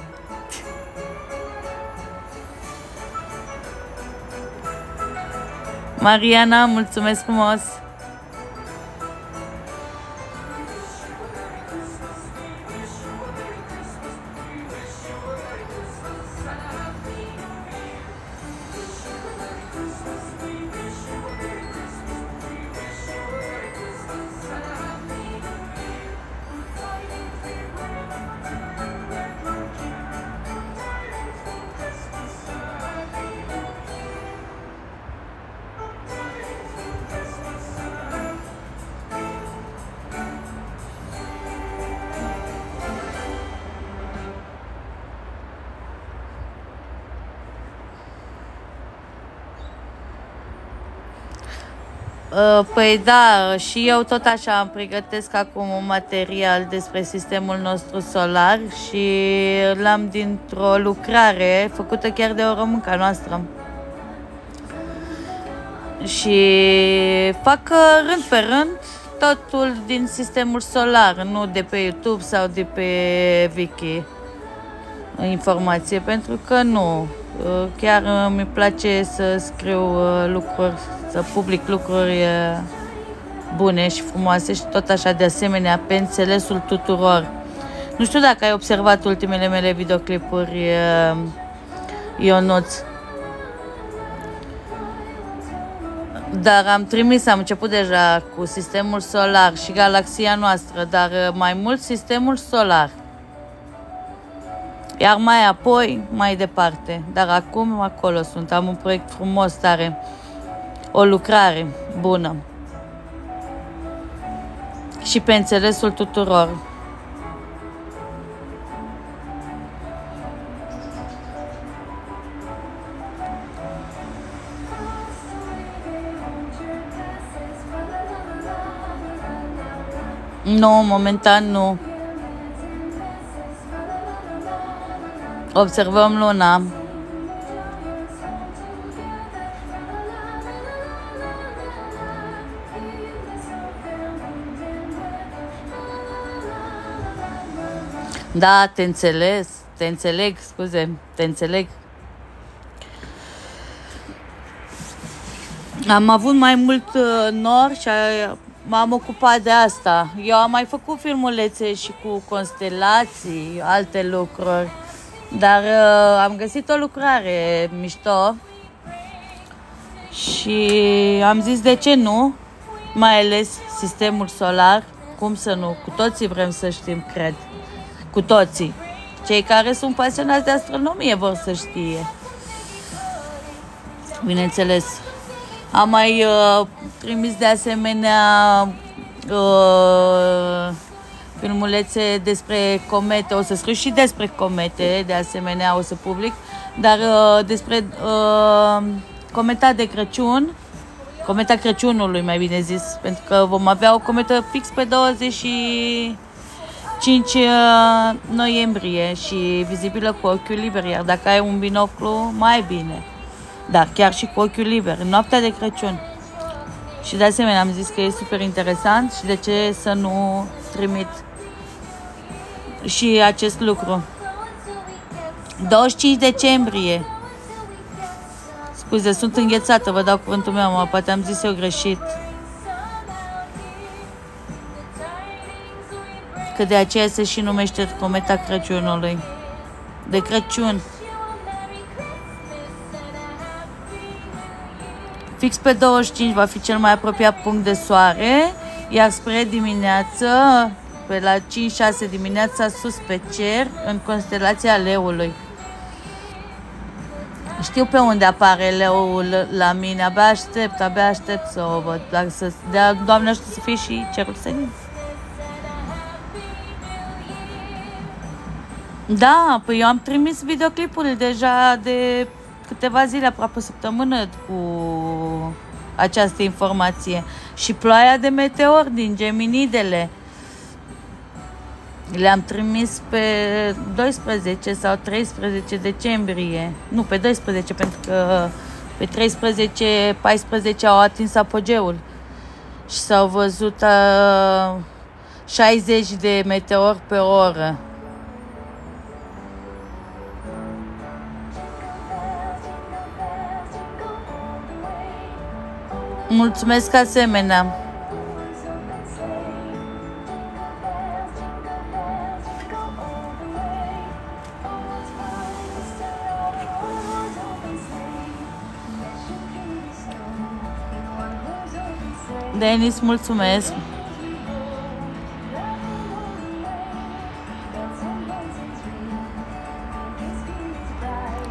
Mariana, mulțumesc frumos! Păi da, și eu tot așa îmi pregătesc acum un material despre sistemul nostru solar și l-am dintr-o lucrare făcută chiar de o româncă noastră. Și fac uh, rând pe rând totul din sistemul solar, nu de pe YouTube sau de pe Wiki informație, pentru că nu. Uh, Chiar uh, mi place să scriu uh, lucruri, să public lucruri uh, bune și frumoase și tot așa de asemenea pe înțelesul tuturor. Nu știu dacă ai observat ultimele mele videoclipuri, uh, Ionuț. Dar am trimis, am început deja cu sistemul solar și galaxia noastră, dar uh, mai mult sistemul solar. Iar mai apoi, mai departe. Dar acum acolo sunt. Am un proiect frumos, tare. O lucrare bună. Și pe înțelesul tuturor. Nu, momentan nu. Observăm luna. Da, te înțeles, te înțeleg, scuze, te înțeleg. Am avut mai mult uh, nor și a- m-am ocupat de asta. Eu am mai făcut filmulețe și cu constelații, alte lucruri, dar uh, am găsit o lucrare mișto și am zis de ce nu, mai ales sistemul solar, cum să nu, cu toții vrem să știm, cred, cu toții. Cei care sunt pasionați de astronomie vor să știe. Bineînțeles. Am mai uh, trimis de asemenea uh, filmulețe despre comete. O să scriu și despre comete, de asemenea o să public, dar uh, despre uh, cometa de Crăciun, cometa Crăciunului, mai bine zis, pentru că vom avea o cometă fix pe 25 uh, noiembrie și vizibilă cu ochiul liber, iar dacă ai un binoclu, mai bine. Dar chiar și cu ochiul liber, în noaptea de Crăciun. Și de asemenea am zis că e super interesant și de ce să nu trimit și acest lucru. 25 decembrie. Scuze, sunt înghețată, vă dau cuvântul meu, mă, poate am zis eu greșit. Că de aceea se și numește Cometa Crăciunului. De Crăciun. Fix pe 25 va fi cel mai apropiat punct de soare, iar spre dimineață, pe la 5-6 dimineața, sus pe cer, în constelația Leului. Știu pe unde apare leul la mine, abia aștept, abia aștept să o văd, dar să dea, Doamne ajută să fie și cerul senin. Da, păi eu am trimis videoclipul deja de câteva zile, aproape o săptămână cu această informație. Și ploaia de meteor din Geminidele. Le-am trimis pe 12 sau 13 decembrie. Nu, pe 12, pentru că pe 13, 14 au atins apogeul. Și s-au văzut uh, 60 de meteori pe oră. Mulțumesc asemenea. Denis, mulțumesc.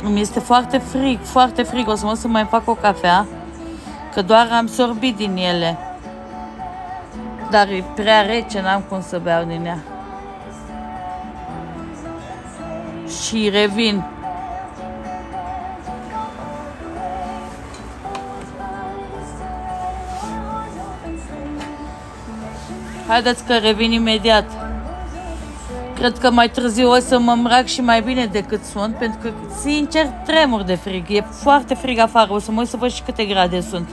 Îmi este foarte frig, foarte frig. O să mă să mai fac o cafea, că doar am sorbit din ele. Dar e prea rece, n-am cum să beau din ea. Și revin. Haideți că revin imediat. Cred că mai târziu o să mă îmbrac și mai bine decât sunt, pentru că, sincer, tremur de frig. E foarte frig afară. O să mă uit să văd și câte grade sunt.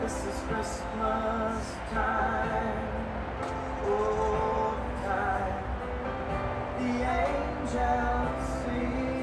Christmas time. Oh, time. The angels sing.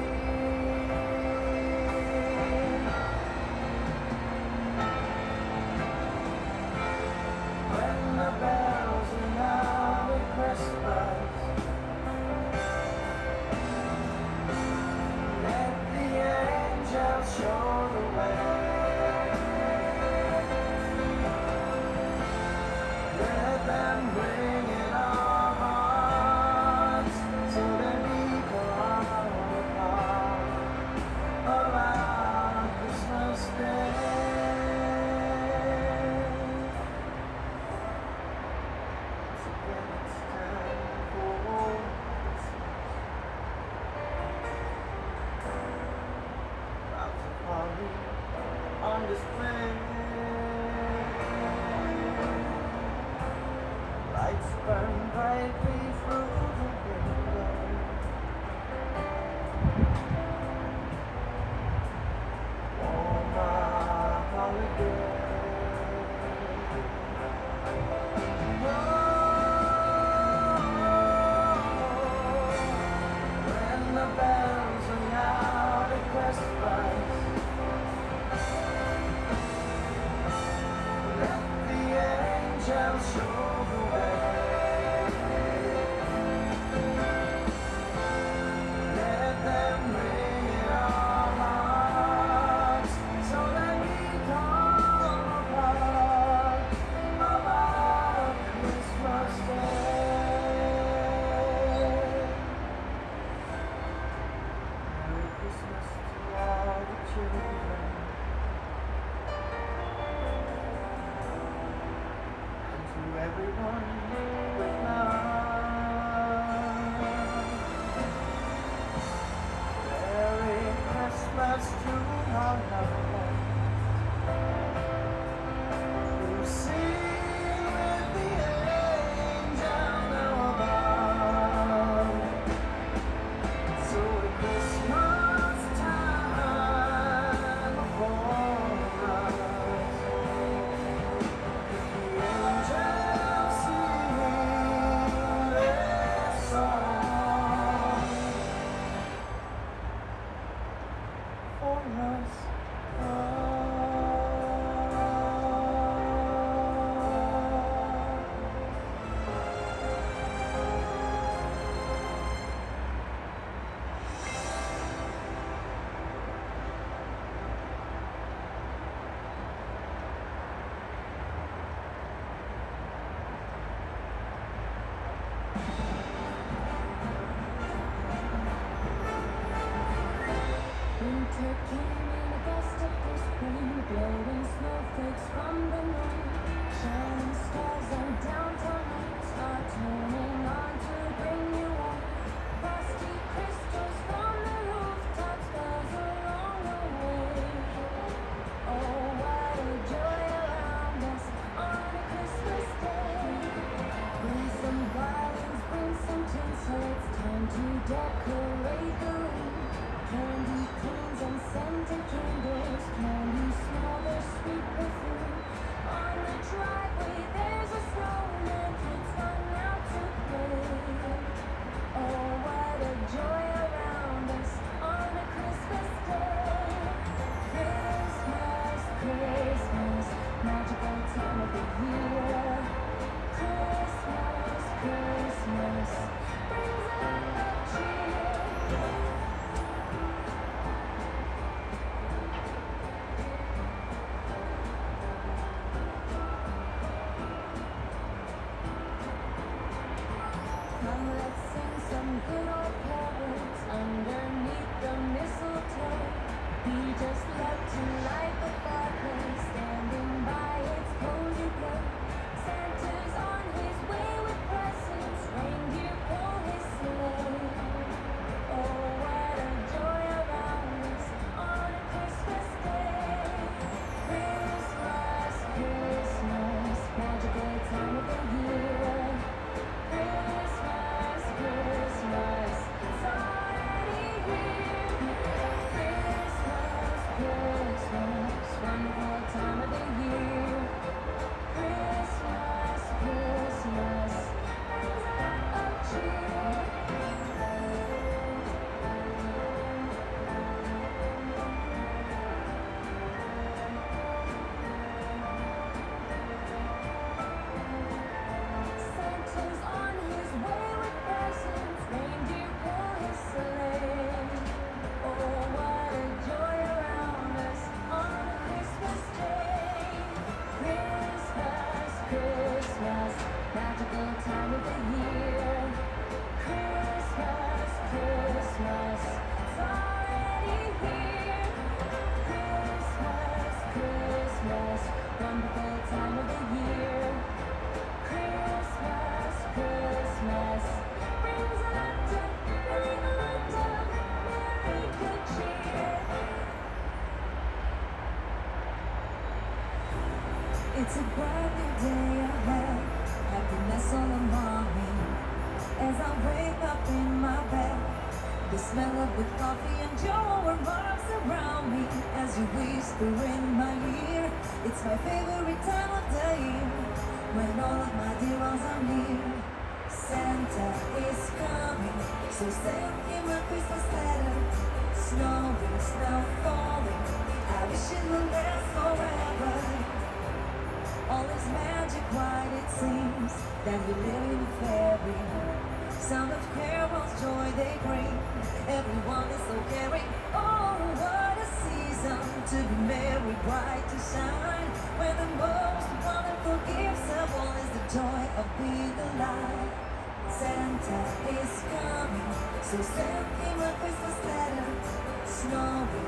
So send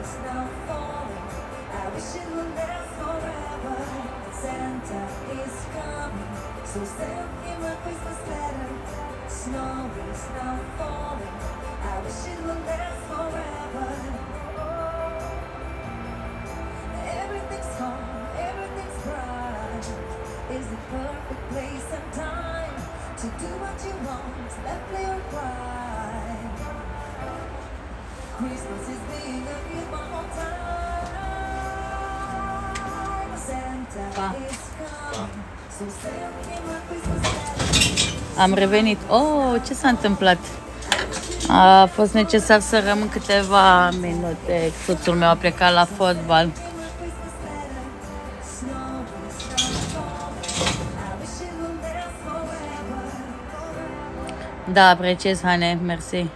Snow falling. I wish would forever. Santa is coming, so send a Christmas. Snow is now falling. I wish it would last forever. Everything's home, everything's bright. The perfect place and time to do what you want, play or cry. Christmas is being a gift one more time. Santa Pa. is coming, so send him a Christmas letter. Am revenit. Oh, ce s-a întâmplat? A fost necesar să rămân câteva minute. Soțul meu a plecat la fotbal. Da, apreciez, Hane, mersi.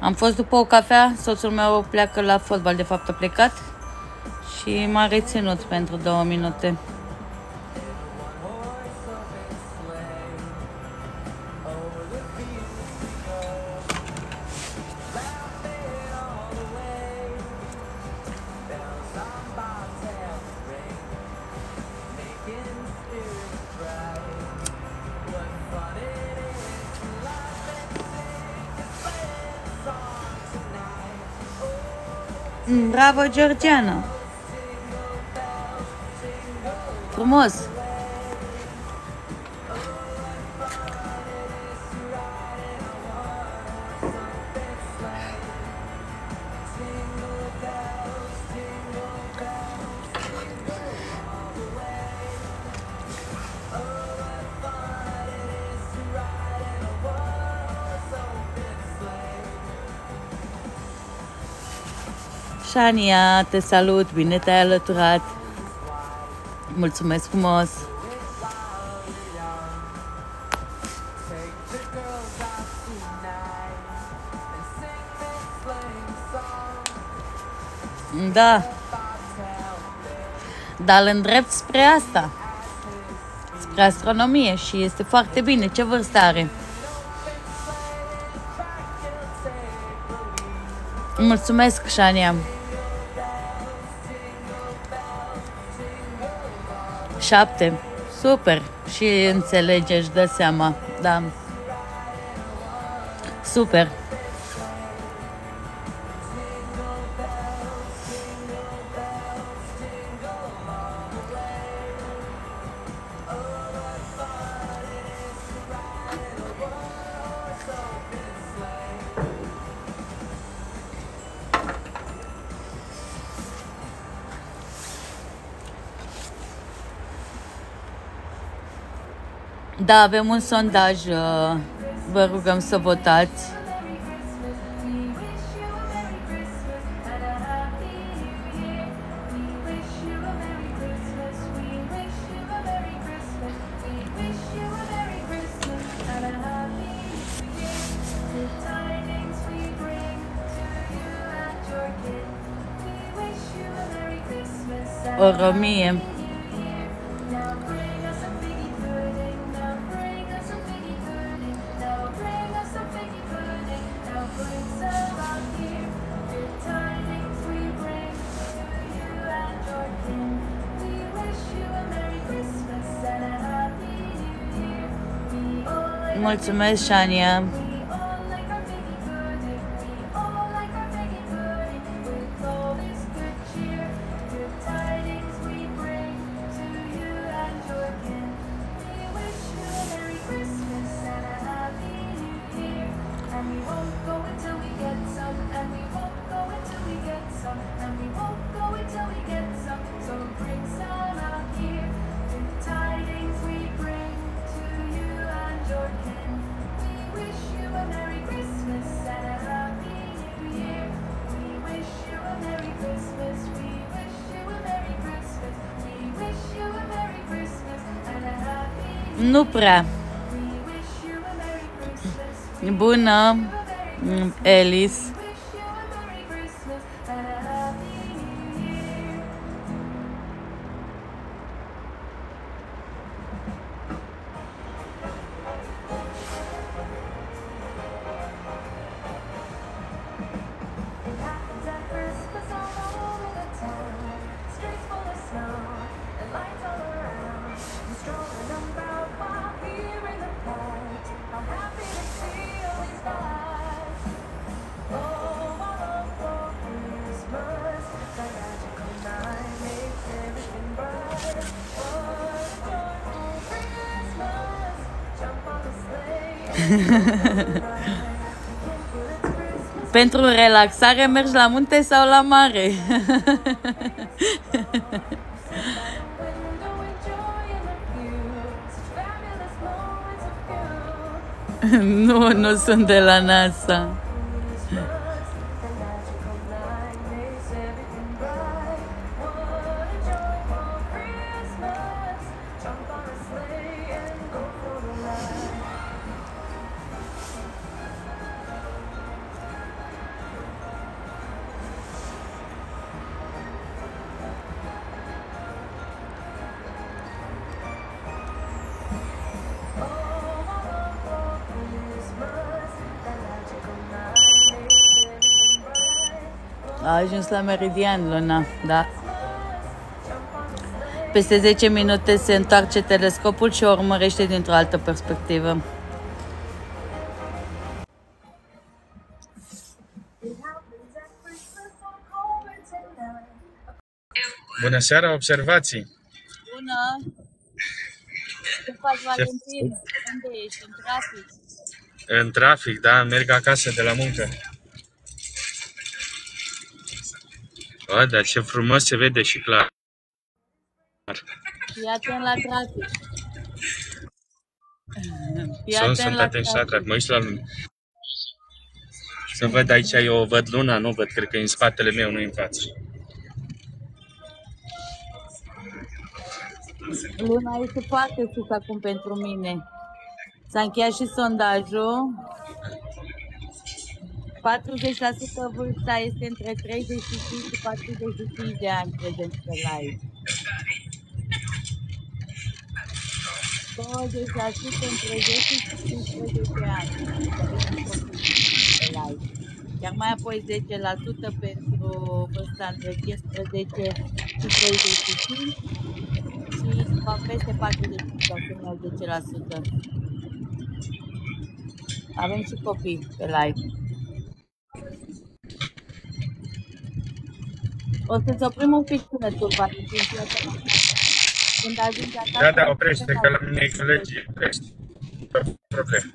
Am fost după o cafea, soțul meu pleacă la fotbal, de fapt a plecat și m-a reținut pentru două minute. Mm, Bravo, Georgiana! Frumos! Shania, te salut, bine te-ai alăturat. Mulțumesc frumos. Da. Dar îl îndrept spre asta. Spre astronomie și este foarte bine. Ce vârstă are? Mulțumesc, Shania. Șapte. Super. Și înțelege, își dă seama. Da. Super. Da, avem un sondaj. uh, Vă rugăm să votați. O mie. Mulțumesc, Shania. Nu prea. Bună, mm, Pentru relaxare mergi la munte sau la mare? nu, nu sunt de la NASA. Ajuns la Meridian, Luna, da. Peste 10 minute se întoarce telescopul și o urmărește dintr-o altă perspectivă. Bună seara, observații! Bună! Ce faci, Valentin? Unde ești? În trafic? În trafic, da, merg acasă de la muncă. Bă, dar ce frumos se vede și clar. Fii atent la trafic. Fii Sunt, atent sunt la atent și la trafic. trafic. Mă uit la lume. Să văd aici, eu văd luna, nu văd, cred că e în spatele meu, nu în față. Luna este foarte sus acum pentru mine. S-a încheiat și sondajul. 40% vârsta este între 35 și 45 de ani prezent pe live. 20% între 10 și 15 ani pe live. Iar mai apoi 10% pentru vârsta între 15 și 35 și va peste 45 de asemenea 10%. Avem și copii pe live. O să-ți oprim un pic sunetul, Valentin, și o să când ajungi acasă... Da, da, oprește, că la mine e colegii, oprește. Fără probleme.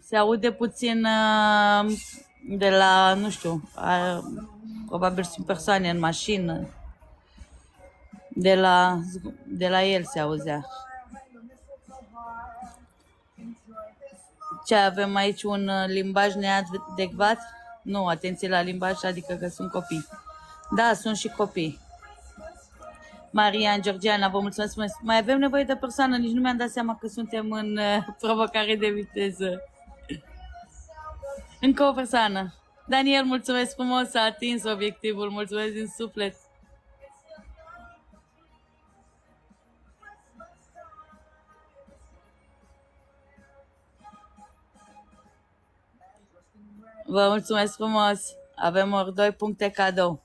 Se aude puțin uh, de la, nu știu, uh, probabil sunt persoane în mașină. De la, de la el se auzea. Ce avem aici un uh, limbaj neadecvat? Nu, atenție la limbaj, adică că sunt copii. Da, sunt și copii. Marian, Georgiana, vă mulțumesc frumos. Mai avem nevoie de persoană, nici nu mi-am dat seama că suntem în uh, provocare de viteză. Încă o persoană. Daniel, mulțumesc frumos, a atins obiectivul, mulțumesc din suflet. Vă mulțumesc frumos. Avem ori 2 puncte cadou.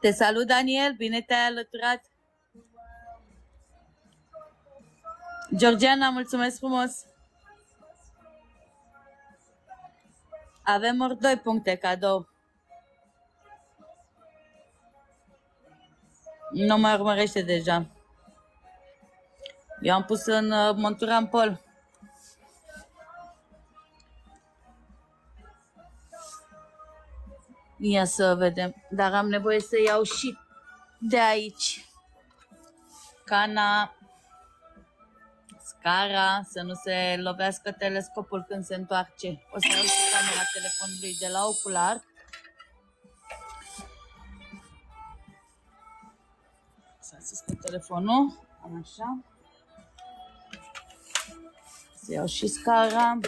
Te salut, Daniel, bine te-ai alăturat. Georgiana, mulțumesc frumos. Avem ori 2 puncte cadou. Nu mai urmărește deja. Eu am pus în uh, montura în pol. Ia să vedem. Dar am nevoie să iau și de aici. Cana. scara, să nu se lovească telescopul când se întoarce. O să iau și camera telefonului de la ocular. Să scot telefonul. Așa. Să iau și scara.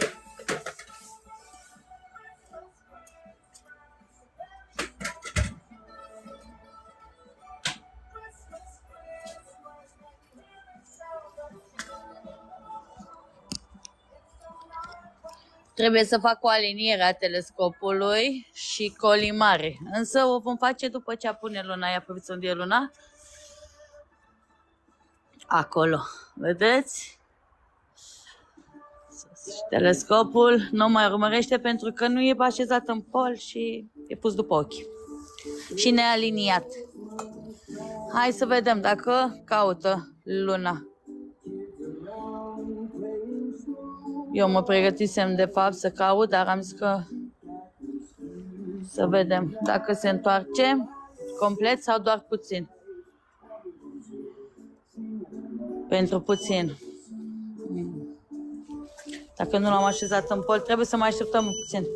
Trebuie să fac o aliniere a telescopului și colimare. Însă o vom face după ce apune luna. Ia priviți unde e luna? Acolo. Vedeți? Și telescopul nu mai urmărește pentru că nu e așezat în pol și e pus după ochi. Și nealiniat. Hai să vedem dacă caută luna. Eu mă pregătisem de fapt să caut, dar am zis că să vedem dacă se întoarce complet sau doar puțin. Pentru puțin. Dacă nu l-am așezat în pol, trebuie să mai așteptăm puțin.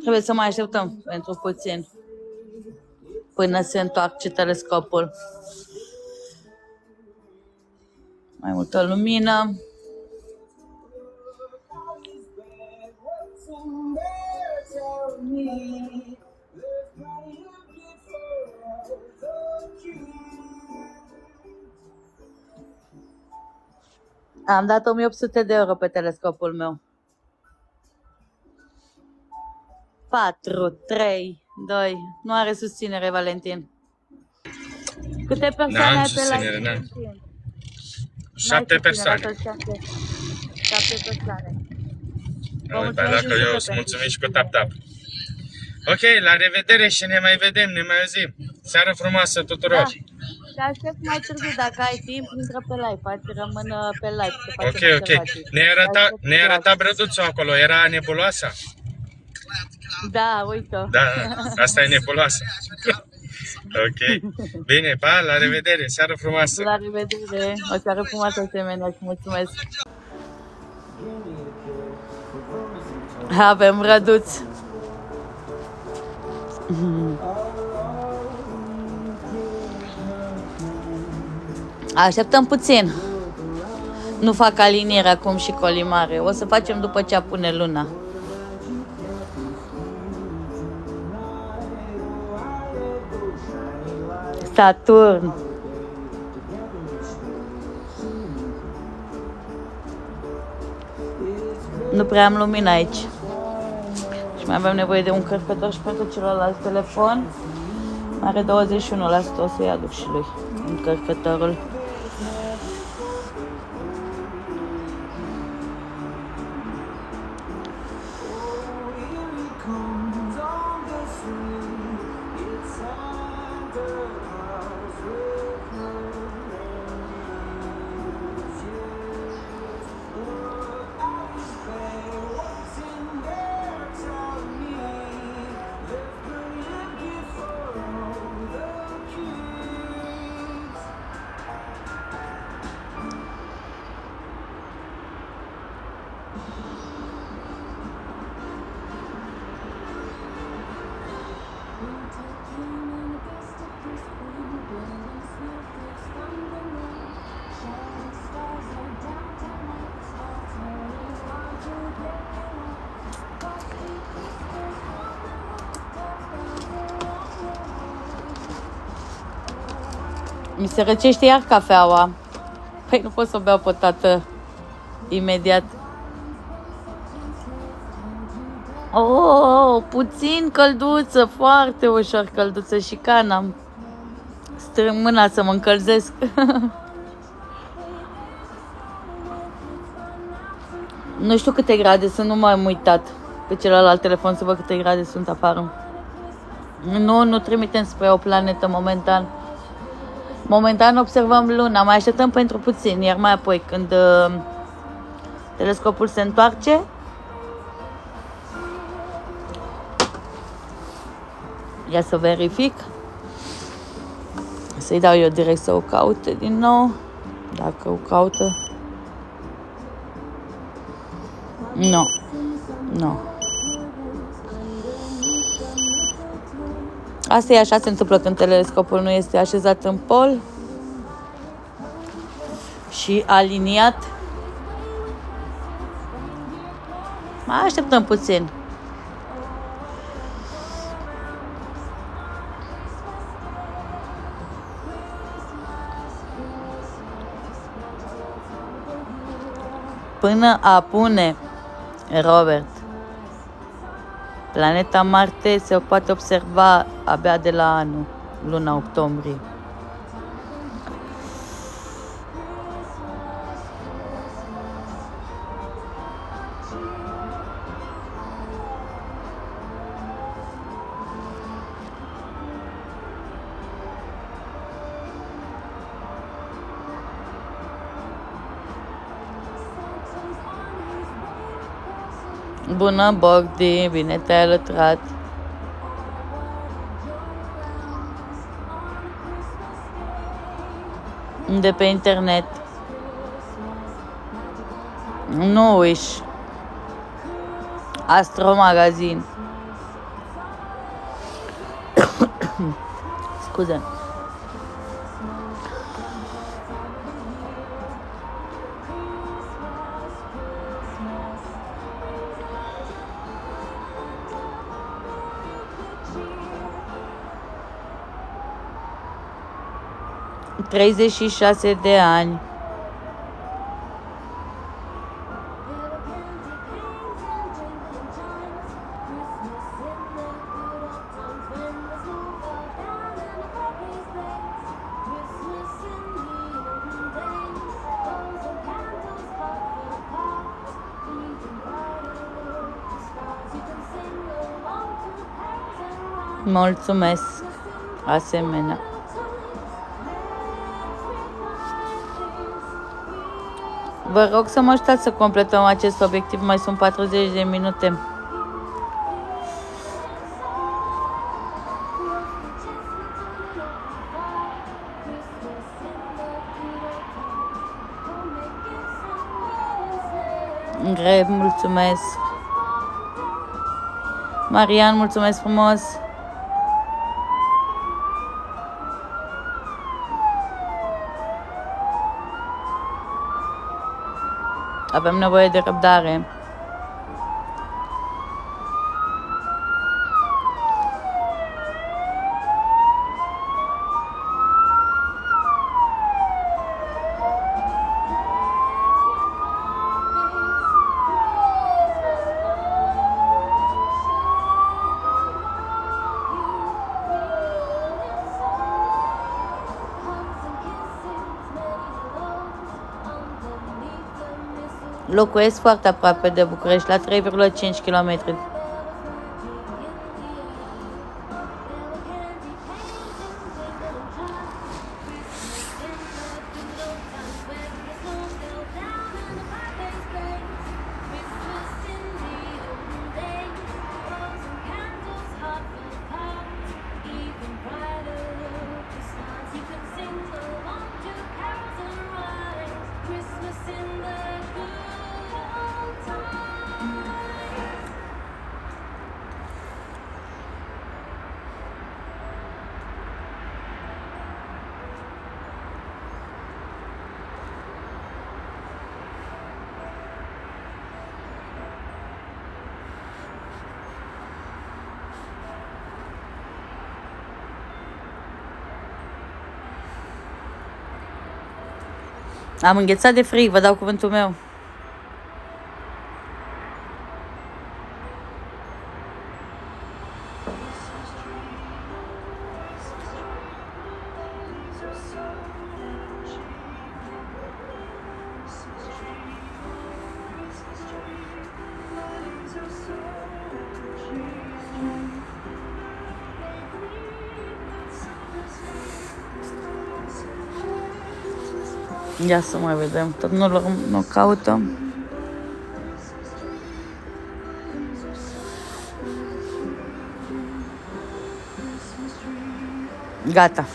Trebuie să mai așteptăm pentru puțin până se întoarce telescopul. Mai multă lumină. Am dat 1800 de euro pe telescopul meu. 4, 3, 2. Nu are susținere, Valentin. Câte persoane N-am ai pe susținere, live? n-am. Valentin? Șapte N-ai susținere, persoane. tot șapte. Șapte persoane. Vă Dar mulțumesc dacă și eu eu sunt pentru- mulțumit și cu tap-tap. Ok, la revedere și ne mai vedem, ne mai auzim. Seară frumoasă tuturor. Da. Te aștept mai târziu, dacă ai timp, intră pe live, poate rămân uh, pe live. să facem Ok, ok. observații. Ne arăta, Te aștept ne pe arăta live. brăduțul acolo, era nebuloasa. Da, uite. Da, asta e nebuloasa. ok. Bine, pa, la revedere, seară frumoasă. La revedere. O seară frumoasă asemenea și mulțumesc. Avem răduț. Așteptăm puțin. Nu fac aliniere acum și colimare. O să facem după ce apune luna. Saturn. Nu prea am lumină aici. Și mai avem nevoie de un încărcător și pentru celălalt telefon. Are 21%, o să-i aduc și lui încărcătorul. Se răcește iar cafeaua. Păi nu pot să o beau pe toată imediat. Oh, puțin călduță, foarte ușor călduță și cana. Strâng mâna să mă încălzesc. nu știu câte grade sunt, nu m-am uitat pe celălalt telefon să văd câte grade sunt afară. Nu, nu trimitem spre o planetă momentan. Momentan observăm luna, mai așteptăm pentru puțin, iar mai apoi când uh, Telescopul se întoarce. Ia să verific. Să-i dau eu direct să o caute din nou. Dacă o caută. Nu. Nu. Asta e așa se întâmplă când telescopul nu este așezat în pol și aliniat. Mai așteptăm puțin. Până apune Robert Planeta Marte se poate observa abia de la anul, luna octombrie. Bună, Bogdi, bine te-ai alăturat. De pe internet. Nu uiși. Astro Magazin. Scuze. Treizeci și șase de ani. Mulțumesc. Asemenea. Vă rog să mă ajutați să completăm acest obiectiv. Mai sunt 40 de minute. Greb, mulțumesc. Marian, mulțumesc frumos. Avem nevoie de răbdare. Locuiesc foarte aproape de București, la 3,5 km. Am înghețat de frig, vă dau cuvântul meu. Ia să mai vedem, tot nu-l nu cautăm. Gata.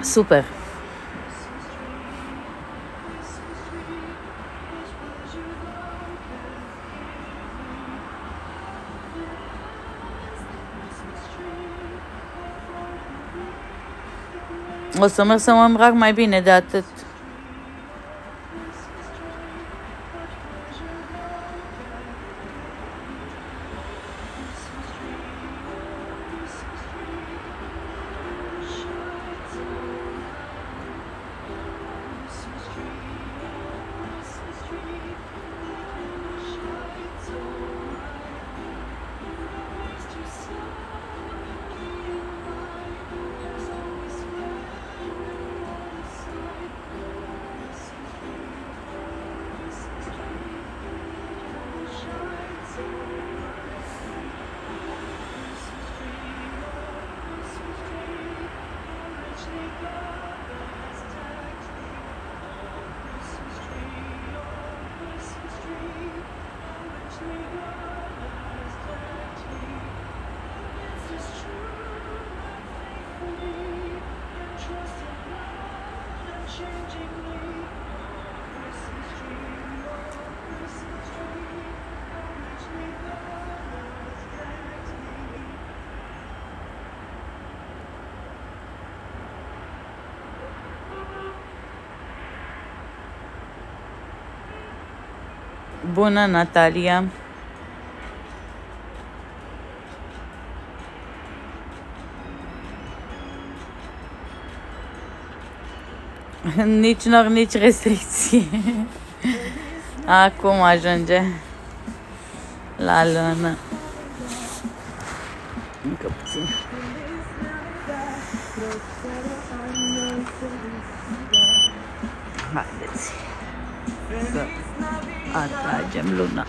Super. O să merg să mă îmbrac mai bine de atât. Bună, Natalia. Nici nor, nici restricții. Acum ajunge la lună. Încă puțin. Haideți să atragem luna.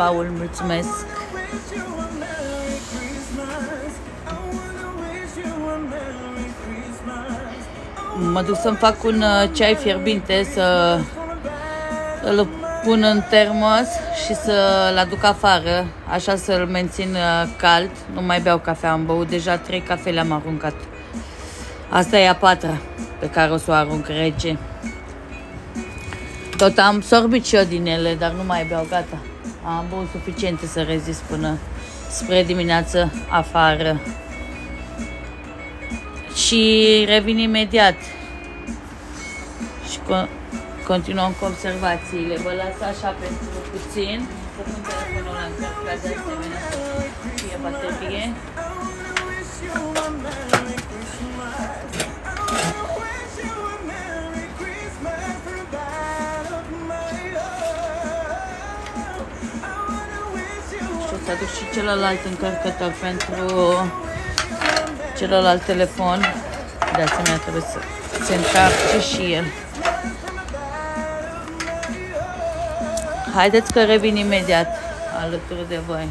Merry Christmas. Mă duc să-mi fac un uh, ceai fierbinte, să îl pun în termos și să-l aduc afară, așa să-l mențin uh, cald. Nu mai beau cafea, am băut deja trei cafele, am aruncat. Asta e a patra pe care o să o arunc rece. Tot am sorbit și eu din ele, dar nu mai beau, gata. Am băut suficiente să rezist până spre dimineață afară. Și revin imediat. Și co- continuăm cu observațiile. Vă las așa pentru puțin. Să pun telefonul la încărcat de asemenea să fie baterie. Să aduc și celălalt încărcător pentru celălalt telefon. De asemenea trebuie să se încarce și el. Haideți că revin imediat alături de voi.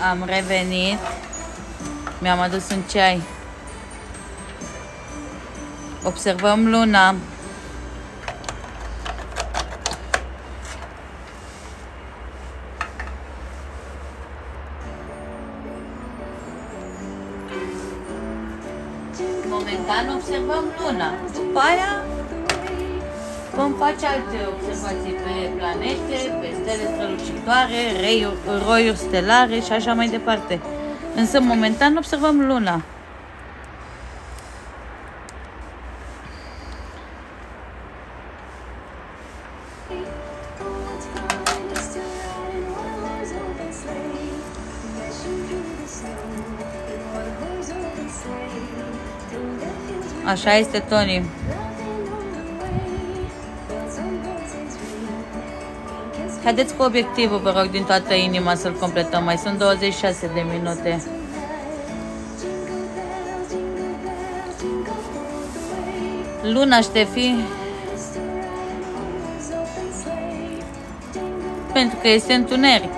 am revenit. Mi-am adus un ceai. Observăm luna. solare, rei, stelare și așa mai departe. Însă, momentan, observăm luna. Așa este Tony. Haideți cu obiectivul, vă rog, din toată inima să-l completăm. Mai sunt 26 de minute. Luna Ștefi pentru că este întuneric.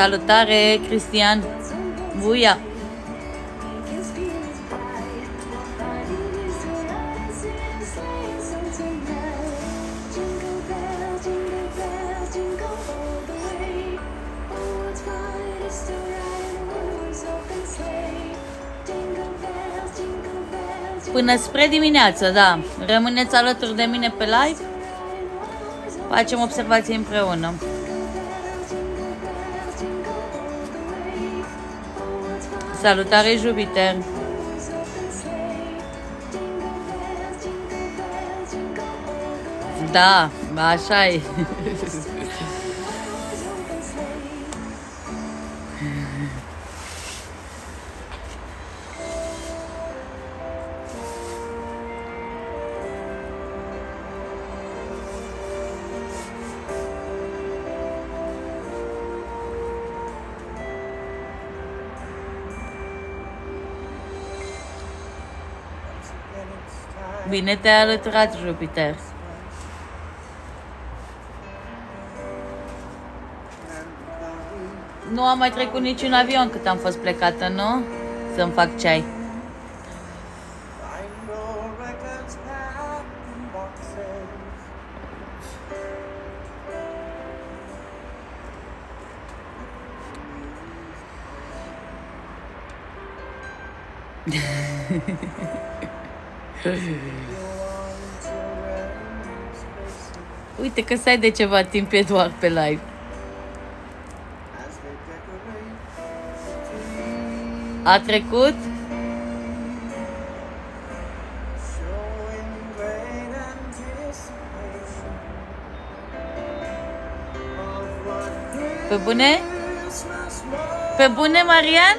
Salutare, Cristian! Buia! Până spre dimineață, da. Rămâneți alături de mine pe live. Facem observații împreună. Salutare Jupiter! Da, așa e. Bine te-ai alăturat, Jupiter. Nu am mai trecut niciun avion cât am fost plecată, nu? Să-mi fac ceai. Find Uite că stai de ceva timp Eduard pe live. As they decorate A trecut? showing great anticipation of what Pe bune? Christmas was. Pe bune, Marian?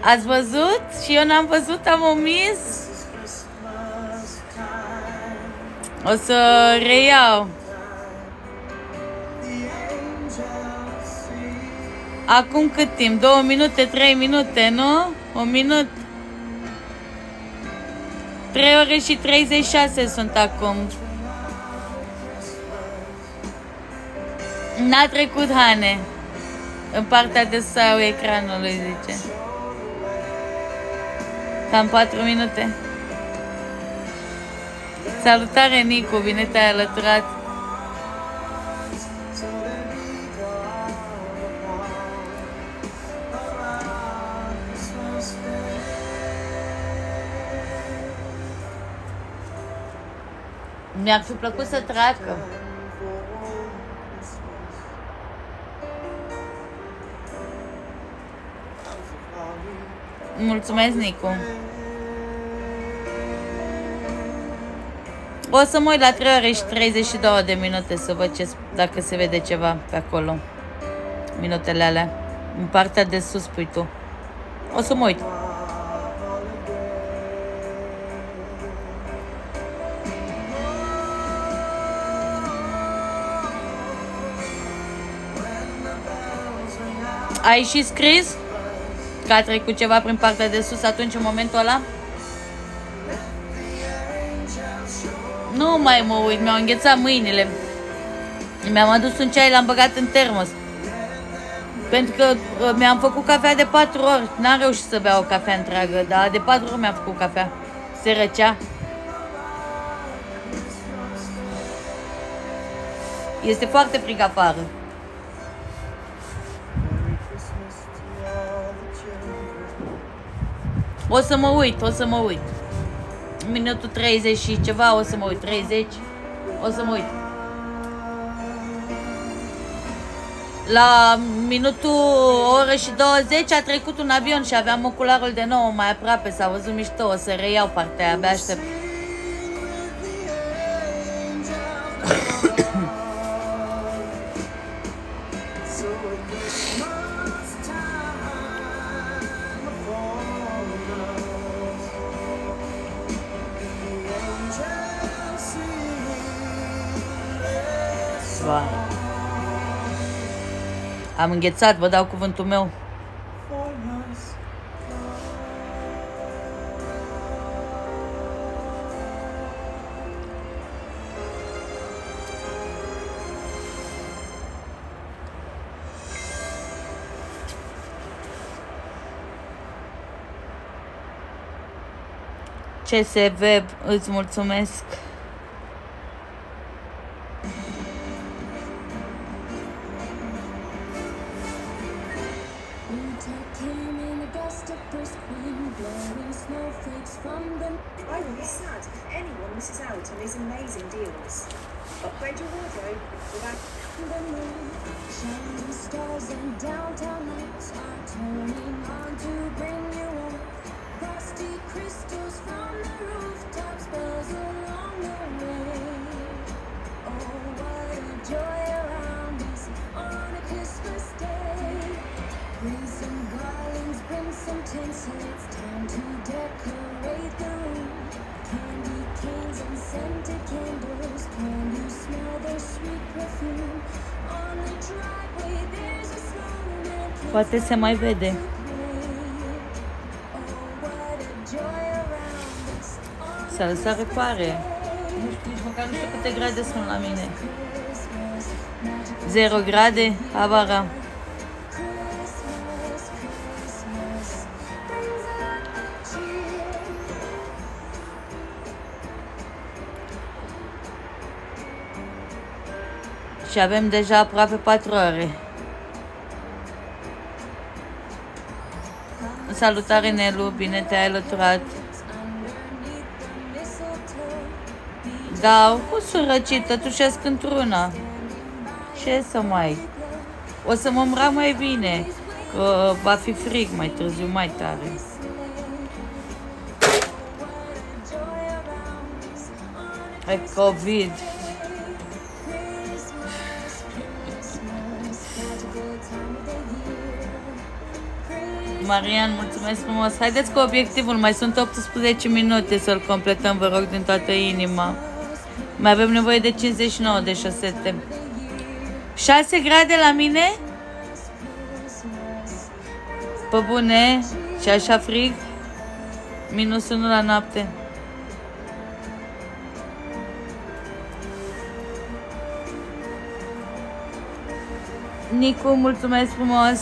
Ați văzut? Și eu n-am văzut, am omis. O să reiau. The angels sing. Acum cât timp? Două minute, trei minute, nu? Un minut? Trei ore și 36 sunt acum. N-a trecut, Hane. În partea de sus a ecranului, zice. Cam 4 minute. Salutare, Nicu, bine te-ai alăturat. So they be gone upon Christmas Day. Mi-ar fi plăcut să treacă. Mulțumesc, Nicu. O să mă uit la 3 ore și 32 de minute să văd ce, dacă se vede ceva pe acolo. Minutele alea. În partea de sus, pui tu. O să mă uit. Ai și scris că a trecut ceva prin partea de sus atunci, în momentul ăla? Nu mai mă uit, mi-au înghețat mâinile. Mi-am adus un ceai, l-am băgat în termos. Pentru că uh, mi-am făcut cafea de patru ori. N-am reușit să beau o cafea întreagă, dar de patru ori mi-am făcut cafea. Se răcea. Este foarte frig afară. O să mă uit, o să mă uit. Minutul 30 și ceva, o să mă uit. 30, o să mă uit. La minutul o oră și 20 a trecut un avion și aveam ocularul de nou mai aproape, s-a văzut mișto, o să reiau partea aia, abia aștept. Am înghețat, vă dau cuvântul meu. for us. CSV, îți mulțumesc. Poate se mai vede. Oh, what a joy around us on S-a lăsat răcoare. Nu știu, nici măcar nu știu câte grade sunt la mine. Christmas. Magical Zero grade, avara. Christmas, Christmas brings a lot of cheer. Și avem deja aproape 4 ore. Salutare, Nelu, bine te-ai alăturat. Underneath the mistletoe, Da, au fost răcită, tușesc într-una. Ce să mai... O să mă îmbrac mai bine, că va fi frig mai târziu, mai tare. Ai COVID. Marian, mulțumesc frumos. Haideți cu obiectivul, mai sunt 18 minute să-l completăm, vă rog, din toată inima. Mai avem nevoie de 59 de șosete. 6 grade la mine? Pe bune? Și așa frig? Minus 1 la noapte. Nicu, mulțumesc frumos!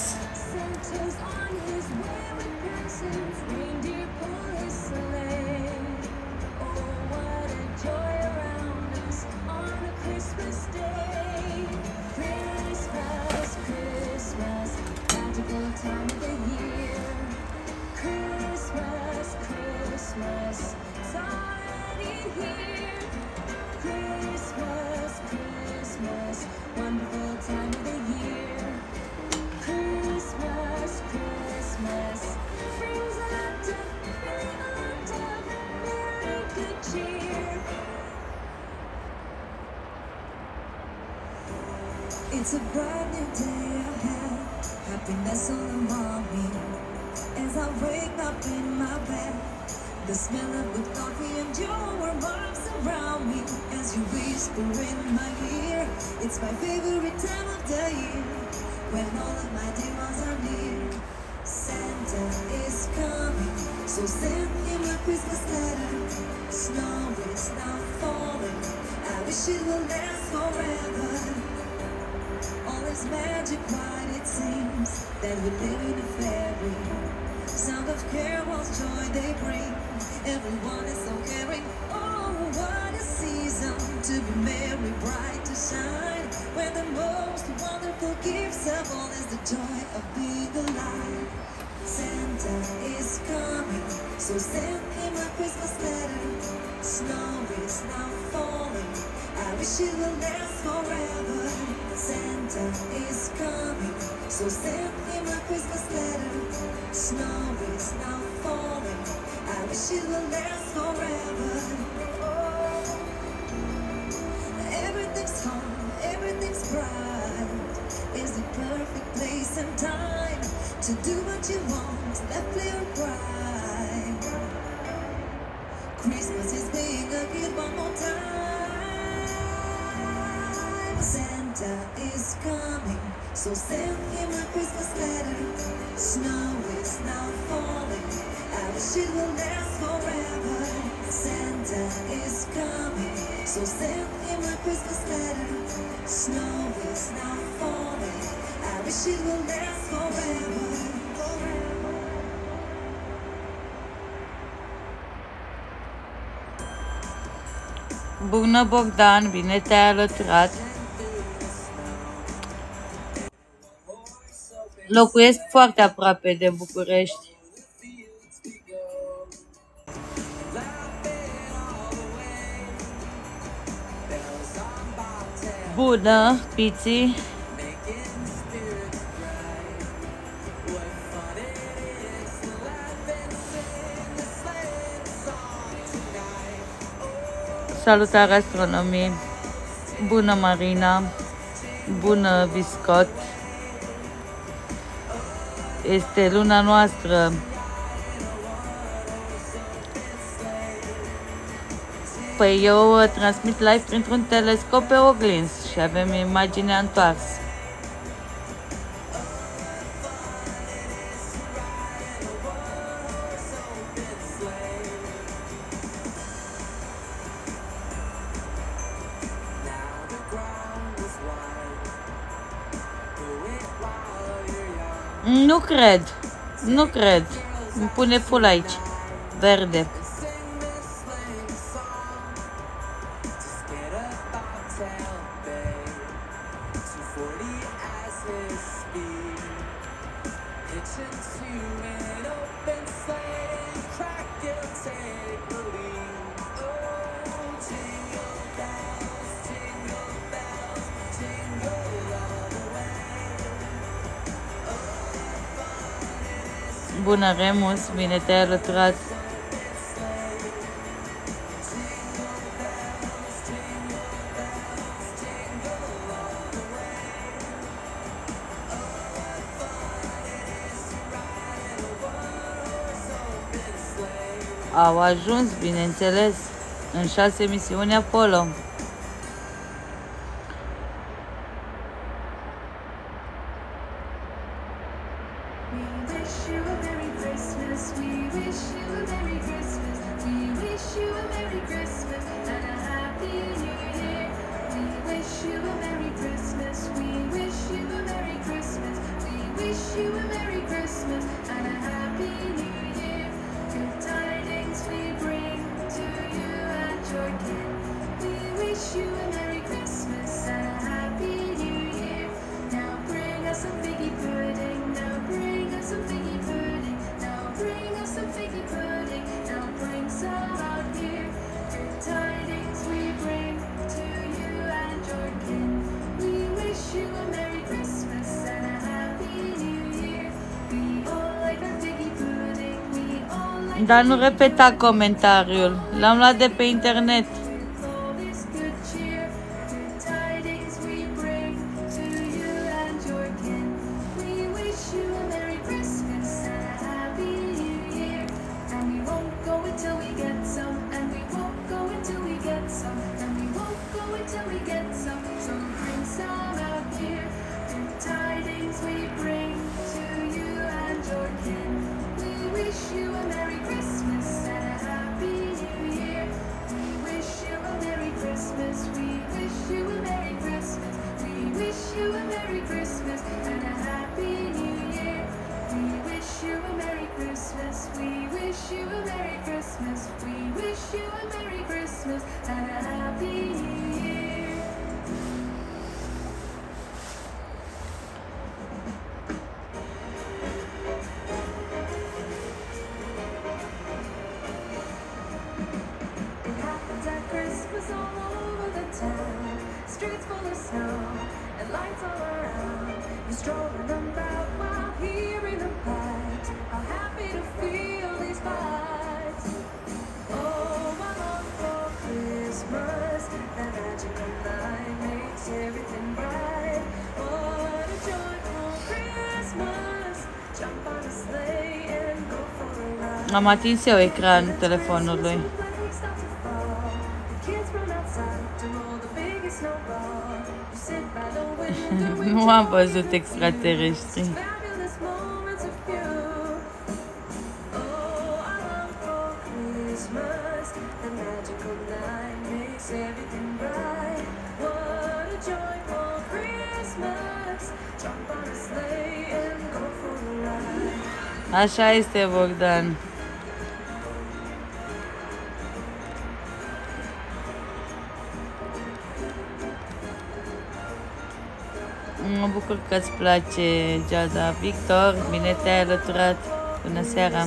To do what you want, play or cry. Christmas is being a kid one more time. Santa is coming, so send him a Christmas letter. Snow is now falling. I wish it will last forever. Santa is coming, so send him a Christmas letter. Snow is now falling. I wish it will last forever. Bună Bogdan, bine te-ai alăturat! Locuiesc foarte aproape de București. Bună, Piții! Salutare astronomii! Bună Marina! Bună Viscot! Este luna noastră Păi eu transmit live printr-un telescop pe oglins și avem imagine întoarsă. cred. Nu cred. Îmi pune pula aici. Verde. Remus, bine te-ai. Au ajuns, bineînțeles, în șase misiuni Apollo. Dar nu repeta comentariul. L-am luat de pe internet. Am atins eu ecran telefonului. nu am văzut extraterestri. Așa este, Bogdan. Spun place Giada. Victor, bine te-ai alăturat. Bună seara!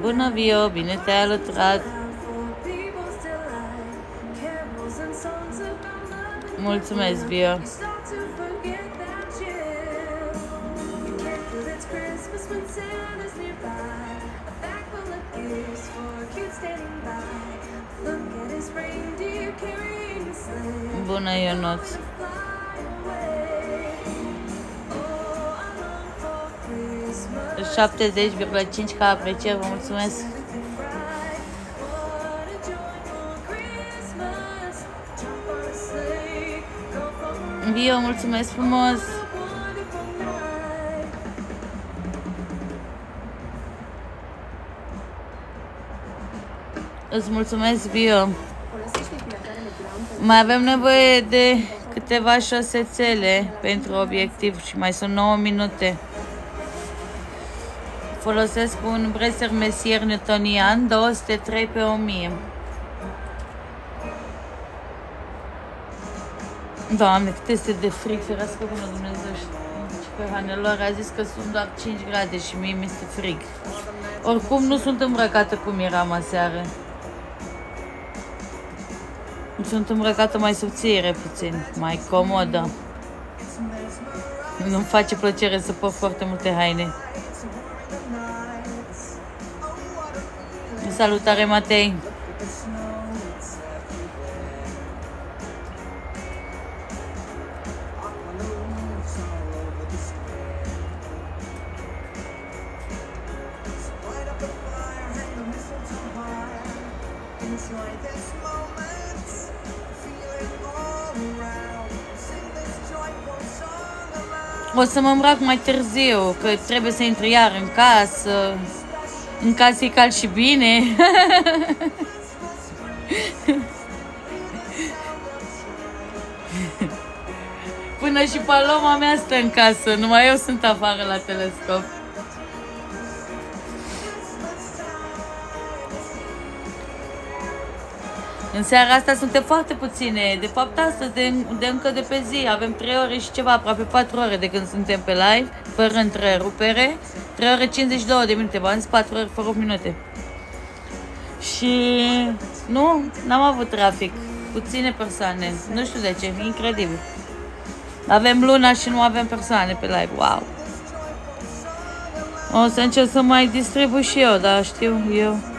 Bună, Vio! Bine te-ai alăturat! Mulțumesc, Vio. Bună, Ionuț. 70,5 ca apreciere, vă mulțumesc. Vio, mulțumesc frumos! Îți mulțumesc, Vio! Folosește filtrele ground pentru Mai avem nevoie de câteva șosețele pentru obiectiv și mai sunt 9 minute. Folosesc un Bresser Messier Newtonian 203 pe 1000. Doamne, cât este de frig, ferească bună Dumnezeu și și pe hanelor a zis că sunt doar 5 grade și mie mi-este frig. Oricum nu sunt îmbrăcată cum eram aseară. Sunt îmbrăcată mai subțire puțin, mai comodă. Nu-mi face plăcere să port foarte multe haine. Salutare, Matei! O să mă îmbrac mai târziu, că trebuie să intru iar în casă. În casă e cald și bine. Până și paloma mea stă în casă, numai eu sunt afară la telescop. În seara asta suntem foarte puține. De fapt, astăzi, de, de încă de pe zi, avem 3 ore și ceva, aproape 4 ore de când suntem pe live, fără întrerupere. 3 ore 52 de minute, v-am zis 4 ore fără 8 minute. Și nu, n-am avut trafic. Puține persoane. Nu știu de ce, e incredibil. Avem luna și nu avem persoane pe live. Wow! O să încerc să mai distribui și eu, dar știu eu.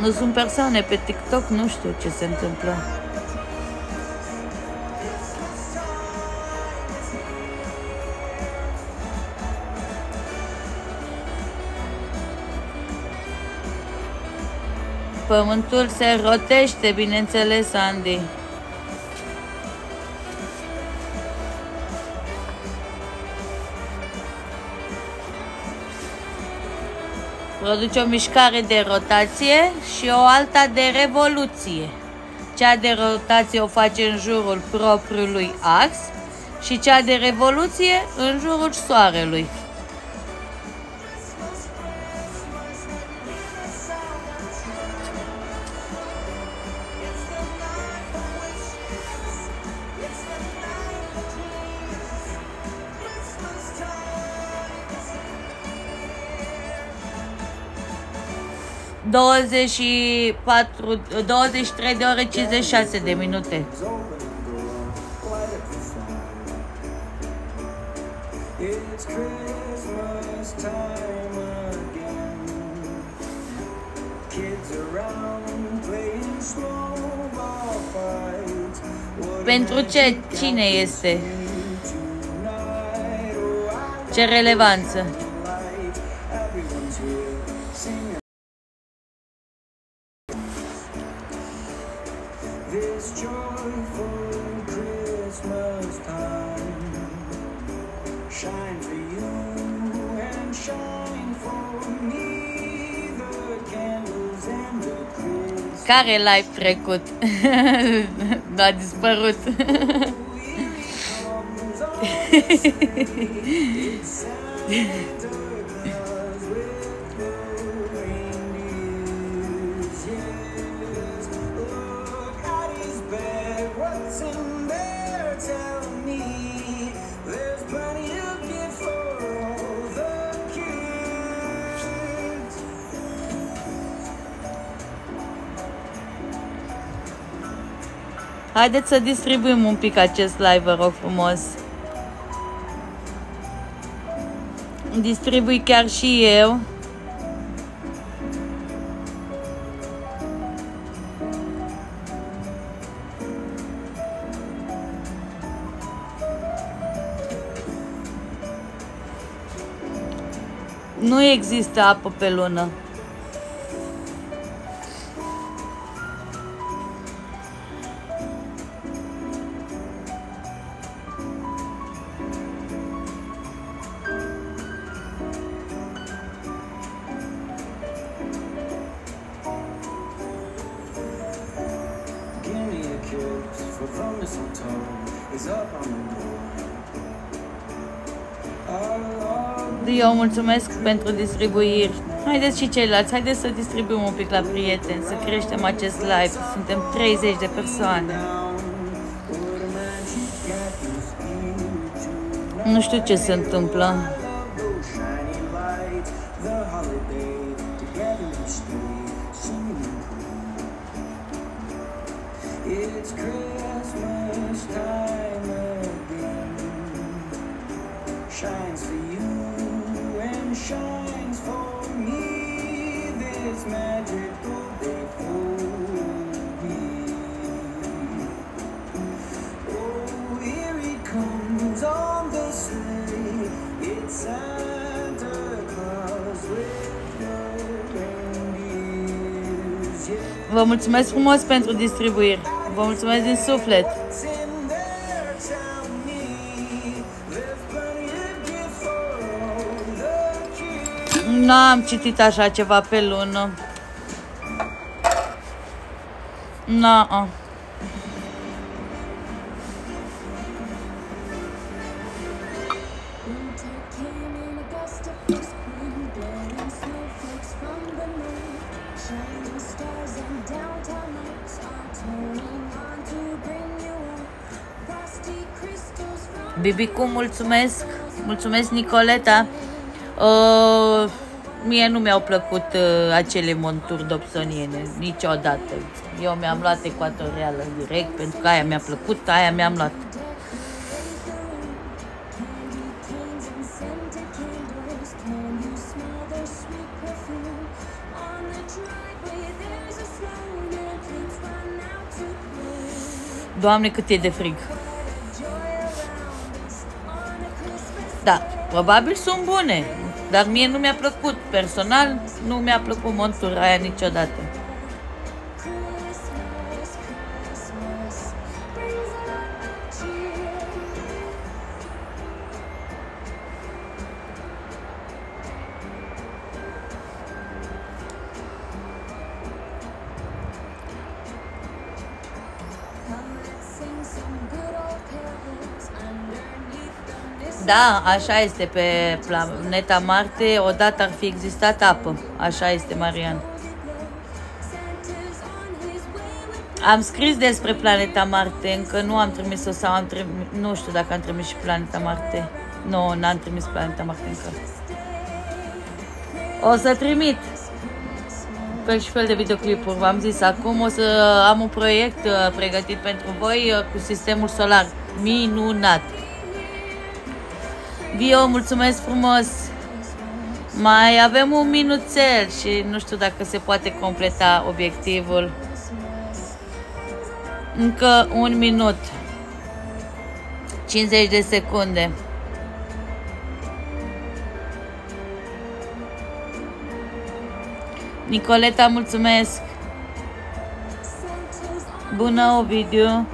Nu sunt persoane pe TikTok, nu știu ce se întâmplă. Pământul se rotește, bineînțeles, Andy. Produce o mișcare de rotație și o alta de revoluție. Cea de rotație o face în jurul propriului ax și cea de revoluție în jurul soarelui. Douăzeci și patru, 23 de ore 56 de minute. It's Christmas time again. Kids around playing snowball fights. What Pentru ce? Cine este? tonight? Oh, I Ce relevanță? Care live trecut? A dispărut. Haideți să distribuim un pic acest live, vă rog frumos. Distribui chiar și eu. Nu există apă pe lună. Mulțumesc pentru distribuiri. Haideți și ceilalți, haideți să distribuim un pic la prieteni, să creștem acest live. Suntem 30 de persoane. Nu știu ce se întâmplă. Mulțumesc frumos pentru distribuiri. Vă mulțumesc din suflet. It's in there, tell me. There's plenty of gifts for all the kids. N-am citit așa ceva pe lună. Na. Winter Bibicu, mulțumesc. Mulțumesc, Nicoleta. Uh, mie nu mi-au plăcut uh, acele monturi dobsoniene, niciodată. Eu mi-am luat ecuatorială direct, pentru că aia mi-a plăcut, aia mi-am luat. candy canes and scented candles. Da, probabil sunt bune, dar mie nu mi-a plăcut. Personal, nu mi-a plăcut montura aia niciodată. Da, așa este pe planeta Marte, odată ar fi existat apă. Așa este, Marian. Santa's on his way with Am scris despre planeta Marte, încă nu am trimis-o sau am trimis, nu știu dacă am trimis și planeta Marte. Nu, n-am trimis planeta Marte încă. O să trimit fel și fel de videoclipuri. V-am zis, acum o să am un proiect uh, pregătit pentru voi uh, cu sistemul solar. Minunat! Bio, mulțumesc frumos! Mai avem un minuțel și nu știu dacă se poate completa obiectivul. Încă un minut. 50 de secunde. Nicoleta, mulțumesc! Santa's on Bună, Ovidiu!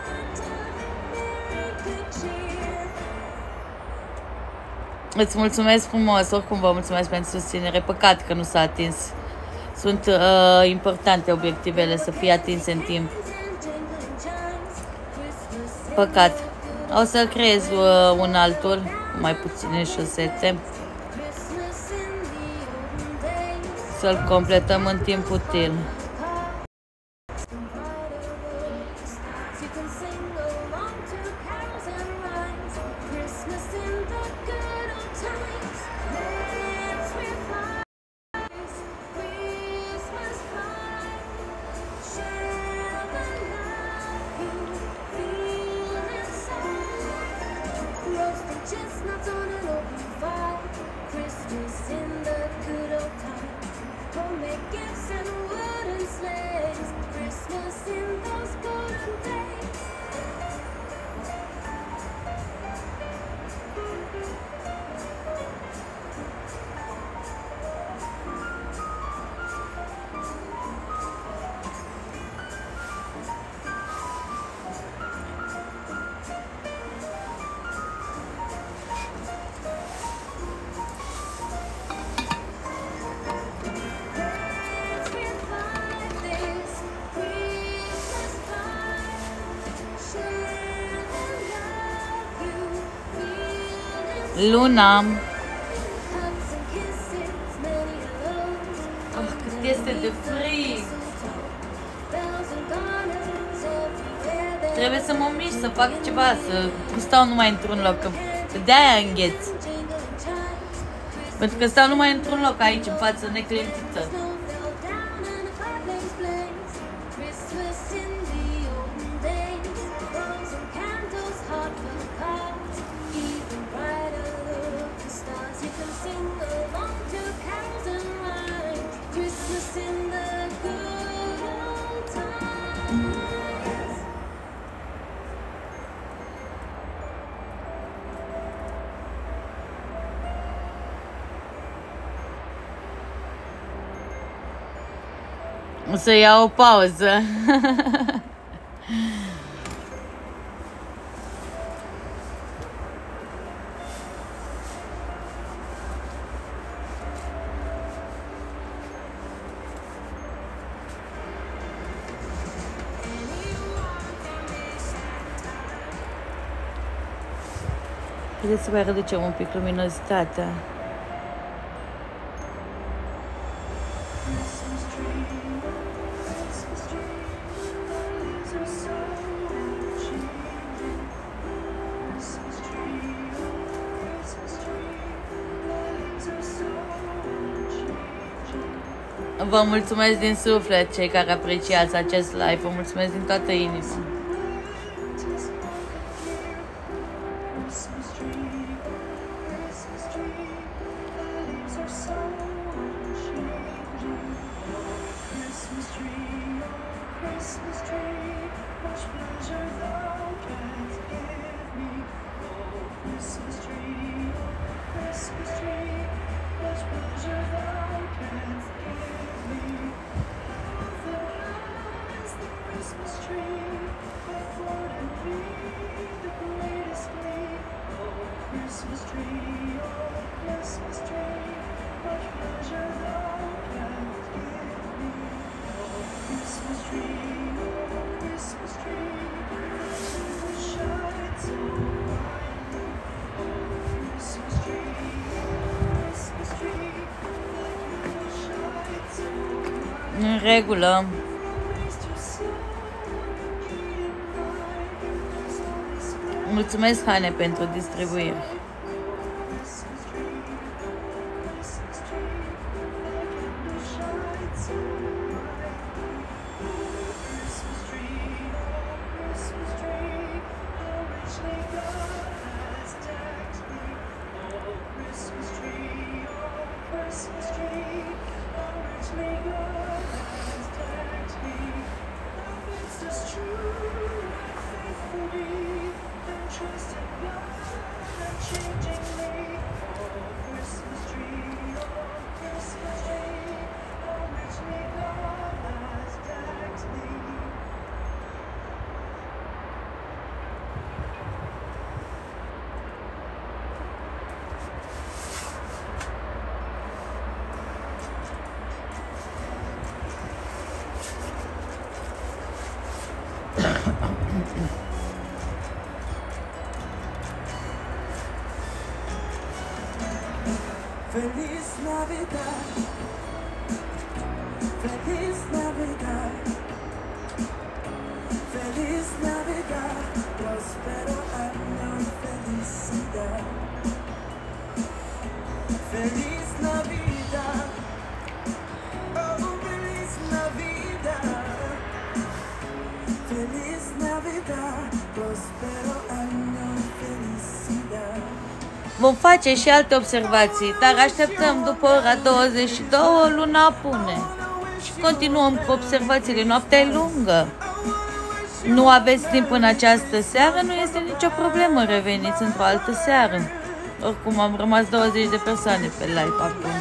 Lot of very good cheer. Îți mulțumesc frumos, oricum vă mulțumesc pentru susținere. Păcat că nu s-a atins sunt uh, importante obiectivele să fie atinse în timp. Păcat. O să creez uh, un altul, mai puține șosete. Să-l completăm în timp util. Bună! Ah, cât este de frig! Trebuie să mă mișc, să fac ceva, să stau numai într-un loc, că de-aia îngheț. Pentru că stau numai într-un loc aici, în față, neclintită. pausa ao pausa. se să mai reducem un pic luminozitatea. Vă mulțumesc din suflet cei care apreciați acest live. Vă mulțumesc din toată inima. regulă. Mulțumesc, Hane, pentru distribuire. Face și alte observații, dar așteptăm după ora 22 luna apune. Și continuăm cu observațiile. Noaptea e lungă. Nu aveți timp în această seară, nu este nicio problemă, reveniți într-o altă seară. Oricum am rămas 20 de persoane pe live acum.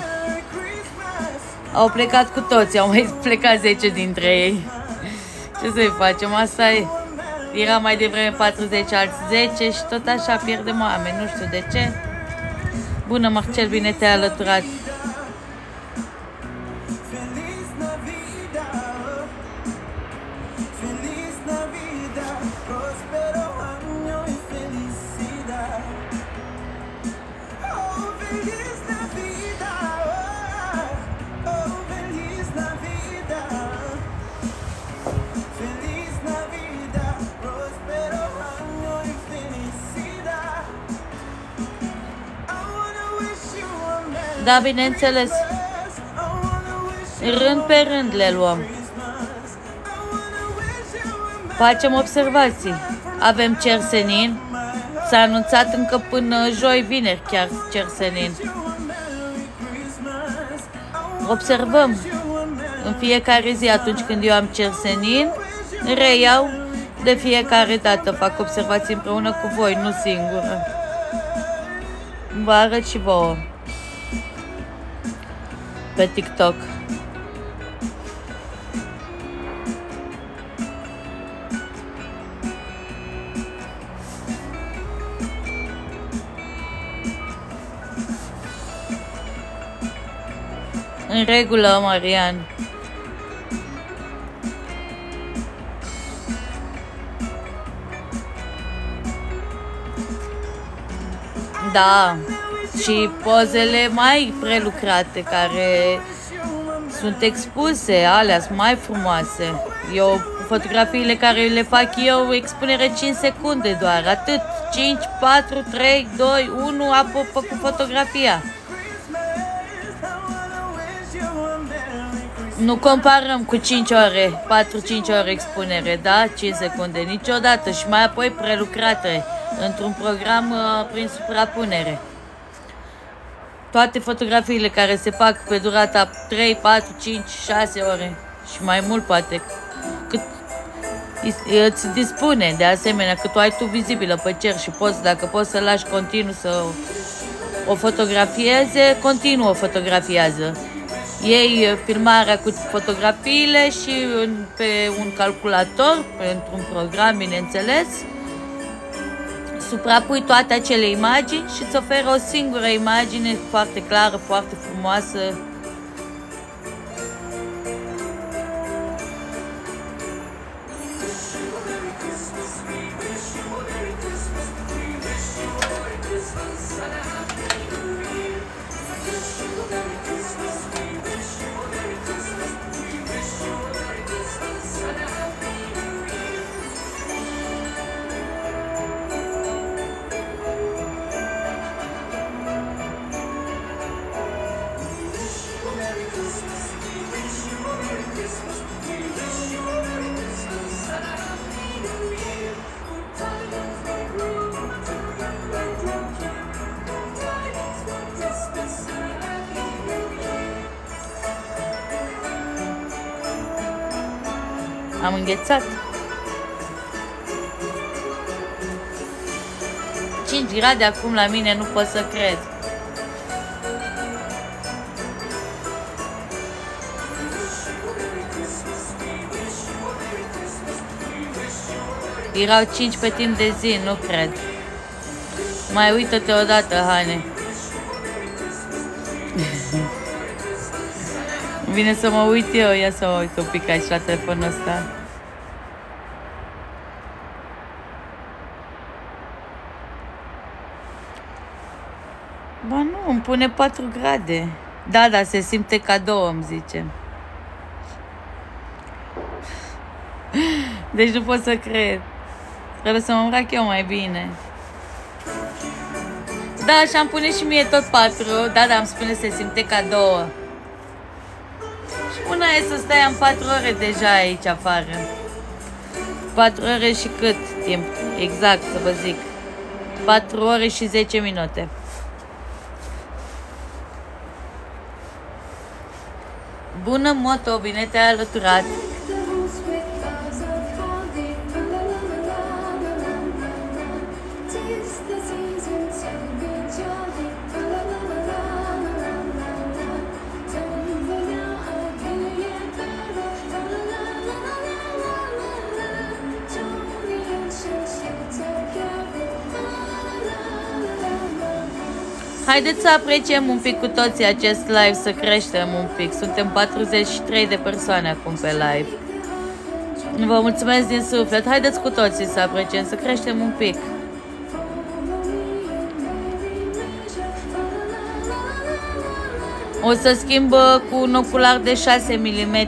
Au plecat cu toți, au mai plecat 10 dintre ei. Ce să-i facem, asta e. Era mai devreme 40, alți 10 și tot așa pierdem oameni, nu știu de ce. Bună, Marcel, bine te-ai Da, bineînțeles, Christmas. I wanna wish you rând pe rând le luăm. Christmas. I wanna wish you a Merry Facem observații. Avem cer senin. S-a anunțat încă până joi, vineri chiar cer senin. Christmas. Observăm în fiecare zi atunci când eu am cer senin, reiau de fiecare dată, fac observații împreună cu voi, nu singură. Vă arăt și vouă pe TikTok. În regulă, Marian. Da, și pozele mai prelucrate care sunt expuse, alea sunt mai frumoase. Eu, fotografiile care le fac eu, expunere 5 secunde doar, atât. 5, 4, 3, 2, 1, a fă- făcut fotografia. Nu comparăm cu 5 ore, 4-5 ore expunere, da? 5 secunde, niciodată și mai apoi prelucrate într-un program uh, prin suprapunere. Toate fotografiile care se fac pe durata 3, 4, 5, 6 ore și mai mult poate, cât îți- îți dispune de asemenea că tu ai tu vizibilă pe cer și poți, dacă poți să lași continuu să o fotografieze, continuu o fotografiază. Iei uh, filmarea cu fotografiile și în- pe un calculator, pentru un program, bineînțeles, suprapui toate acele imagini și îți oferă o singură imagine foarte clară, foarte frumoasă. Înghețat. 5 grade acum la mine, nu pot să cred. Erau 5 pe timp de zi, nu cred. Mai uită-te odată, Hane. Vine să mă uit eu, ia să mă uit un pic aici la telefonul ăsta. Ba nu, îmi pune 4 grade. Da, da, se simte cadou, îmi zice. Deci nu pot să cred. Trebuie să mă îmbrac eu mai bine. Da, și am pune și mie tot 4. Da, da, îmi spune se simte ca două. Și una e să stai în 4 ore deja aici afară. 4 ore și cât timp? Exact, să vă zic. 4 ore și 10 minute. Bună moto, bine te-ai alăturat. Haideți să apreciem un pic cu toții acest live, să creștem un pic. Suntem 43 de persoane acum pe live. Vă mulțumesc din suflet. Haideți cu toții să apreciem, să creștem un pic. O să schimb uh, cu un ocular de 6 mm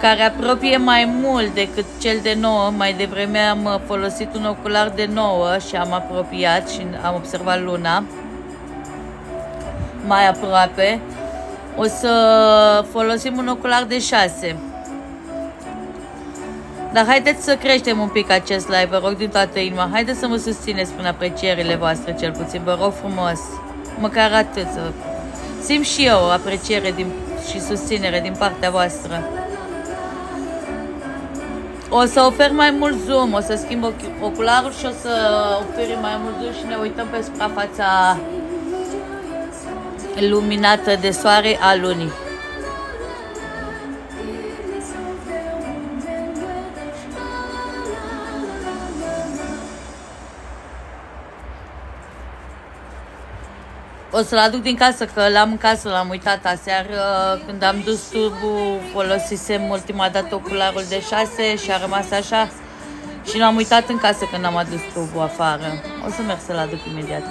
care apropie mai mult decât cel de 9. Mai devreme am uh, folosit un ocular de 9 și am apropiat și am observat luna mai aproape. O să folosim un ocular de 6. Dar haideți să creștem un pic acest live, vă rog din toată inima. Haideți să mă susțineți prin aprecierile voastre, cel puțin, vă rog frumos. Măcar atât. Să simt și eu o apreciere din, și susținere din partea voastră. O să ofer mai mult zoom, o să schimb ochi- ocularul și o să oferim mai mult zoom și ne uităm pe suprafața luminată de soare a lunii. O să-l aduc din casă, că l-am în casă, l-am uitat aseară. Când am dus tubul, folosisem ultima dată ocularul de 6 și a rămas așa. Și l-am uitat în casă când am adus tubul afară. O să merg să-l aduc imediat.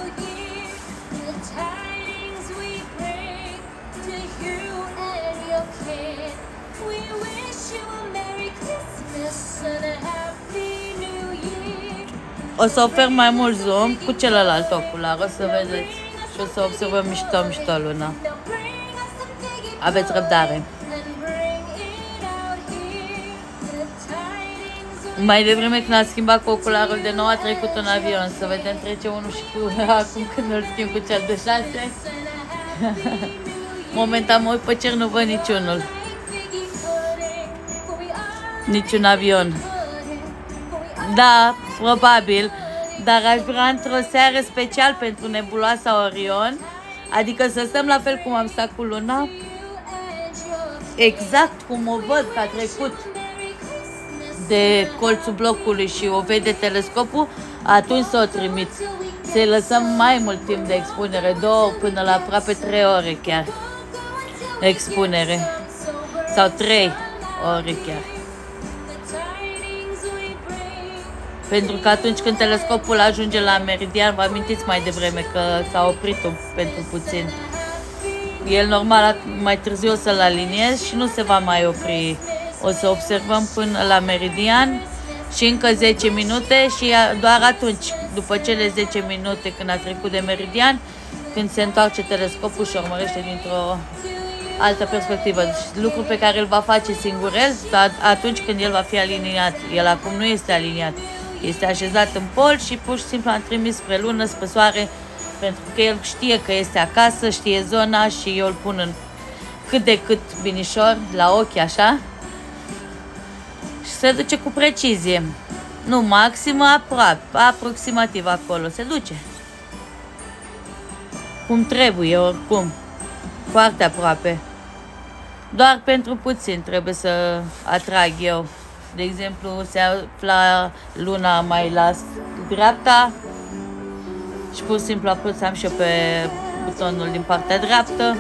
O să ofer mai mult zoom cu celălalt ocular, o să vedeți. Și o să observăm mișto, mișto luna. Aveți răbdare. Mai devreme când a schimbat cu ocularul de nou a trecut un avion. Să vedem trece unul și cu acum când îl schimb cu cel de șase. Momentan mă uit pe cer, nu văd niciunul. Niciun avion. Da, probabil, dar aș vrea într-o seară special pentru nebuloasa Orion, adică să stăm la fel cum am stat cu luna, exact cum o văd că a trecut de colțul blocului și o vede telescopul, atunci să o trimit. Să-i lăsăm mai mult timp de expunere, două până la aproape trei ore chiar. Expunere. Sau trei ore chiar. Pentru că atunci când telescopul ajunge la meridian, vă amintiți mai devreme că s-a oprit pentru puțin. El normal mai târziu o să-l aliniez și nu se va mai opri. O să observăm până la meridian și încă 10 minute și doar atunci, după cele 10 minute când a trecut de meridian, când se întoarce telescopul și urmărește dintr-o altă perspectivă. Deci, lucru pe care îl va face singur el dar atunci când el va fi aliniat. El acum nu este aliniat. Este așezat în pol și pur și simplu am trimis spre lună, spre soare, pentru că el știe că este acasă, știe zona și eu îl pun în cât de cât binișor, la ochi, așa. Și se duce cu precizie. Nu maximă, aproape, aproximativ acolo. Se duce. Cum trebuie, oricum. Foarte aproape. Doar pentru puțin trebuie să atrag eu. De exemplu, se afla luna mai la dreapta și pur și simplu apăsam și eu pe butonul din partea dreaptă.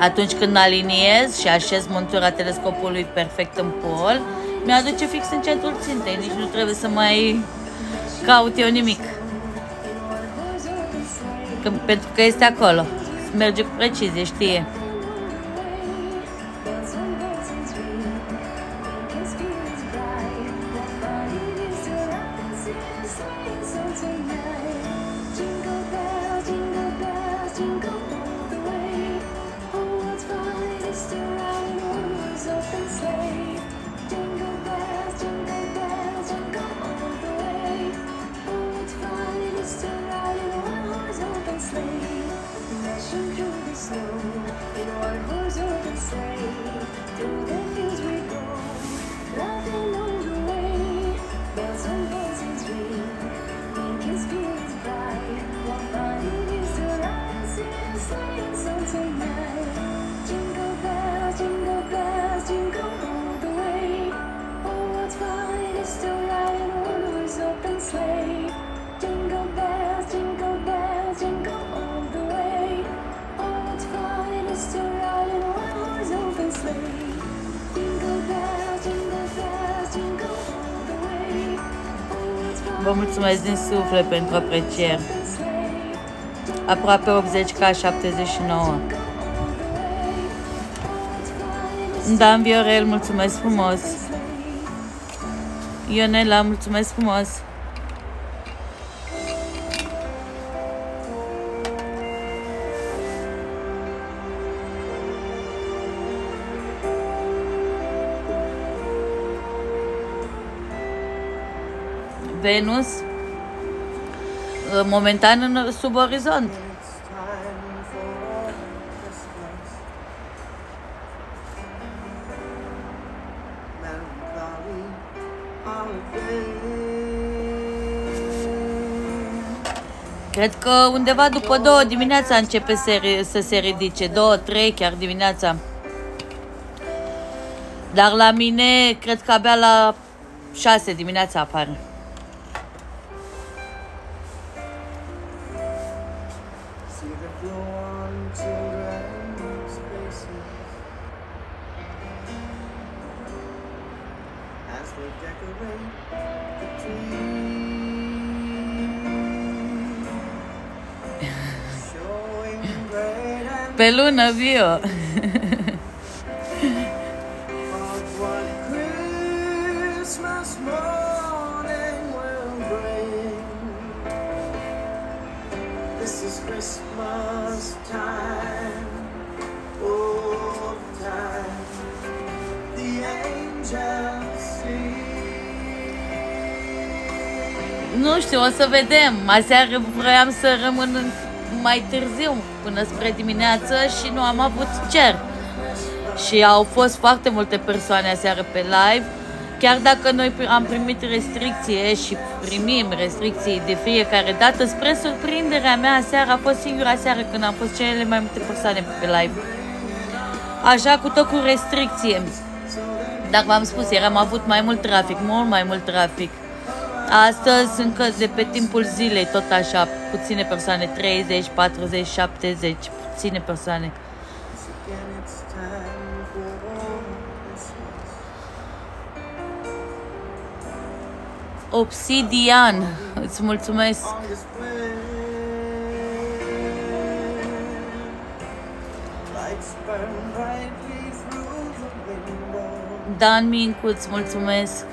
Atunci când aliniez și așez montura telescopului perfect în pol, Mi-aduce fix în centrul țintei, nici nu trebuie să mai caut eu nimic. Că, pentru că este acolo. Merge cu precizie, știe. Jingle mulțumesc din suflet pentru apreciere. open sleigh. Aproape 80 ca 79. Dan Viorel, mulțumesc frumos. Ionela, mulțumesc frumos. Venus, momentan în, sub orizont. It's time for Christmas. Melancholy holiday. Cred că undeva după două dimineața începe să, ri- să se ridice, două, trei chiar dimineața. Dar la mine, cred că abia la șase dimineața apare. The angels sing. Nu știu, o să vedem. Aseară vroiam să rămân în- mai târziu, până spre dimineață și nu am avut cer. Și au fost foarte multe persoane aseară pe live. Chiar dacă noi pri- am primit restricție și primim restricții de fiecare dată, spre surprinderea mea, aseară a fost singura seară când am fost cele mai multe persoane pe live. Așa cu tot cu restricție. Dar v-am spus, ieri am avut mai mult trafic, mult mai mult trafic. Astăzi, încă de pe timpul zilei, tot așa, puține persoane, 30, 40, 70, puține persoane. Again, it's time for Christmas. Obsidian, îți mulțumesc. On display. Lights burn brightly through the window. Dan Mincu, îți mulțumesc.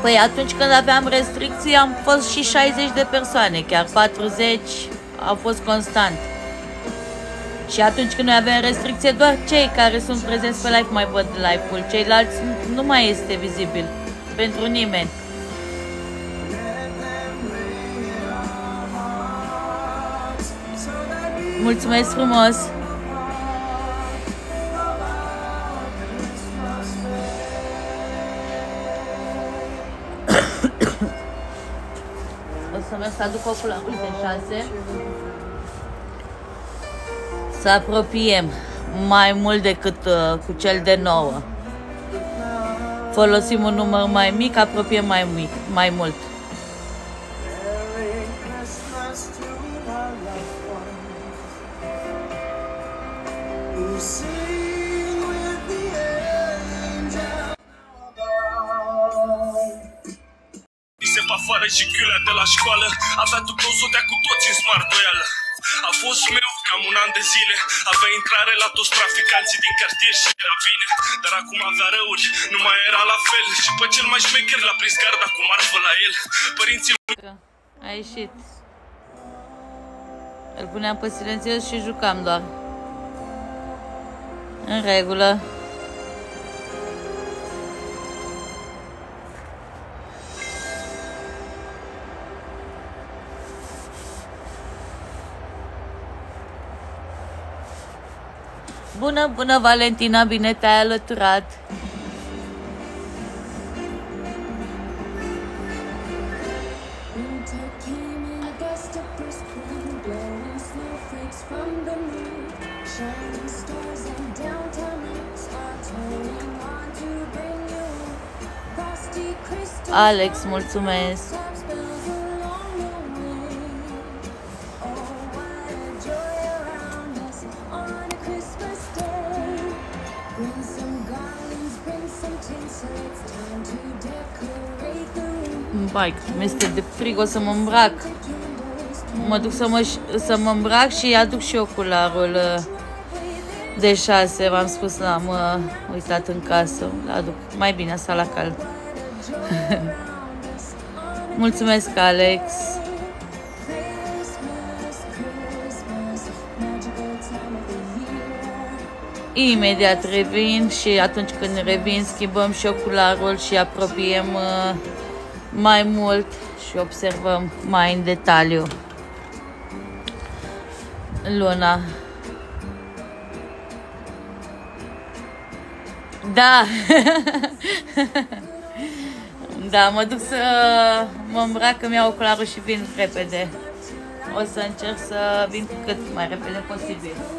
Păi atunci când aveam restricții am fost și 60 de persoane, chiar 40 au fost constant. Și atunci când noi avem restricție, doar cei care sunt prezenți pe live mai văd live-ul. Ceilalți nu mai este vizibil pentru nimeni. Mulțumesc frumos! mea să aduc ocul la uite, șase. Să apropiem mai mult decât uh, cu cel de 9. Folosim un număr mai mic, apropiem mai, mic, mai mult. See? Afară și chiulea de la școală. Avea dublou zodea cu toți în smart doială A fost meu cam un an de zile. Avea intrare la toți traficanții din cartier și era bine. Dar acum avea răuri, nu mai era la fel. Și pe cel mai șmecher l-a prins garda cu marfă la el. Părinții Că A ieșit. Îl puneam pe silențios și jucam doar. În regulă. Bună, bună, Valentina, bine te-ai alăturat. Winter came room. Bai, mi-este de frig, o să mă îmbrac. Mă duc să mă, să mă îmbrac și aduc și ocularul uh, de șase. V-am spus, l-am uh, uitat în casă. L-aduc. Mai bine, asta la cald. Mulțumesc, Alex. Christmas, Christmas, magical time of the year. Imediat revin și atunci când revin schimbăm și ocularul și apropiem uh, mai mult și observăm mai în detaliu luna. Da. da, mă duc să mă îmbrac, îmi iau ocularul și vin repede. O să încerc să vin cât mai repede posibil.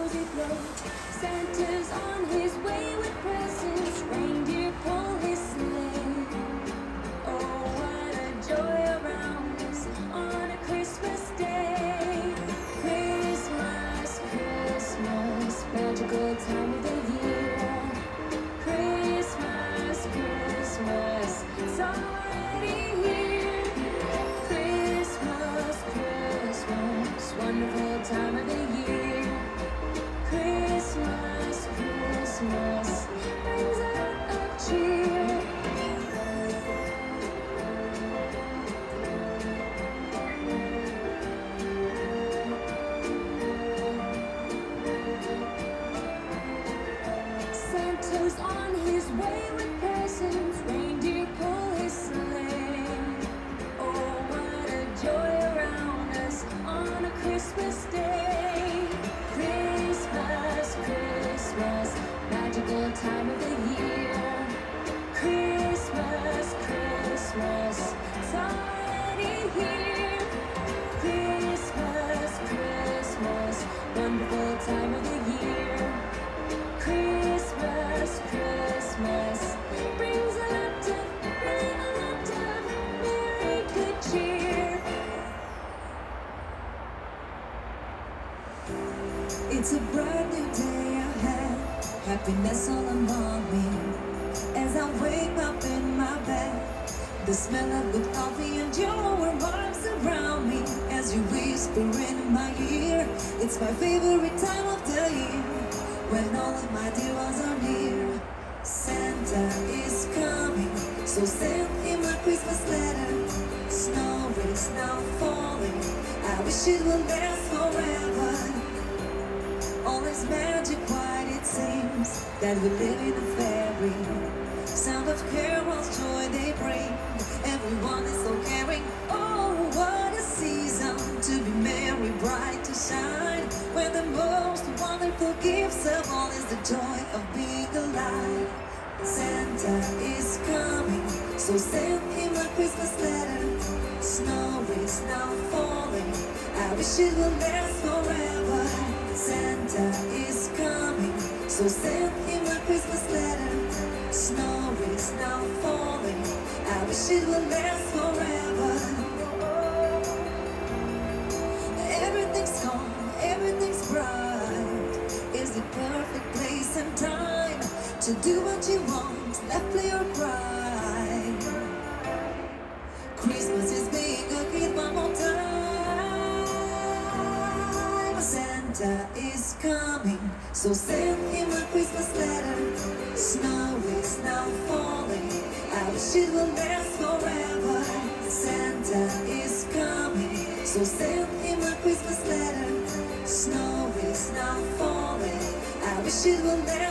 So send him a Christmas letter. Snow is now falling. I wish it would last forever. Everything's calm, everything's bright. Is the perfect place and time to do what you want, left play or cry. Christmas is being a kid one more time. Santa is coming, so send. Christmas letter. Snow is now falling. I wish it will last forever. Santa is coming, so send him a Christmas letter. Snow is now falling. I wish it will last.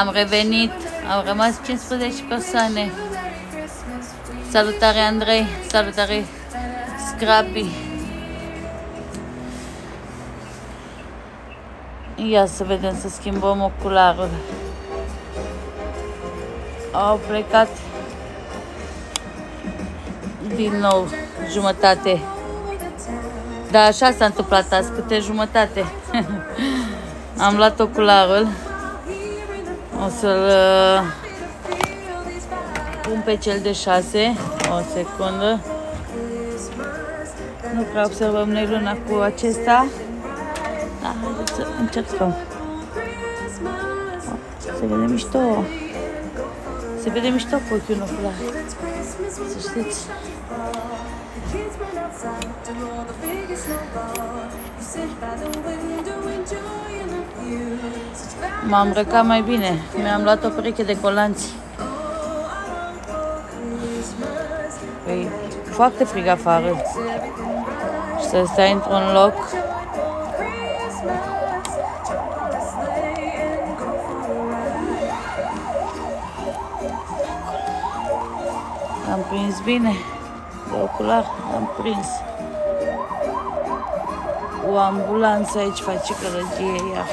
Am revenit, au rămas 15 persoane. Salutare Andrei, salutare Scrapi. Ia să vedem să schimbăm ocularul. Au plecat din nou jumătate. Da, așa s-a întâmplat azi, câte jumătate. Am luat ocularul să-l uh, pun pe cel de 6. O secundă. Nu prea observăm noi luna cu acesta. Da, haideți să încercăm. Se vede mișto. Se vede mișto cu ochiul nostru. Da. Să știți. kids run outside to roll the biggest snowball. You sit by the window. M-am îmbrăcat mai bine. Mi-am luat o pereche de colanți. Păi, foarte frig afară. Și să stai într-un loc Am prins bine de ocular, am prins o ambulanță aici face călăgie ea.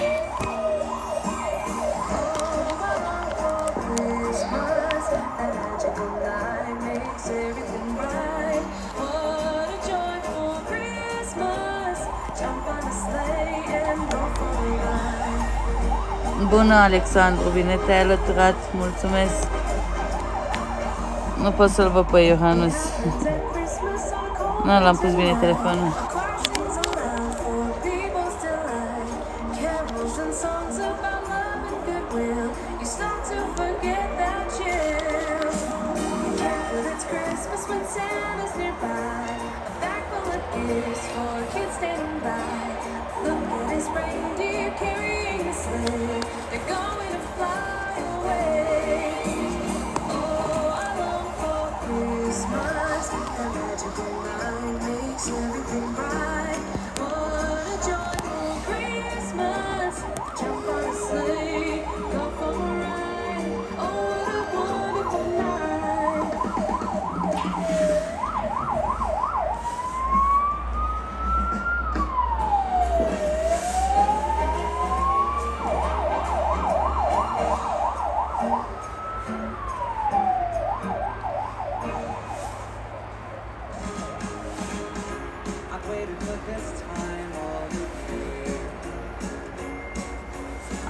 Bună, Alexandru, bine te-ai alăturat, mulțumesc. Nu pot să-l văd pe Iohannis. Nu l-am pus bine telefonul.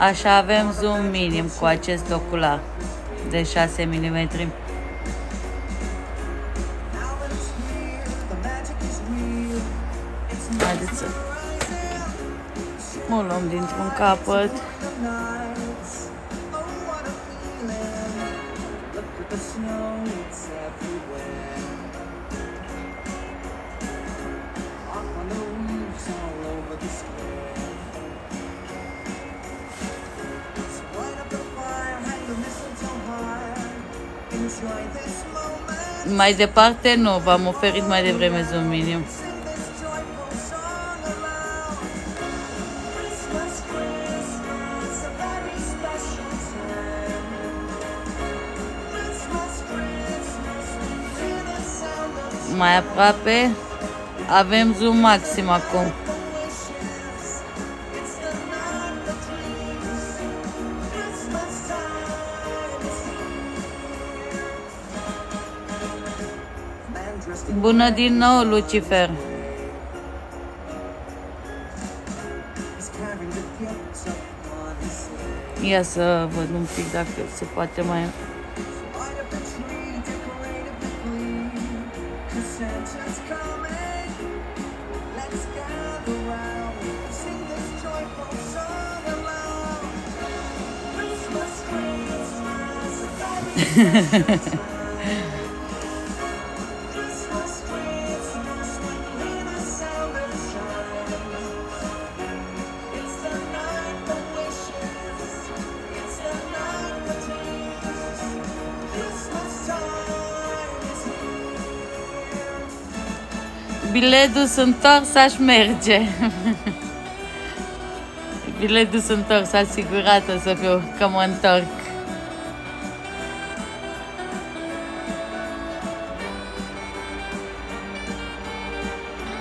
Așa avem zoom minim cu acest ocular de 6 mm. Haideți să mă luăm dintr-un capăt. mai departe nu, v-am oferit mai devreme zoom minim. Mai aproape avem zoom maxim acum. Bună din nou, Lucifer! Ia să văd un pic dacă se poate mai... Hehehehe biledul s-a întors, aș merge. biledul s-a întors, asigurată să fiu că mă întorc.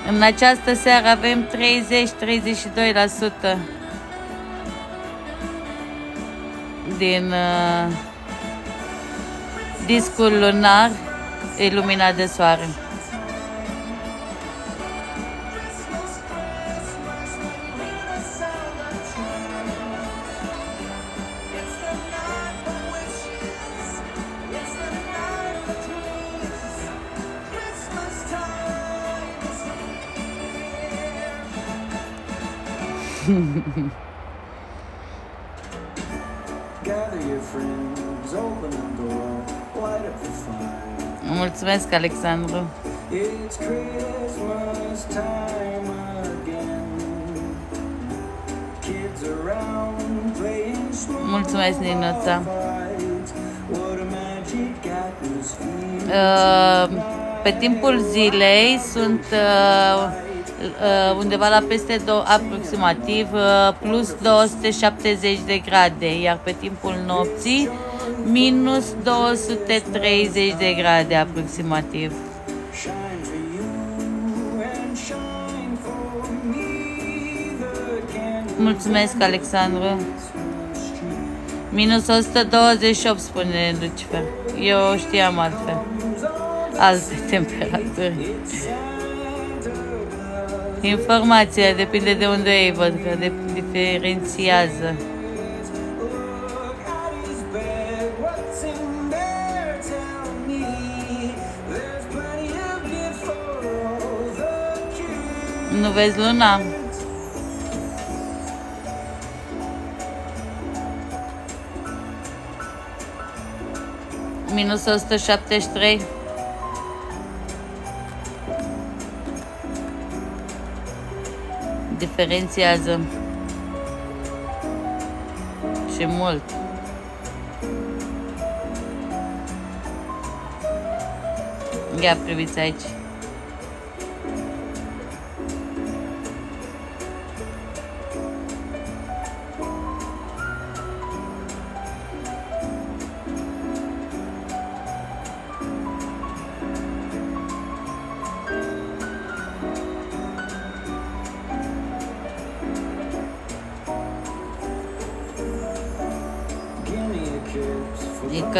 În această seară avem 30-32% din uh, discul lunar iluminat de soare. Mulțumesc, Alexandru! It's Mulțumesc, Ninuța! Uh, pe timpul zilei sunt uh, uh, undeva la peste do- aproximativ uh, plus 270 de grade, iar pe timpul nopții minus 230 de grade aproximativ. Mulțumesc, Alexandru. Minus 128, spune Lucifer. Eu știam altfel. Alte temperaturi. Informația depinde de unde ei văd, că diferențiază. Nu vezi luna? Minus 173. Diferențiază. Și mult. Ia priviți aici.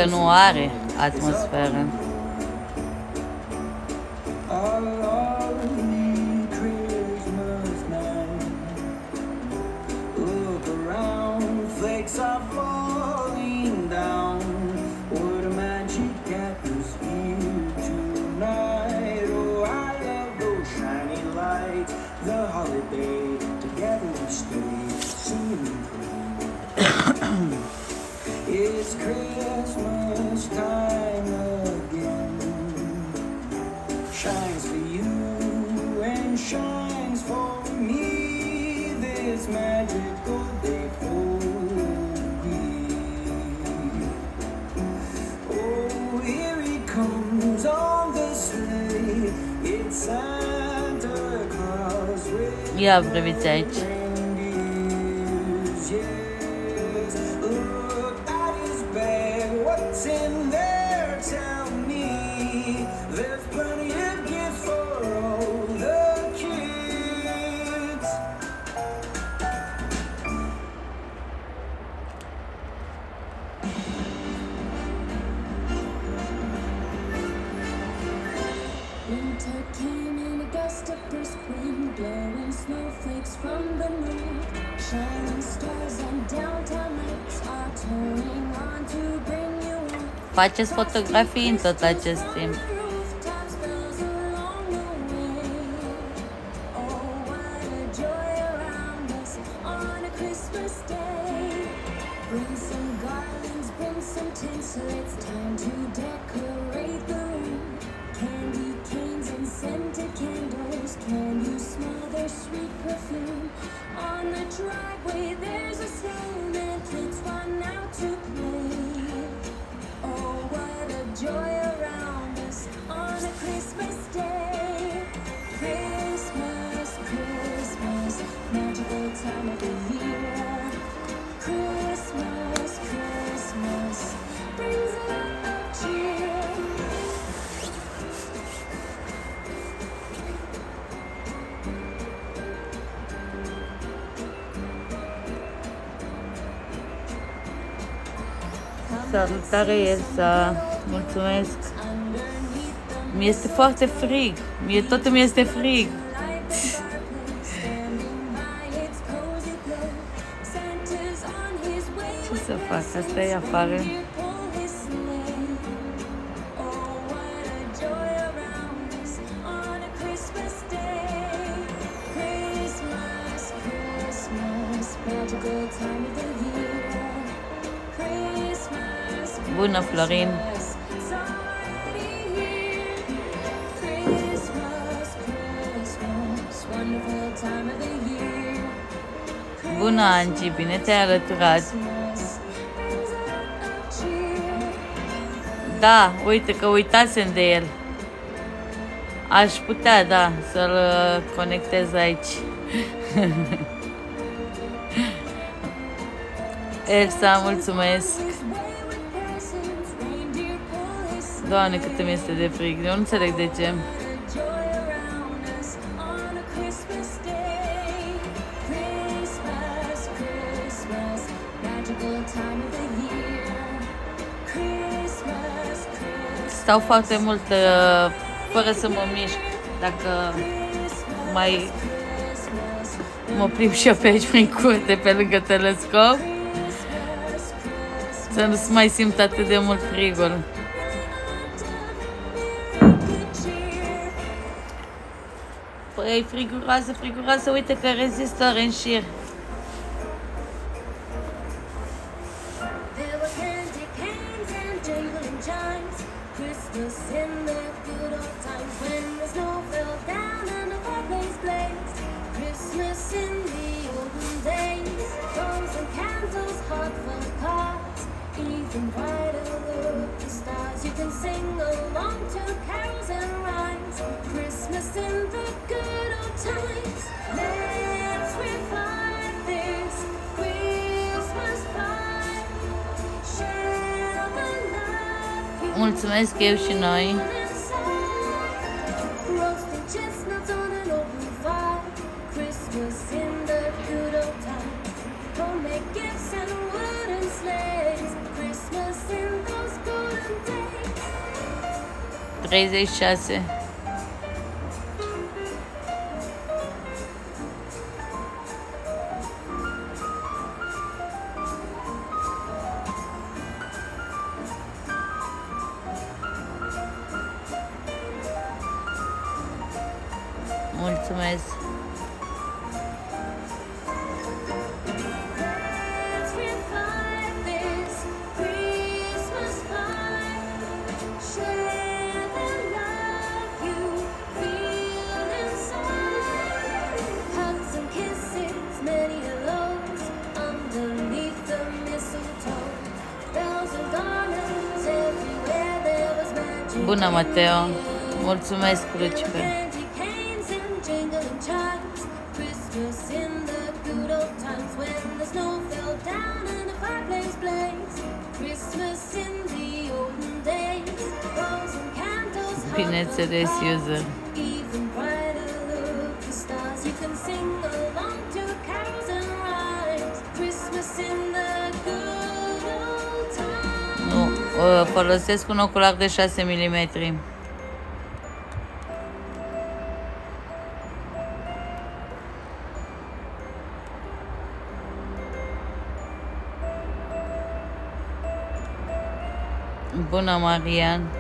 nu are atmosferă. palavra, Vicente. faceți fotografii în tot acest timp. tare, Elsa. Mulțumesc. Mi-este foarte frig. Mie tot îmi este frig. Ce să fac? Asta e afară. Schauspielerin. Bună, Angie, bine te-ai alăturat! Da, uite că uitasem de el. Aș putea, da, să-l uh, conectez aici. Elsa, mulțumesc! Doamne, cât îmi este de frig. Eu nu înțeleg de ce. Stau foarte mult uh, fără să mă mișc. Dacă mai mă prim și eu pe aici prin curte, pe lângă telescop, să nu mai simt atât de mult frigul. Lei rigorosa, rigorosa, uite că rezistă în șir. Mulțumesc eu și noi! Três e chance. Teo. Mulțumesc, Lucifer. Bineînțeles, user. Folosesc un ocular de 6 mm. Bună, Marian!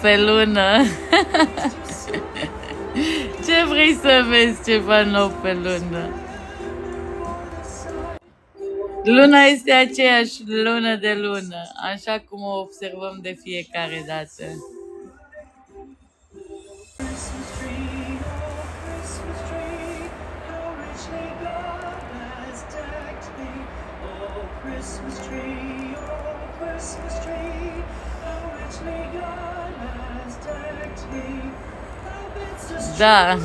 pe lună. ce vrei să vezi ceva nou pe lună? Luna este aceeași lună de lună, așa cum o observăm de fiecare dată. Da.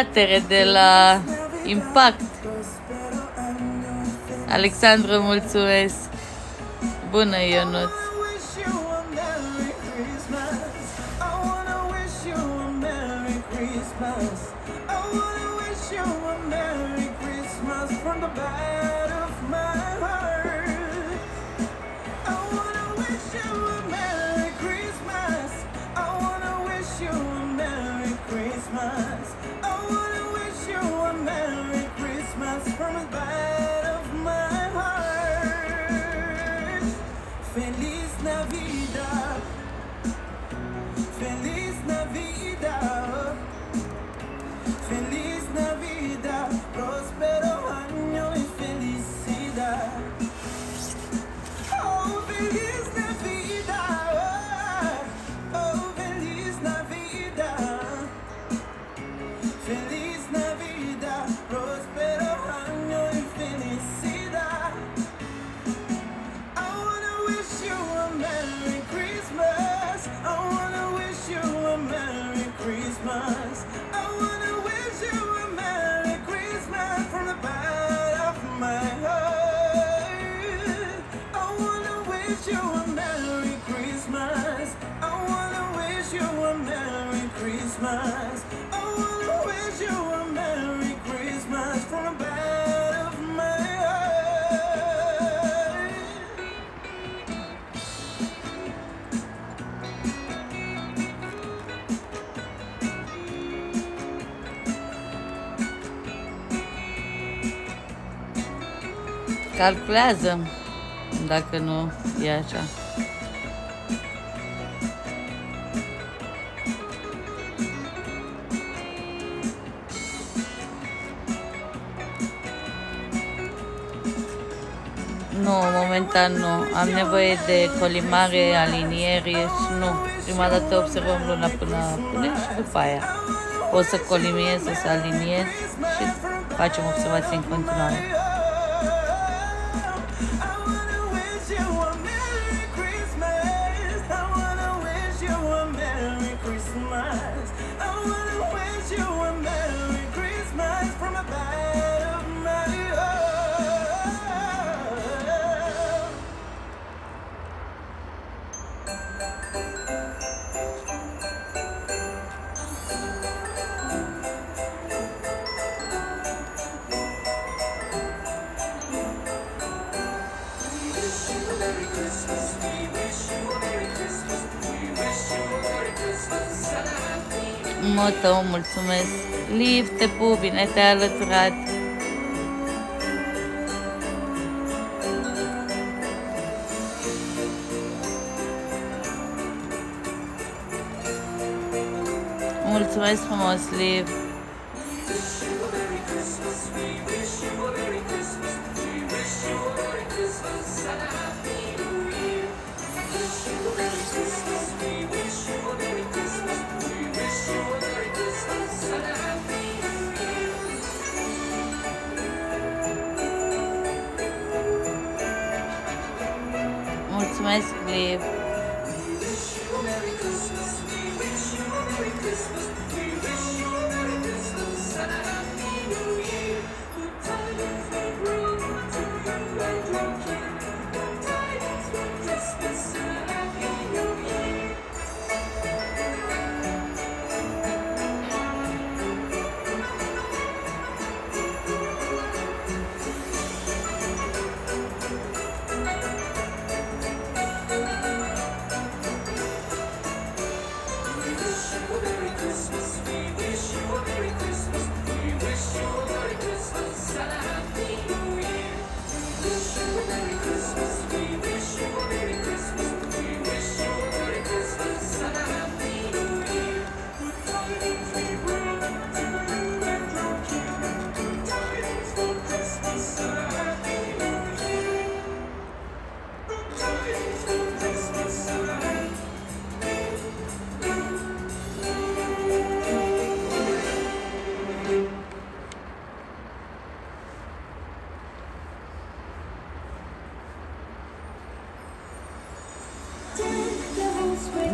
latere de la Impact. Alexandru, mulțumesc! Bună, Ionuț! calculează dacă nu e așa. Nu, momentan nu. Am nevoie de colimare, aliniere și nu. Prima dată observăm luna până pune și după aia. O să colimiez, o să aliniez și facem observații în continuare. Natal adorado. Mulțumesc frumos, Liv!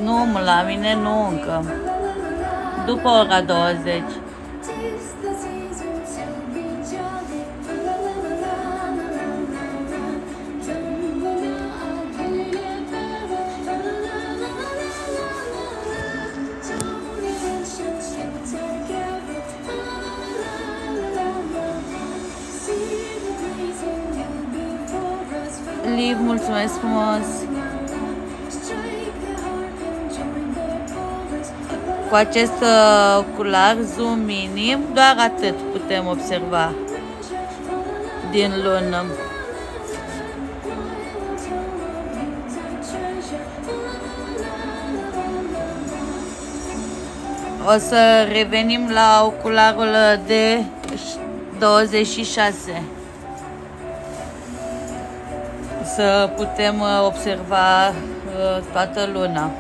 Nu, mă, la mine nu încă. După ora 20. Liv, mulțumesc frumos. Cu acest uh, ocular zoom minim, doar atât putem observa din lună. O să revenim la ocularul de 26. Să putem uh, observa uh, toată luna.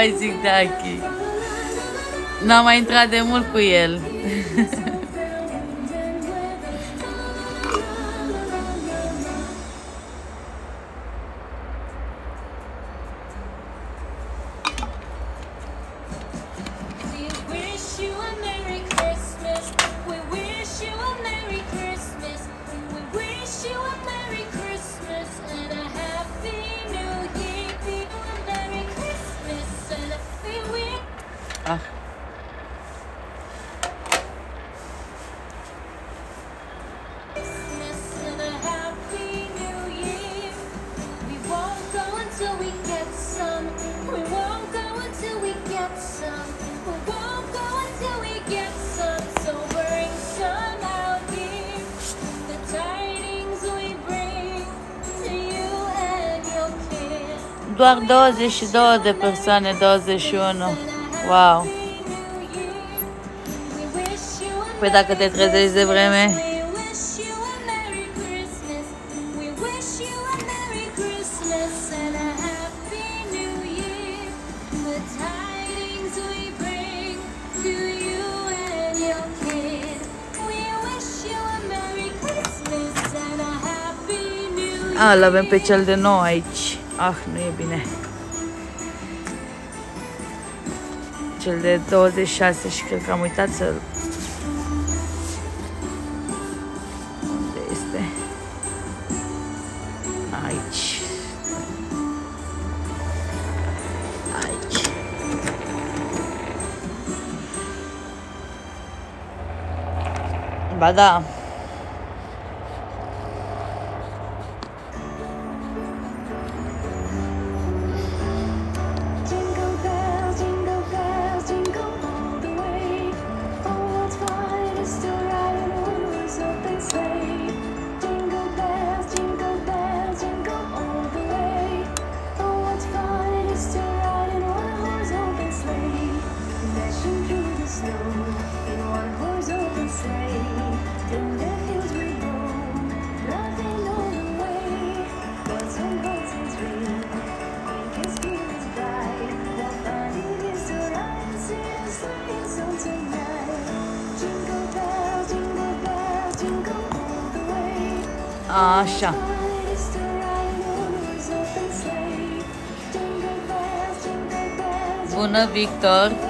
Mai zic de Aki? N-am mai intrat de mult cu el. Doar 22 de persoane, 21. Wow. Păi dacă te trezești de vreme, We wish you a Merry Christmas. We wish you a Merry Christmas and a Happy New Year. The tidings we bring to you and your kids. We wish you a Merry Christmas and a Happy New Year. a, îl avem pe cel de nou aici. Ah, nu e bine. Cel de 26 și cred că am uitat să Unde este? Aici. Aici. Ba da. Victor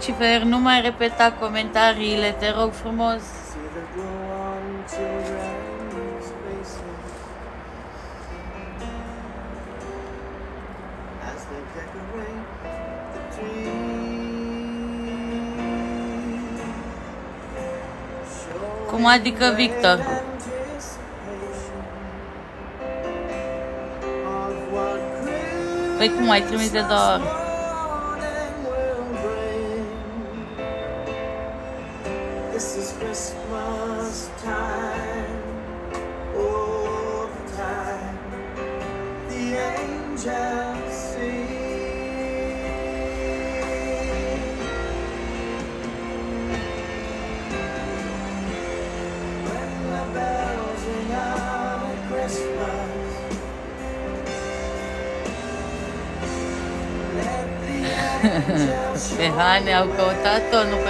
Lucifer, nu mai repeta comentariile, te rog frumos. Cum adică Victor? Păi cum ai trimis de două ori? 的那个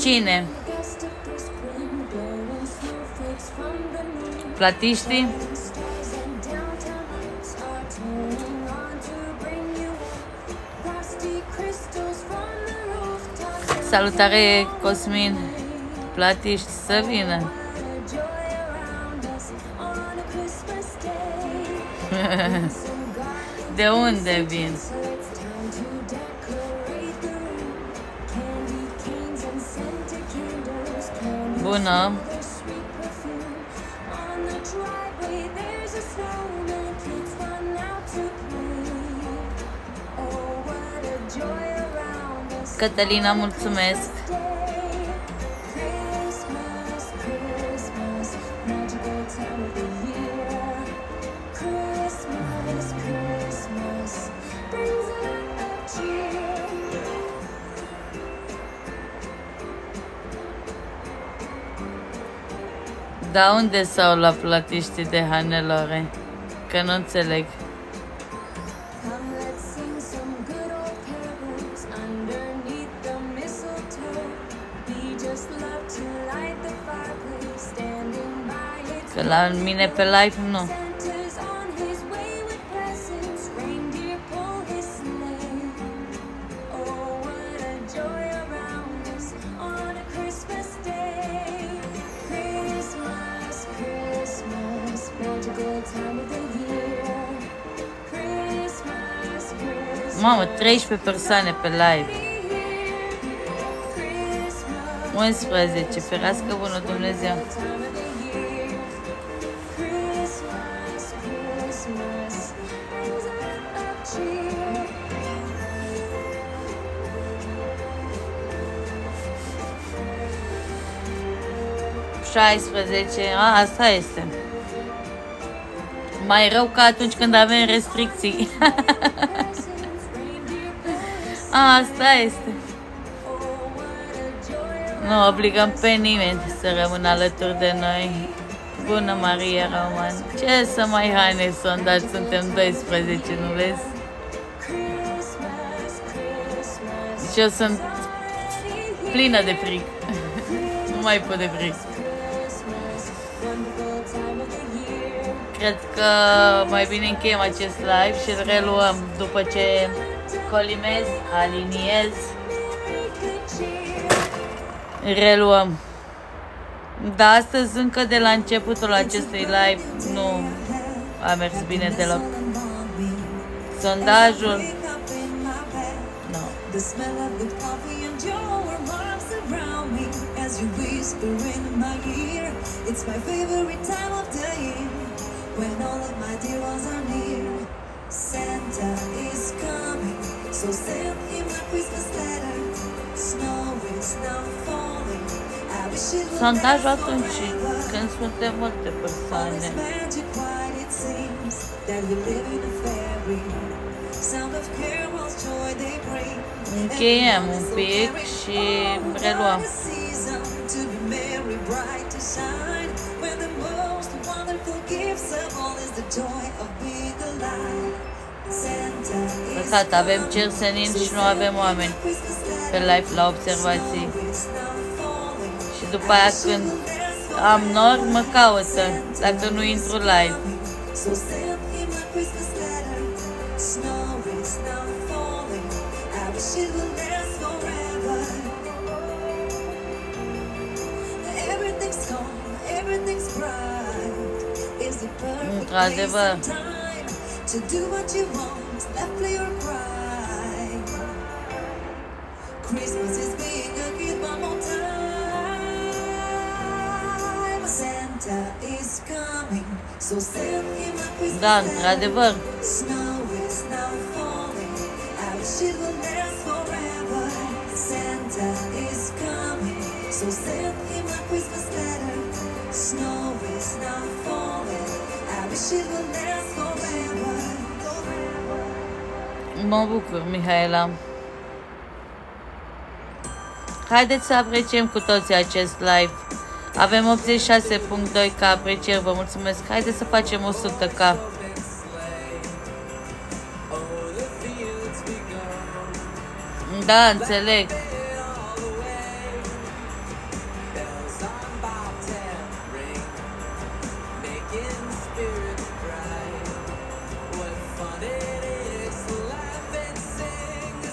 Cine? Platiștii? Salutare, Cosmin! Platiști să vină! De unde vin? Bună! Cătălina, mulțumesc! Da, unde s-au la platiștii de Hanelore? Că nu înțeleg. Că la mine pe live nu. 13 persoane pe live. 11, ferească bună Dumnezeu. șaisprezece, a, asta este. Mai rău ca atunci când avem restricții. a, asta este. Nu obligăm pe nimeni să rămână alături de noi. Bună, Maria Roman. Ce să mai haine sondaj, suntem 12, nu vezi? Și eu sunt plină de fric. nu mai pot de fric. Cred că mai bine încheiem acest live și îl reluăm după ce colimez, aliniez. Reluăm. Da, astăzi încă de la începutul acestui live nu a mers bine deloc. Sondajul nu. The smell of good coffee and your warm arms around me as you whisper in my ear. It's my favorite time of the year when all of my dear ones are near. Santa is coming, So send him a Christmas letter. Snow is now falling. I wish it Sondajul atunci când suntem multe persoane. Încheiem un pic și reluăm. joy of being alive Santa is Păcat, avem cer senin și nu avem oameni pe live la observații. Și după aia când am nor, mă caută, dacă nu intru live. So send him a Christmas letter. Snow is now falling. I wish it would last forever. Everything's gone, everything's bright. It's the perfect Într-adevăr. Place and time to do what you want, laugh, play or cry. Christmas is being a kid one more time. Santa is coming, so send him a Christmas Da, într-adevăr. Snow is now falling. I wish it would last forever. Santa is coming, so send him a Christmas Mă bucur, Mihaela. Haideți să apreciem cu toții acest live. Avem 86.2 ca aprecieri, vă mulțumesc. Haideți să facem 100 ca. Da, înțeleg.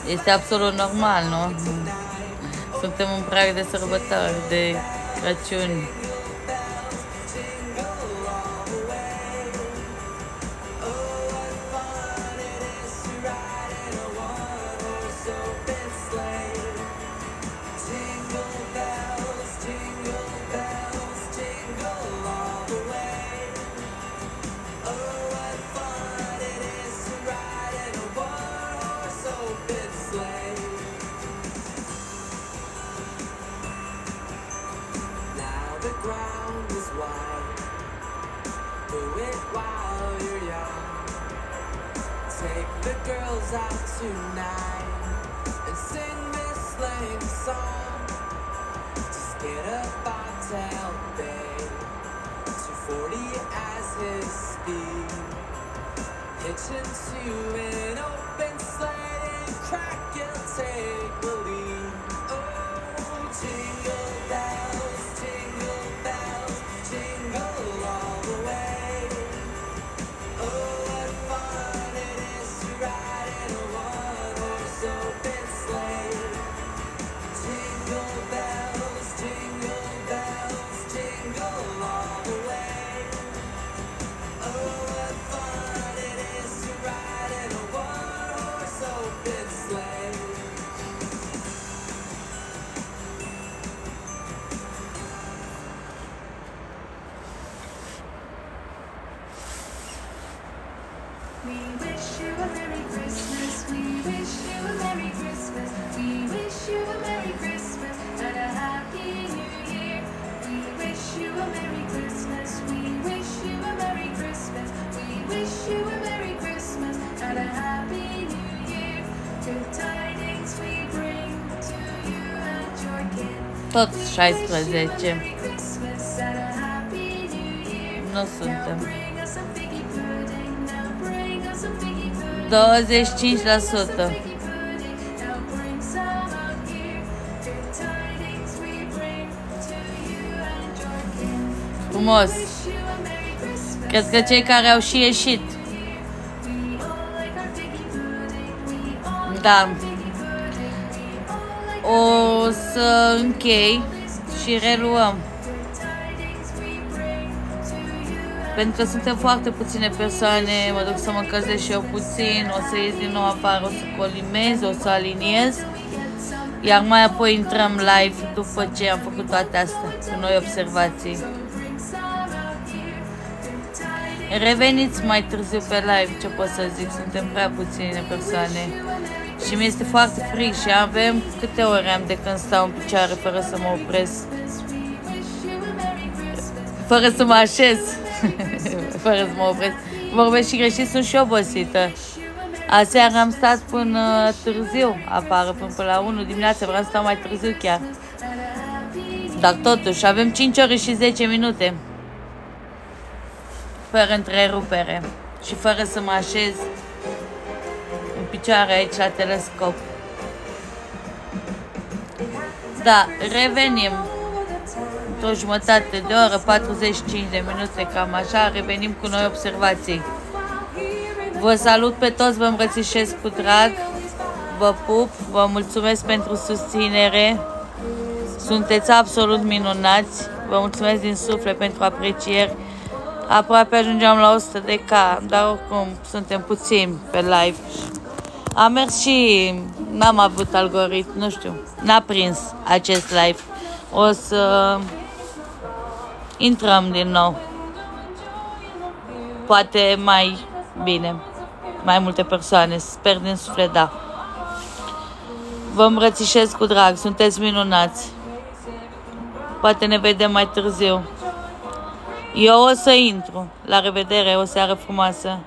Este absolut normal, nu? Suntem în prag de sărbători, de Crăciun. 16. Nu suntem. 25%. Frumos. Cred că cei care au și ieșit. Da. O să închei și reluăm. Pentru că suntem foarte puține persoane, mă duc să mă încălzesc și eu puțin, o să ies din nou afară, o să colimez, o să aliniez. Iar mai apoi intrăm live după ce am făcut toate astea, cu noi observații. Reveniți mai târziu pe live, ce pot să zic, suntem prea puține persoane. Și mi este foarte frig și avem câte ore am de când stau în picioare fără să mă opresc. Fără să mă așez. fără să mă opresc. Vorbesc și greșit, sunt și obosită. Aseară am stat până târziu afară, până, până la 1 dimineața, vreau să stau mai târziu chiar. Dar totuși, avem 5 ore și 10 minute. Fără întrerupere. Și fără să mă așez în picioare aici la telescop. Da, revenim. Într-o jumătate de oră, 45 de minute, cam așa, revenim cu noi observații. Vă salut pe toți, vă îmbrățișez cu drag, vă pup, vă mulțumesc pentru susținere. Sunteți absolut minunați. Vă mulțumesc din suflet pentru aprecieri. Aproape ajungeam la 100 de K, dar oricum suntem puțini pe live. A mers și n-am avut algoritm, nu știu, n-a prins acest live. O să intrăm din nou. Poate mai bine, mai multe persoane, sper din suflet, da. Vă îmbrățișez cu drag, sunteți minunați. Poate ne vedem mai târziu. Eu o să intru. La revedere, o seară frumoasă.